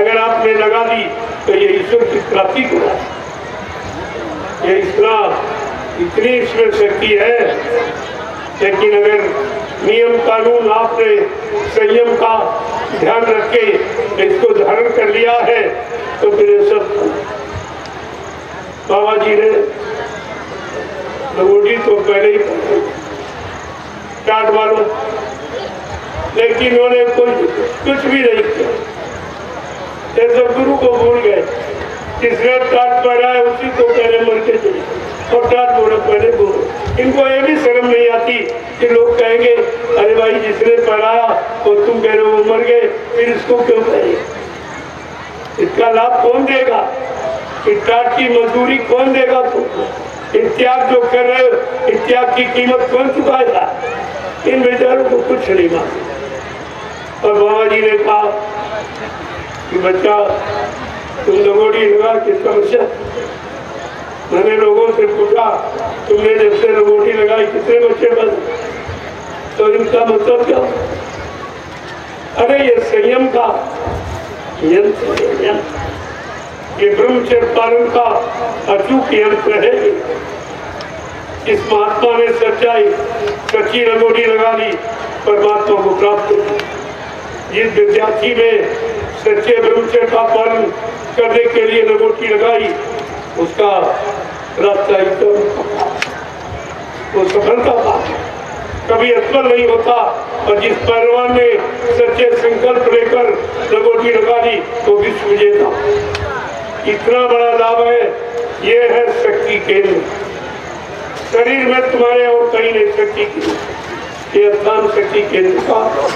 अगर आपने लगा दी तो ये ईश्वर की प्राप्ति को ये इतना इतनी इसमें शक्ति है, लेकिन अगर नियम कानून आपने संयम का ध्यान रख के इसको धारण कर लिया है तो फिर सब बाबा जी ने तो पहले ही स्टार्ट मालूम लेकिन उन्होंने कुछ कुछ भी नहीं किया। ये सब गुरु को भूल गए। जिसने टाट पहना है, उसी को पहले मर के चले और टाट बोले पहले बोलो। इनको ये भी शर्म नहीं आती कि लोग कहेंगे, अरे भाई, जिसने पढ़ाया और तुम कह रहे हो मर गए, फिर इसको क्यों कहेंगे? इसका लाभ कौन देगा? इस टाट की मजदूरी कौन देगा तुमको? इस त्याग जो कर रहे हो, इस त्याग की कीमत कौन चुकाएगा? इन बेचारों को कुछ नहीं मालूम। और बाबा जी ने कहा कि बच्चा, तुम लगोड़ी लगा किस समस्या मैंने लोगों से पूछा, तुमने जब से लगोटी लगाई, कितने बच्चे बने? तो इनका मतलब क्या? अरे, ये संयम का यंत्र। ये ब्रह्मचर्य पालन का अचूक यंत्र है। इस महात्मा ने सच्चाई, सच्ची रंगोली लगा ली, परमात्मा को प्राप्त जिस विद्यार्थी में सच्चे ब्रह्मचर्य का पालन करने के लिए रंगोटी लगाई, उसका रास्ता एकदम वो सफलता था। कभी असफल नहीं होता, और जिस पहलवान ने सच्चे संकल्प लेकर रंगोटी लगा दी वो विश्व विजेता इतना बड़ा लाभ है, ये है शक्ति केंद्र। शरीर में तुम्हारे और कहीं नहीं, शक्ति की स्थान शक्ति केंद्र का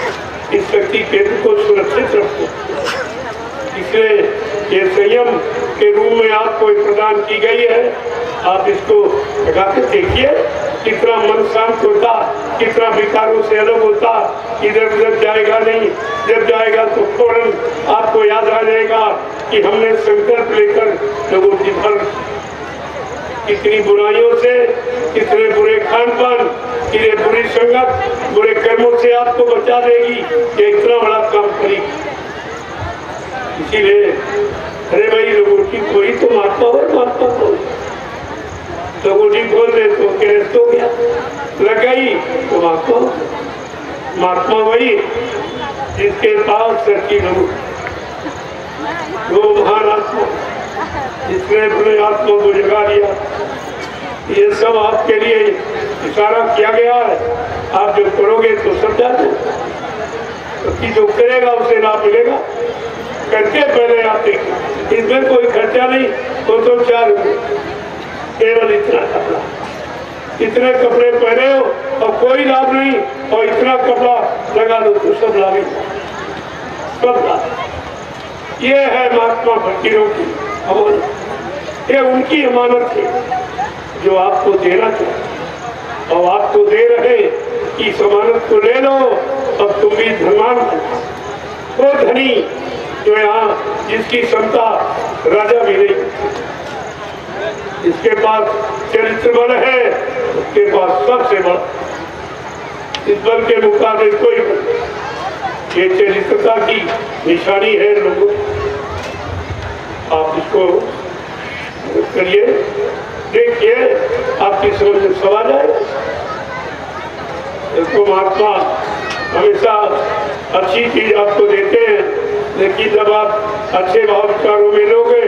इस शक्ति केंद्र को सुरक्षित रखो। इसलिए ये संयम के रूप में आपको प्रदान की गई है। आप इसको लगा के देखिए। कितना मन शांत होता, कितना विकारों से अलग होता। इधर उधर जाएगा नहीं। जब जाएगा तो फ़ौरन आपको याद आ जाएगा कि हमने संकल्प लेकर लोगों की फल कितनी बुराइयों से कितने बुरे खान पान कितने बुरी संगत, बुरे कर्मों से आपको बचा देगी ये इतना बड़ा काम करेगी इसीलिए, अरे भाई, लोगों की कोई तो महात्मा और महात्मा कोई लोगों बोल रहे तो कैसे तो गया लग गई तो महात्मा महात्मा वही जिसके पास सच्ची लोग वो महान जिसने अपने आत्मा को जगा दिया। ये सब आपके लिए इशारा किया गया है। आप जो करोगे तो सब जाते क्योंकि जो करेगा, उसे लाभ मिलेगा। करके पहले देखिए। इसमें कोई खर्चा नहीं। तो चार केवल इतना कपड़ा। इतने कपड़े पहने हो और कोई लाभ नहीं। और इतना कपड़ा लगा दो तो सब लाभ सब लाभ। ये है महात्मा फकीरों की। अमानत ये उनकी अमानत है जो आपको देना चाहिए और आपको दे रहे कि अमानत को ले लो, अब तुम भी धनवान बनो। वो धनी जो यहाँ जिसकी क्षमता राजा भी नहीं इसके पास चरित्र बल है, उसके पास सबसे बल इस बल के मुकाबले कोई ये चरित्रता की निशानी है लोगों आप इसको करिए। देखिए, आपकी समझ में आ जाएगा इसको महात्मा हमेशा अच्छी चीज़ आपको देते हैं, लेकिन जब आप अच्छे भाव विचारों में लोगे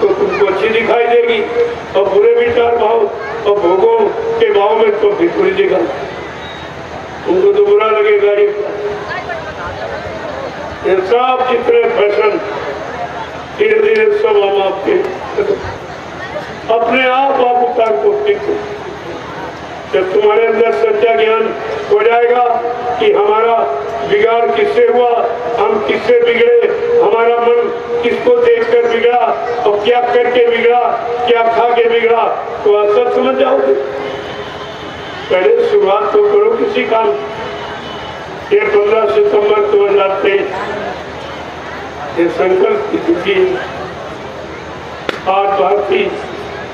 तो तुमको अच्छी दिखाई देगी, और बुरे विचार भाव और भोगों के भाव में तो फिर बुरी दिखाई। तुमको तो बुरा लगेगा ये सब जितने फ़ैशन अपने आप आप उतार को जब तुम्हारे अंदर सच्चा ज्ञान हो जाएगा कि हमारा बिगाड़ किससे हुआ, हम किससे बिगड़े, हमारा मन किसको देखकर बिगड़ा, और क्या करके बिगड़ा, क्या खा के बिगड़ा तो आप सब समझ जाओगे। पहले शुरुआत तो करो किसी काम। ये पंद्रह सितंबर दो हज़ार तेईस। ये संकल्प की है। आज भारतीय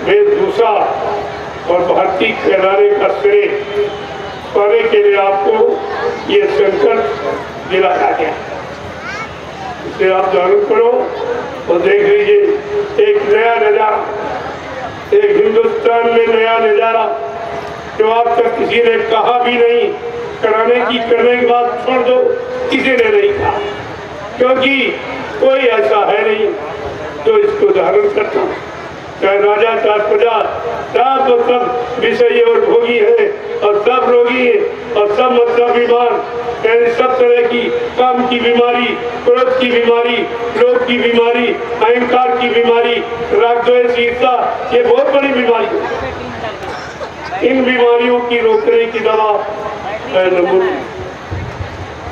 वेशभूषा और भारतीय कहलाने का श्रेय पाने के लिए आपको ये संकल्प दिलाया गया इसे आप जागरूक करो और देख लीजिए, एक नया नज़ारा, एक हिंदुस्तान में नया नज़ारा जो अब तक किसी ने कहा भी नहीं, कराने की करने की बात छोड़ दो, किसी ने नहीं कहा क्योंकि कोई ऐसा है नहीं तो इसको धारण करता चाहे राजा, चाहे प्रजा सब तो सब विषय और भोगी है और सब रोगी है और सब मतलब बीमार सब तरह की काम की बीमारी, क्रोध की बीमारी, लोभ की बीमारी, अहंकार की बीमारी राग ये बहुत बड़ी बीमारी है। इन बीमारियों की रोकने की दवा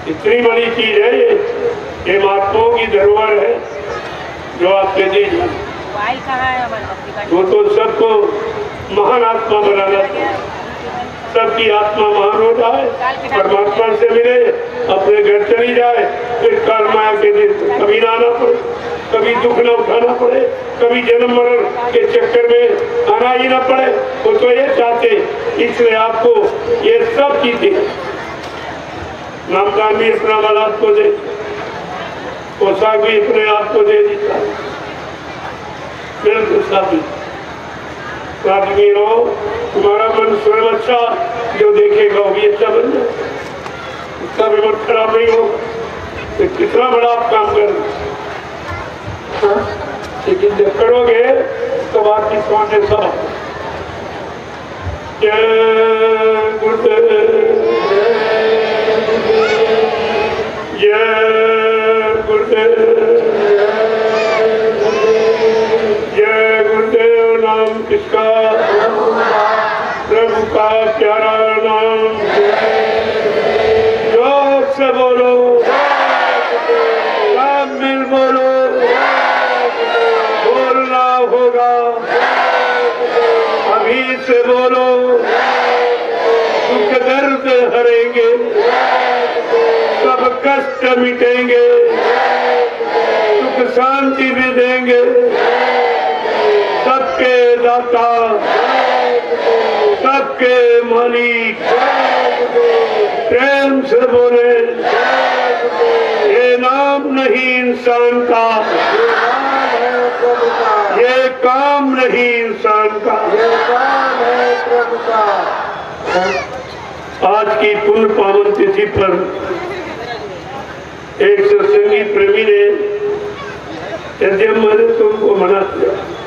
इतनी बड़ी चीज़ है ये। ये महात्माओं की धरोहर है जो आपके दी जाए है वो तो सबको महान आत्मा बनाना सबकी आत्मा महान हो। जाए परमात्मा से मिले अपने घर चली जाए फिर काल माया के दिन कभी ना आना पड़े कभी दुख न उठाना पड़े कभी जन्म मरण के चक्कर में आना ही ना पड़े। वो तो ये चाहते इसलिए आपको ये सब चीज़ें नामदान भी अपना वाला आपको दे। पोशाक भी अपने आप को दे दी बिल्कुल साथी सादगी रहो, तुम्हारा मन स्वयं अच्छा जो देखेगा वो भी अच्छा बन जाए। उसका भी मन खराब नहीं हो। तो कितना बड़ा आप काम कर हैं। लेकिन जब करोगे तो आपकी सोने सब जय किसका प्रभु का प्यारा नाम ज़ोर से बोलो। मिल बोलो। बोलना होगा। अभी से बोलो। दुख दर्द हरेंगे। सब कष्ट मिटेंगे। सुख शांति भी देंगे। सबके दाता, सबके मालिक। प्रेम से बोले, ये नाम नहीं इंसान का। ये काम नहीं इंसान का। आज की पुण्य पावन तिथि पर एक सत्संगी प्रेमी ने यदि मैंने तुमको मना किया।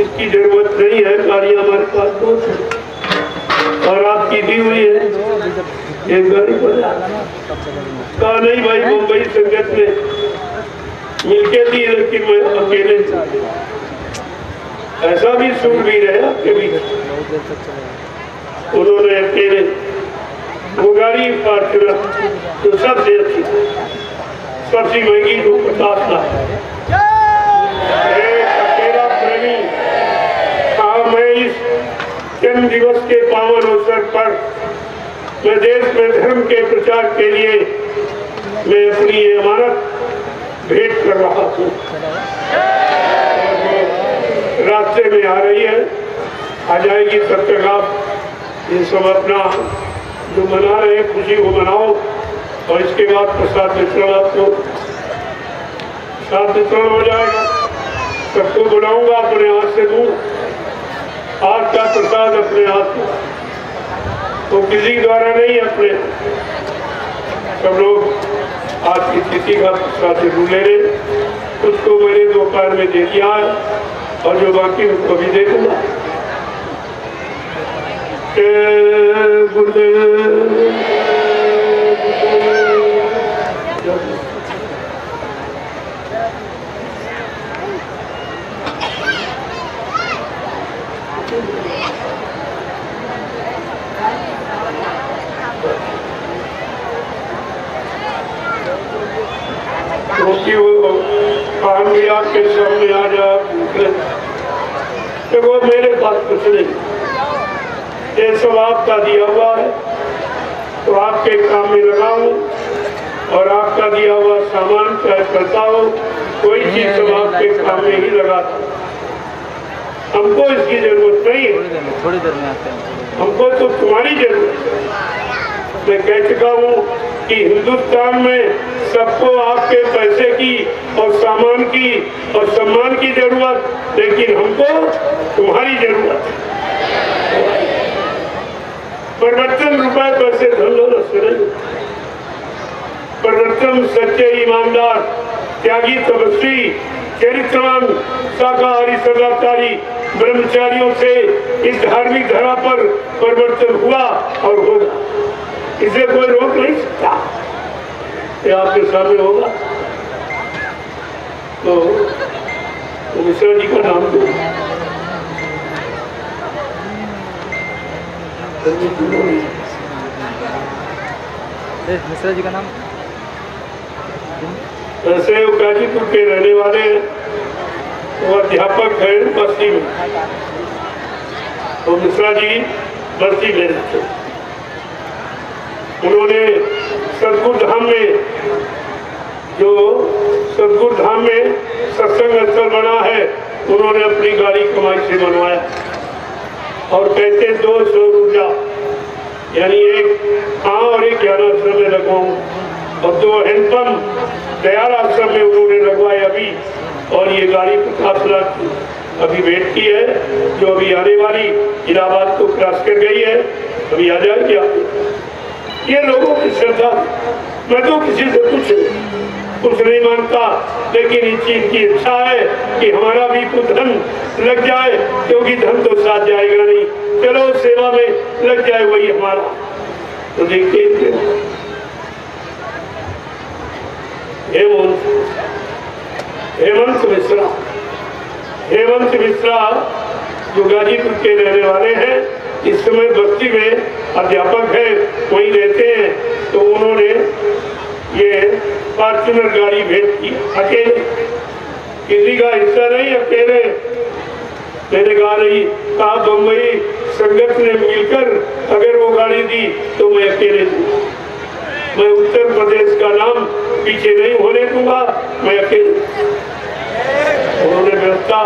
इसकी ज़रूरत नहीं है, गाड़ी हमारे पास है। और आपकी दी हुई है। एक गाड़ी पर कहा, नहीं भाई, मुंबई संगत में मिलके दी लेकिन मैं अकेले ऐसा भी सूरवीर है आपके बीच। उन्होंने अकेले वो गाड़ी फॉर्चुनर तो सबसे अच्छी। सबसे महँगी दो पचास लाख एक अकेला प्रेमी कहा मैं इस जन्म दिवस के पावन अवसर पर मैं देश में धर्म के प्रचार के लिए मैं अपनी अमानत भेंट कर रहा हूँ। रास्ते में आ रही है। आ जाएगी तब तक आप ये सब अपना जो मना रहे हैं, खुशी को मनाओ। और इसके बाद प्रसाद वितरण आपको प्रसाद वितरण हो जाएगा। सबको बुलाऊँगा अपने हाथ से दूर। आज का प्रसाद अपने हाथ में तो किसी द्वारा नहीं, अपने। सब लोग आज की तिथि का प्रसाद ज़रूर ले रहे उसको मैंने दोपहर में दे दिया और जो बाकी उसको भी दे दूँगा। गुरुदेव। क्योंकि वो काम सामने आ जा। देखो मेरे पास कुछ नहीं। ये सब आपका दिया हुआ है। तो आपके काम में लगाऊँ और आपका दिया हुआ सामान चाहे करता हो। कोई चीज़ सब आपके काम में ही लगाता हूँ। हमको इसकी ज़रूरत नहीं है। थोड़ी देर में आते हैं। हमको तो तुम्हारी ज़रूरत है। मैं कह चुका हूँ कि हिंदुस्तान में सबको आपके पैसे की और सामान की और सम्मान की ज़रूरत लेकिन हमको तुम्हारी ज़रूरत है। परिवर्तन रुपए पैसे धन दौलत परिवर्तन सच्चे ईमानदार, त्यागी तपस्वी, चरित्रवान, शाकाहारी, सदाचारी, ब्रह्मचारियों से इस धार्मिक धरा पर परिवर्तन हुआ और होगा। इसे कोई रोक नहीं सकता। ये आपके सामने होगा। तो मिश्रा जी का नाम दो। मिश्रा जी का नाम वैसे गाजीपुर के रहने वाले वो अध्यापक हैं बस्ती में। तो मिश्रा जी बस्ती में रहते उन्होंने सदगुरु धाम में जो सदगुरु धाम में सत्संग स्थल बना है, उन्होंने अपनी गाड़ी कमाई से बनवाया। और कहते दो सौ ऊर्जा यानी एक हाँ और एक ग्यारह आश्रम में लगवाऊं और दो हैंडपम्प दयाल आश्रम में उन्होंने लगवाए अभी। और ये गाड़ी पचास लाख अभी वेट की है, जो अभी आने वाली इलाहाबाद को क्रॉस कर गई है, अभी आ जाएगी आप ये लोगों की श्रद्धा, मैं तो किसी से कुछ कुछ नहीं मानता, लेकिन इस चीज़ की इच्छा है कि हमारा भी कुछ धन लग जाए, क्योंकि धन तो साथ जाएगा नहीं। चलो सेवा में लग जाए, वही हमारा। तो देखिए हेमंत। हेमंत मिश्रा। हेमंत मिश्रा जो गाजीपुर के रहने वाले हैं। इस समय बस्ती में अध्यापक है, वहीं रहते हैं। तो उन्होंने ये फॉर्चुनर गाड़ी भेज की अकेले किसी का हिस्सा नहीं, अकेले मैंने कहा नहीं कहा बम्बई संगत ने मिलकर अगर वो गाड़ी दी तो मैं अकेले दूँगा। मैं उत्तर प्रदेश का नाम पीछे नहीं होने दूँगा, मैं अकेले। उन्होंने व्यवस्था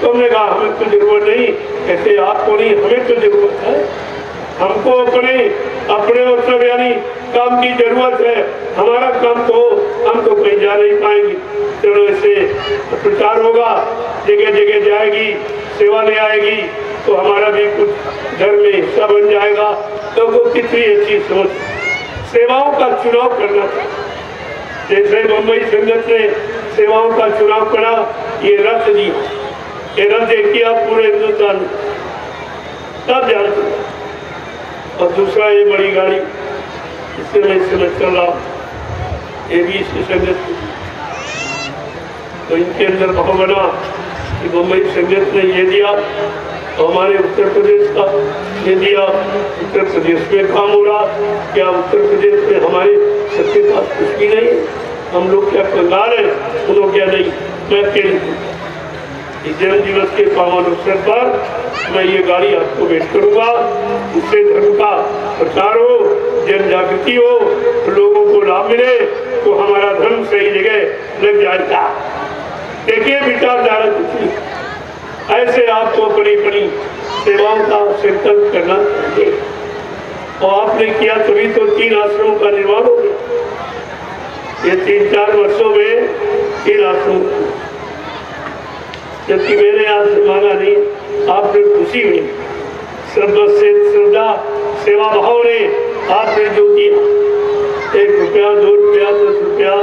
तो हमने कहा, हमें तो ज़रूरत नहीं कहते आपको नहीं, हमें तो ज़रूरत है। हमको अपने अपने मतलब यानी काम की ज़रूरत है। हमारा काम तो हम तो कहीं जा नहीं पाएँगे। चलो इससे प्रचार होगा, जगह जगह जाएगी, सेवा ले आएगी तो हमारा भी कुछ घर में हिस्सा बन जाएगा। तो वो कितनी अच्छी सोच सेवाओं का चुनाव करना। चाहिए जैसे मुंबई संगत ने सेवाओं का चुनाव करा, ये रथ दिया ये रथ किया पूरे हिंदुस्तान में। सब और दूसरा ये बड़ी गाड़ी। इससे मैं समय चल रहा हूँ। ये भी इसकी संगत। तो इनके अंदर भाव बना कि मुंबई संगत ने ये दिया और हमारे उत्तर प्रदेश का ये दिया। उत्तर प्रदेश में काम हो रहा, क्या उत्तर प्रदेश में हमारे सबके पास कुछ भी नहीं? हम लोग क्या कंगाल है? उन्होंने क्या नहीं? मैं अकेले जन्म दिवस के पावन अवसर पर मैं ये गाड़ी आपको भेंट करूँगा। उससे धर्म का प्रचार हो जन जागृति हो तो लोगों को लाभ मिले तो हमारा धर्म सही जगह लग जाएगा देखिए कुछ नहीं ऐसे आपको अपनी अपनी सेवाओं का संकल्प करना चाहिए और आपने किया तभी तो तीन आश्रमों का निर्माण हो गया। ये तीन चार वर्षों में तीन आश्रम जबकि मैंने आपसे मांगा नहीं, आपने खुशी में श्रद्धा से, श्रद्धा, सेवा भाव ने आपने जो दिया एक रुपया, दो रुपया, दस रुपया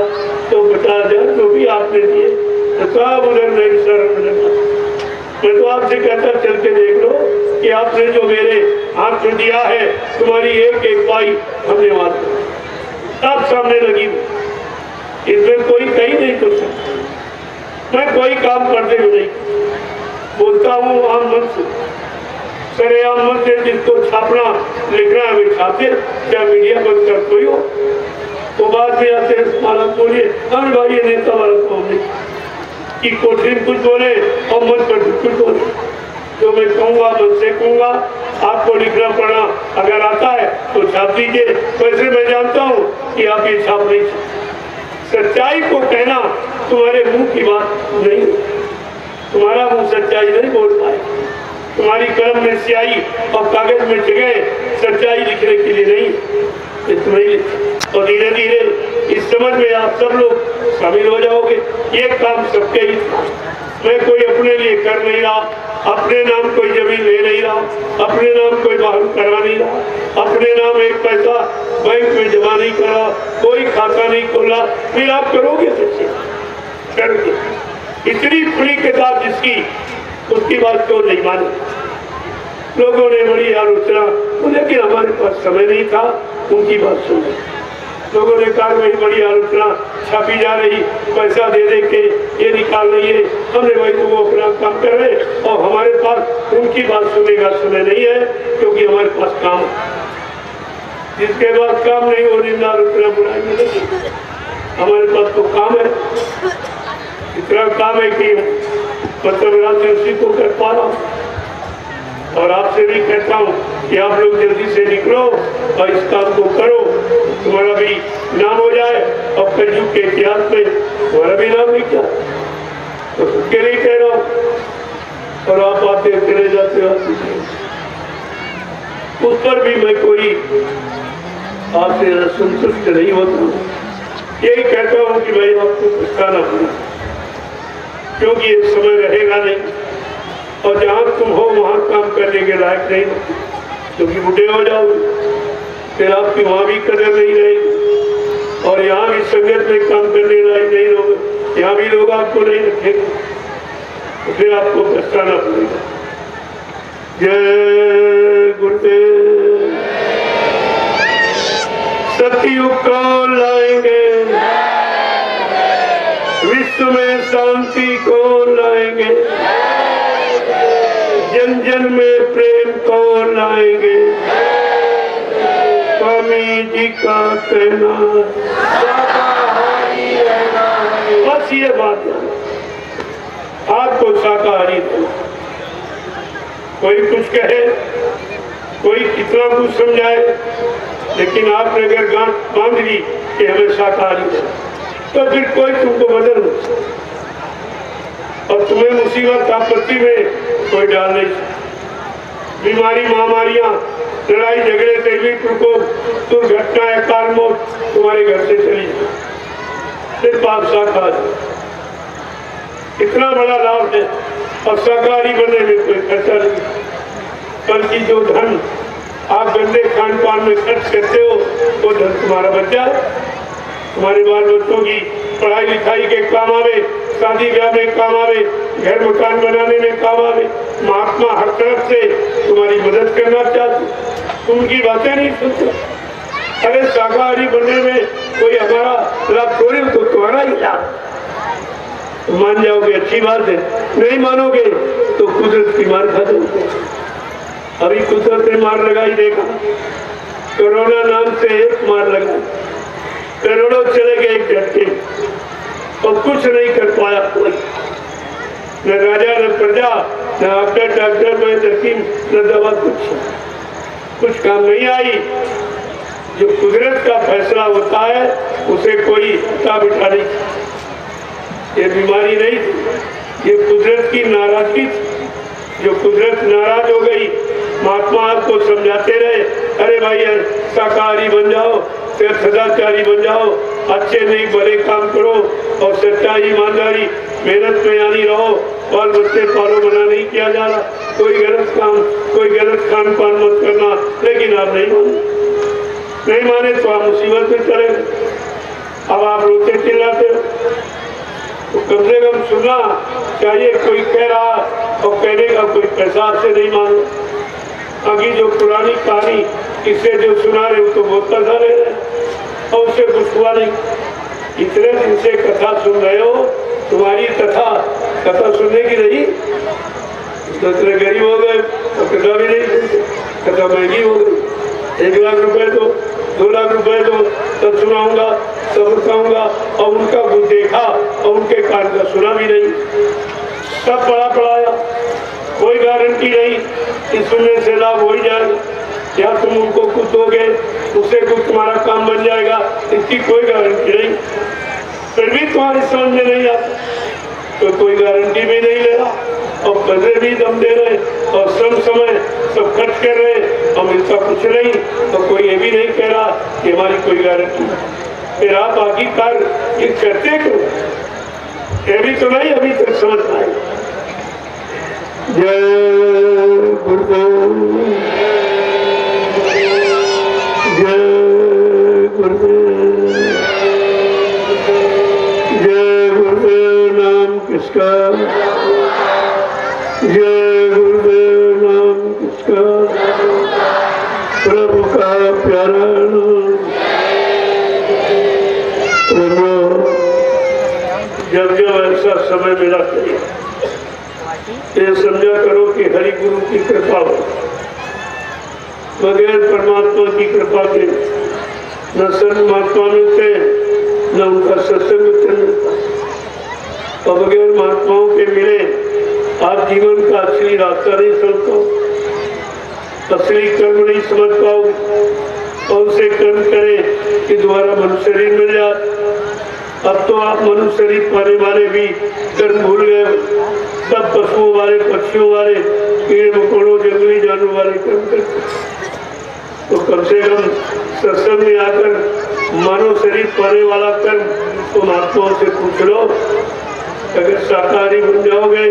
तो पचास हज़ार जो भी आपने दिए तो मैं तो आपसे कहता चल के देख लो कि आपने जो मेरे हाथ में दिया है, तुम्हारी एक एक पाई हमने बात सब सामने लगी इसमें कोई कहीं नहीं कर सकता। मैं कोई काम करते हुए नहीं। बोलता हूँ, आम मन से सरे आम मन से जिसको छापना, लिखना है वे छापे क्या मीडिया बंद कर कोई हो? तो बाद में आते हैं हमारा बोलिए। अरे भाई, ये नेता वाला काम नहीं कि कोठिन कुछ बोले और मुझ पर कुछ बोले। जो मैं कहूँगा तो उससे आपको लिखना पढ़ना अगर आता है तो छाप दीजिए। वैसे मैं जानता हूँ कि आप ये छाप नहीं सच्चाई को कहना तुम्हारे मुँह की बात नहीं तुम्हारा मुँह सच्चाई नहीं बोल पाए। तुम्हारी कलम में स्याही और कागज़ में जगह सच्चाई लिखने के लिए नहीं ये तुम नहीं लिखते और धीरे धीरे इस समझ में आप सब लोग शामिल हो जाओगे। ये काम सबके ही मैं कोई अपने लिए कर नहीं रहा, अपने नाम कोई ज़मीन ले नहीं रहा, अपने नाम कोई वाहन करा नहीं रहा, अपने नाम एक पैसा बैंक में जमा नहीं करा कोई खाता नहीं खोला फिर आप करोगे कैसे? करोगे। इतनी खुली किताब जिसकी उसकी बात क्यों नहीं मानी। लोगों ने बड़ी आलोचना लेकिन हमारे पास समय नहीं था, उनकी बात सुनी लोगों ने वही बड़ी आलोचना, छापी जा रही, पैसा दे दे के, ये निकाल रही है। हमने भाई तो वो अपना काम कर रहे और हमारे पास उनकी बात सुनने का समय नहीं है, क्योंकि हमारे पास काम जिसके पास काम नहीं वो निंदा आलोचना बुराई हमारे पास तो काम है। इतना काम है कि मतलब रात्रि उसी को कर पा रहा और आपसे भी कहता हूँ कि आप लोग जल्दी से निकलो और इस काम को करो। तुम्हारा भी नाम हो जाए और कलयुग के इतिहास में तुम्हारा भी नाम लिख तो सबके लिए कह रहा हूँ। और आप आते चले जाते हो। उस पर भी मैं कोई आपसे संतुष्ट नहीं होता। यही कहता हूँ कि भाई आपको पछताना पड़ा क्योंकि ये समय रहेगा नहीं। और जहाँ तुम हो, वहाँ काम करने के लायक नहीं हो। क्योंकि बुढ़े हो जाओगे। फिर आपकी वहाँ भी कदर नहीं रहेगी। और यहाँ भी संगत में काम करने लायक नहीं रहोगे। यहाँ भी लोग आपको नहीं रखेंगे। तो फिर आपको पछताना पड़ेगा। जय गुरुदेव। सतयुग को लाएँगे। विश्व में शांति को लाएँगे। जन जन में प्रेम को लाएँगे। स्वामी जी का कहना। बस ये बात। है आपको शाकाहारी कोई कुछ कहे, कोई कितना कुछ समझाए, लेकिन आपने अगर गांठ बाँध ली कि हमें शाकाहारी है तो फिर कोई तुमको नहीं। और तुम्हें मुसीबत आपत्ति में कोई डाल नहीं। बीमारी, महामारियाँ, लड़ाई, झगड़े तेज़ी प्रकोप दुर्घटना या काल मौत तुम्हारे घर से चली। सिर्फ़ आप शाकाहारी इतना बड़ा लाभ है, और शाकाहारी बनने में कोई खर्चा नहीं। बल्कि जो धन आप गंदे खान पान में खर्च करते हो, वो धन तुम्हारा बच जाए। तुम्हारे बाल बच्चों की, पढ़ाई लिखाई के काम आवे, शादी ब्याह में काम आवे, घर मकान बनाने में काम आवे, महात्मा हर तरफ़ से तुम्हारी मदद करना चाहते उनकी बातें नहीं सुनते। अरे शाकाहारी बनने में कोई हमारा लाभ थोड़ी तो तुम्हारा ही लाभ। मान जाओगे, अच्छी बात है। नहीं मानोगे तो कुदरत की मार खा जाओगे। अभी कुदरत ने मार लगाई, देखा? कोरोना नाम से एक मार लगा करोड़ों चले गए झटके और कुछ नहीं कर पाया कोई। न राजा, न प्रजा, न डॉक्टर डॉक्टर न हकीम न दवा, कुछ। कुछ काम नहीं आई। जो कुदरत का फैसला होता है, उसे कोई हटा बिठा नहीं। ये बीमारी नहीं थी ये कुदरत की नाराज़गी थी। जो कुदरत नाराज़ हो गई, महात्मा आपको समझाते रहे, अरे भाई शाकाहारी बन जाओ, फिर सदाचारी बन जाओ, अच्छे नहीं भले काम करो, और सच्चाई ईमानदारी, मेहनत में यानी रहो, बाल बच्चे पालो बना नहीं किया जा रहा, कोई गलत काम, कोई गलत खान पान मत करना, लेकिन आप नहीं माने। नहीं माने तो आप मुसीबत में चले अब आप रोते चिल्लाते तो कम से कम सुनना चाहिए, कोई कह रहा और कहने का कोई पैसा आपसे नहीं मांगे बाकी जो पुरानी कहानी इससे जो सुना रहे तो बहुत पैसा ले रहे और उससे कुछ हुआ नहीं। इतने दिन से कथा सुन रहे हो, तुम्हारी कथा कथा सुनने की रही? तो इतने गरीब हो गए तो कथा भी नहीं कथा महँगी हो गई। एक लाख रुपए दो दो लाख रुपए दो, तब सुनाऊँगा, तब बताऊँगा और उनका कुछ देखा, और उनके कान का सुना भी नहीं। सब पढ़ा पढ़ाया, कोई गारंटी नहीं, कि सुनने से लाभ हो ही जाएगा। या तुम उनको कुछ दोगे, उससे कुछ तुम्हारा काम बन जाएगा, इसकी कोई गारंटी नहीं। फिर भी तुम्हारी समझ में नहीं आता। तो कोई गारंटी भी नहीं ले रहा और पैसे भी दम दे रहे, और श्रम समय सब खर्च कर रहे और मिलता कुछ नहीं तो कोई ये भी नहीं कह रहा कि हमारी कोई गारंटी फिर आप आखिरकार ये करते क्यों? ये भी तो नहीं, अभी तक समझ आए जय गुरुदेव। जय जय गुरुदेव। नाम किसका? जय समय मिला करिए ये समझा करो कि हरि गुरु की कृपा हो। बगैर परमात्मा की कृपा के, न संत महात्मा मिलते हैं, न उनका सत्संग मिलता और बगैर महात्माओं के मिले आप जीवन का असली रास्ता नहीं समझते असली कर्म नहीं समझ पाओ। कौन से कर्म करें कि दोबारा मनुष्य शरीर मिल जाए अब तो आप मनुष्य शरीर पाने वाले भी कर्म भूल गए सब पशुओं वाले, पक्षियों वाले कीड़े मकोड़ों, जंगली जानवर वाले कर्म करते तो कम से कम सत्संग में आकर मानव शरीर पाने वाला कर्म तुम आत्माओं से पूछ लो। अगर शाकाहारी बन जाओगे,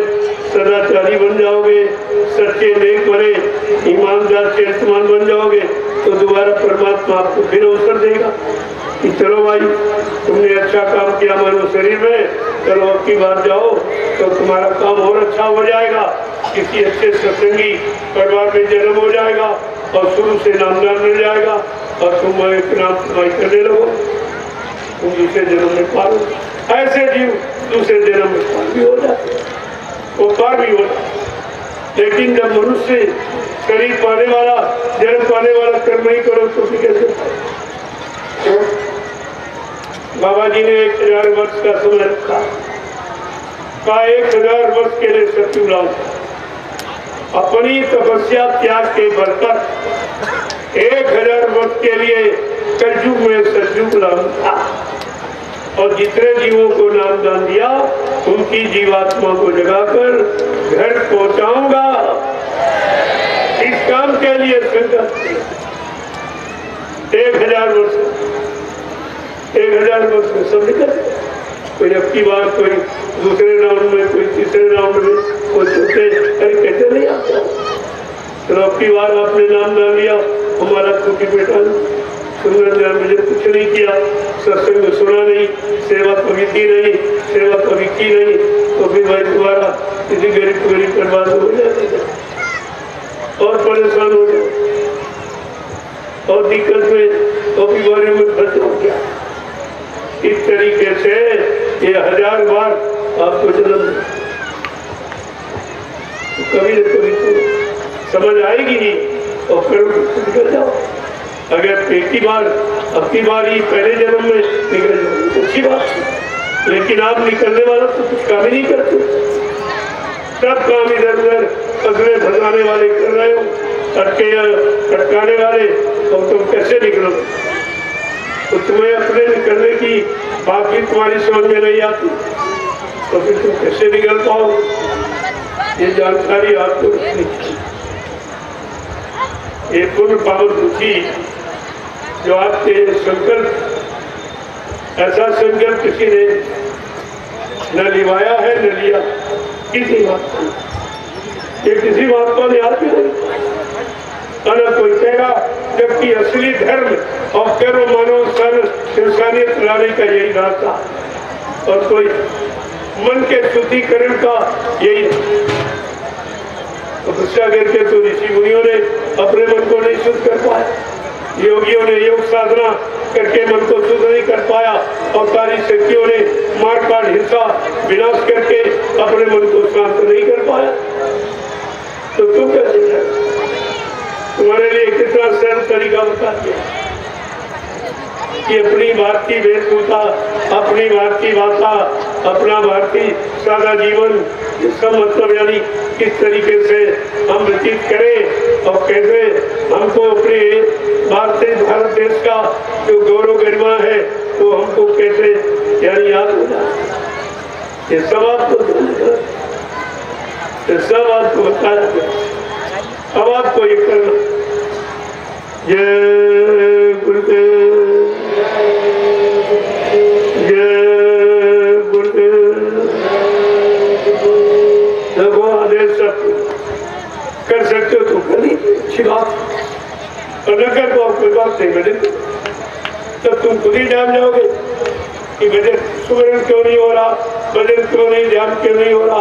सदाचारी बन जाओगे, सच्चे नेक बने, ईमानदार चरितमान बन जाओगे तो दोबारा परमात्मा आपको फिर अवसर देगा कि चलो भाई, तुमने अच्छा काम किया मानो शरीर में, चलो अब की बात जाओ तो तुम्हारा काम और अच्छा हो जाएगा, किसी अच्छे सत्संगी परिवार में जन्म हो जाएगा, और शुरू से नामदान मिल जाएगा, और तुम नाम करने लगो तुम दूसरे जन्म में पालो ऐसे जीव दूसरे जन्म में पार भी हो जाते वो पार भी हो जाते लेकिन जब मनुष्य शरीर पाने वाला, जन्म पाने वाला कर्म नहीं करो तो फिर कैसे बाबा जी ने एक हज़ार वर्ष का समय रखा। का एक हज़ार वर्ष के लिए सत्यु लाओ। अपनी तपस्या त्याग के पर एक हज़ार वर्ष के लिए कलयुग में सतयुग लाऊँगा। और जितने जीवों को नाम दान दिया, उनकी जीवात्मा को जगाकर घर पहुंचाऊँगा। इस काम के लिए संकल्प एक हज़ार वर्ष, एक हज़ार वर्ष सब निकल कोई अब की बार कोई दूसरे राउंड में, कोई तीसरे राउंड में कोई चौथे अरे कैसे नहीं आता? तो अब की बार आपने नाम ना लिया, हमारा छोटी बेटा सुंदर ने मुझे कुछ नहीं किया। सत्संग सुना नहीं, सेवा कभी की नहीं, सेवा कभी की नहीं तो फिर भाई दोबारा किसी गरीब को गरीब बर्बाद हो जाते और परेशान हो जाए और दिक्कत में और बीमारियों में फंस हो गया। इस तरीके से ये हज़ार बार आपको जन्म तो कभी न कभी तो समझ आएगी ही, और फिर निकल जाओ। अगर ही बार की बार ही पहले जन्म में निकल तो अच्छी बात लेकिन आप निकलने वाला तो कुछ काम ही नहीं करते। सब काम इधर उधर फसले फंसाने वाले कर रहे हो, अटके अटकाने वाले और तुम कैसे निकलोगे तो तुम्हें अपने निकलने की बात भी तुम्हारी समझ में नहीं आती। तो फिर तुम कैसे निकल पाओ? ये जानकारी आपको चाहिए। ये पूर्ण पावन दुखी जो आपके संकल्प, ऐसा संकल्प किसी ने न निभाया है, न लिया। किसी बात को। ये किसी बात को याद भी नहीं अलग कोई कहेगा, जबकि असली धर्म और करो मानव सन इंसानियत लाने का यही रास्ता और कोई मन के शुद्धिकरण का यही तपस्या करके तो ऋषि मुनियों ने अपने मन को नहीं शुद्ध कर पाया। योगियों ने योग साधना करके मन को शुद्ध नहीं कर पाया और सारी शक्तियों ने मार काट हिंसा विनाश करके अपने मन को शांत नहीं कर पाया। तो तुम कैसे तुम्हारे लिए कितना सरल तरीका बता दिया। कि अपनी भारतीय वेशभूषा, अपनी भारतीय भाषा अपना भारतीय सादा जीवन, इसका मतलब यानी किस तरीके से हम व्यतीत करें और कैसे हमको अपने भारत देश भारत देश का जो गौरव, गरिमा है, वो हमको कैसे यानी याद हो ये सब आपको ये सब आपको बताया अब आपको ये करना। जय अच्छी बात और न कर तो आप कोई बात नहीं बने तब तुम खुद ही जान जाओगे कि भजन सुमरन क्यों नहीं हो रहा भजन क्यों नहीं, ध्यान क्यों नहीं हो रहा,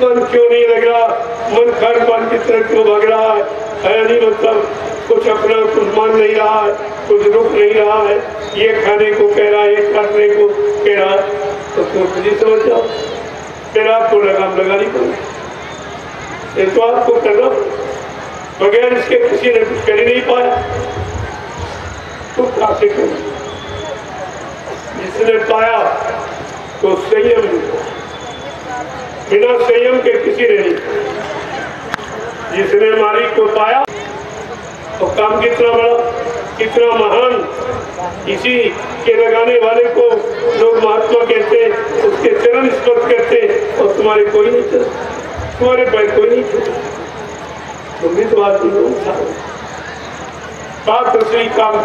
मन क्यों नहीं लग रहा, मन खान पान की तरफ़ क्यों भाग रहा है? है नहीं मतलब कुछ अपना कुछ मान नहीं रहा है, कुछ रुक नहीं रहा है। ये खाने को कह रहा है, ये करने को कह रहा है। तो तुम खुद ही समझ जाओ। फिर आपको लगाम लगानी पड़ेगी। ये तो आपको करना। बगैर इसके किसी ने कुछ कर ही नहीं पाया तो से करो जिसने पाया तो संयम बिना संयम के किसी ने नहीं जिसने मालिक को पाया तो काम कितना बड़ा, कितना महान। इसी के लगाने वाले को लोग महात्मा कहते, उसके चरण स्पर्श करते, और तुम्हारे कोई नहीं चलता। तुम्हारे पैर कोई नहीं तुम भी तो आदमी बात श्री काम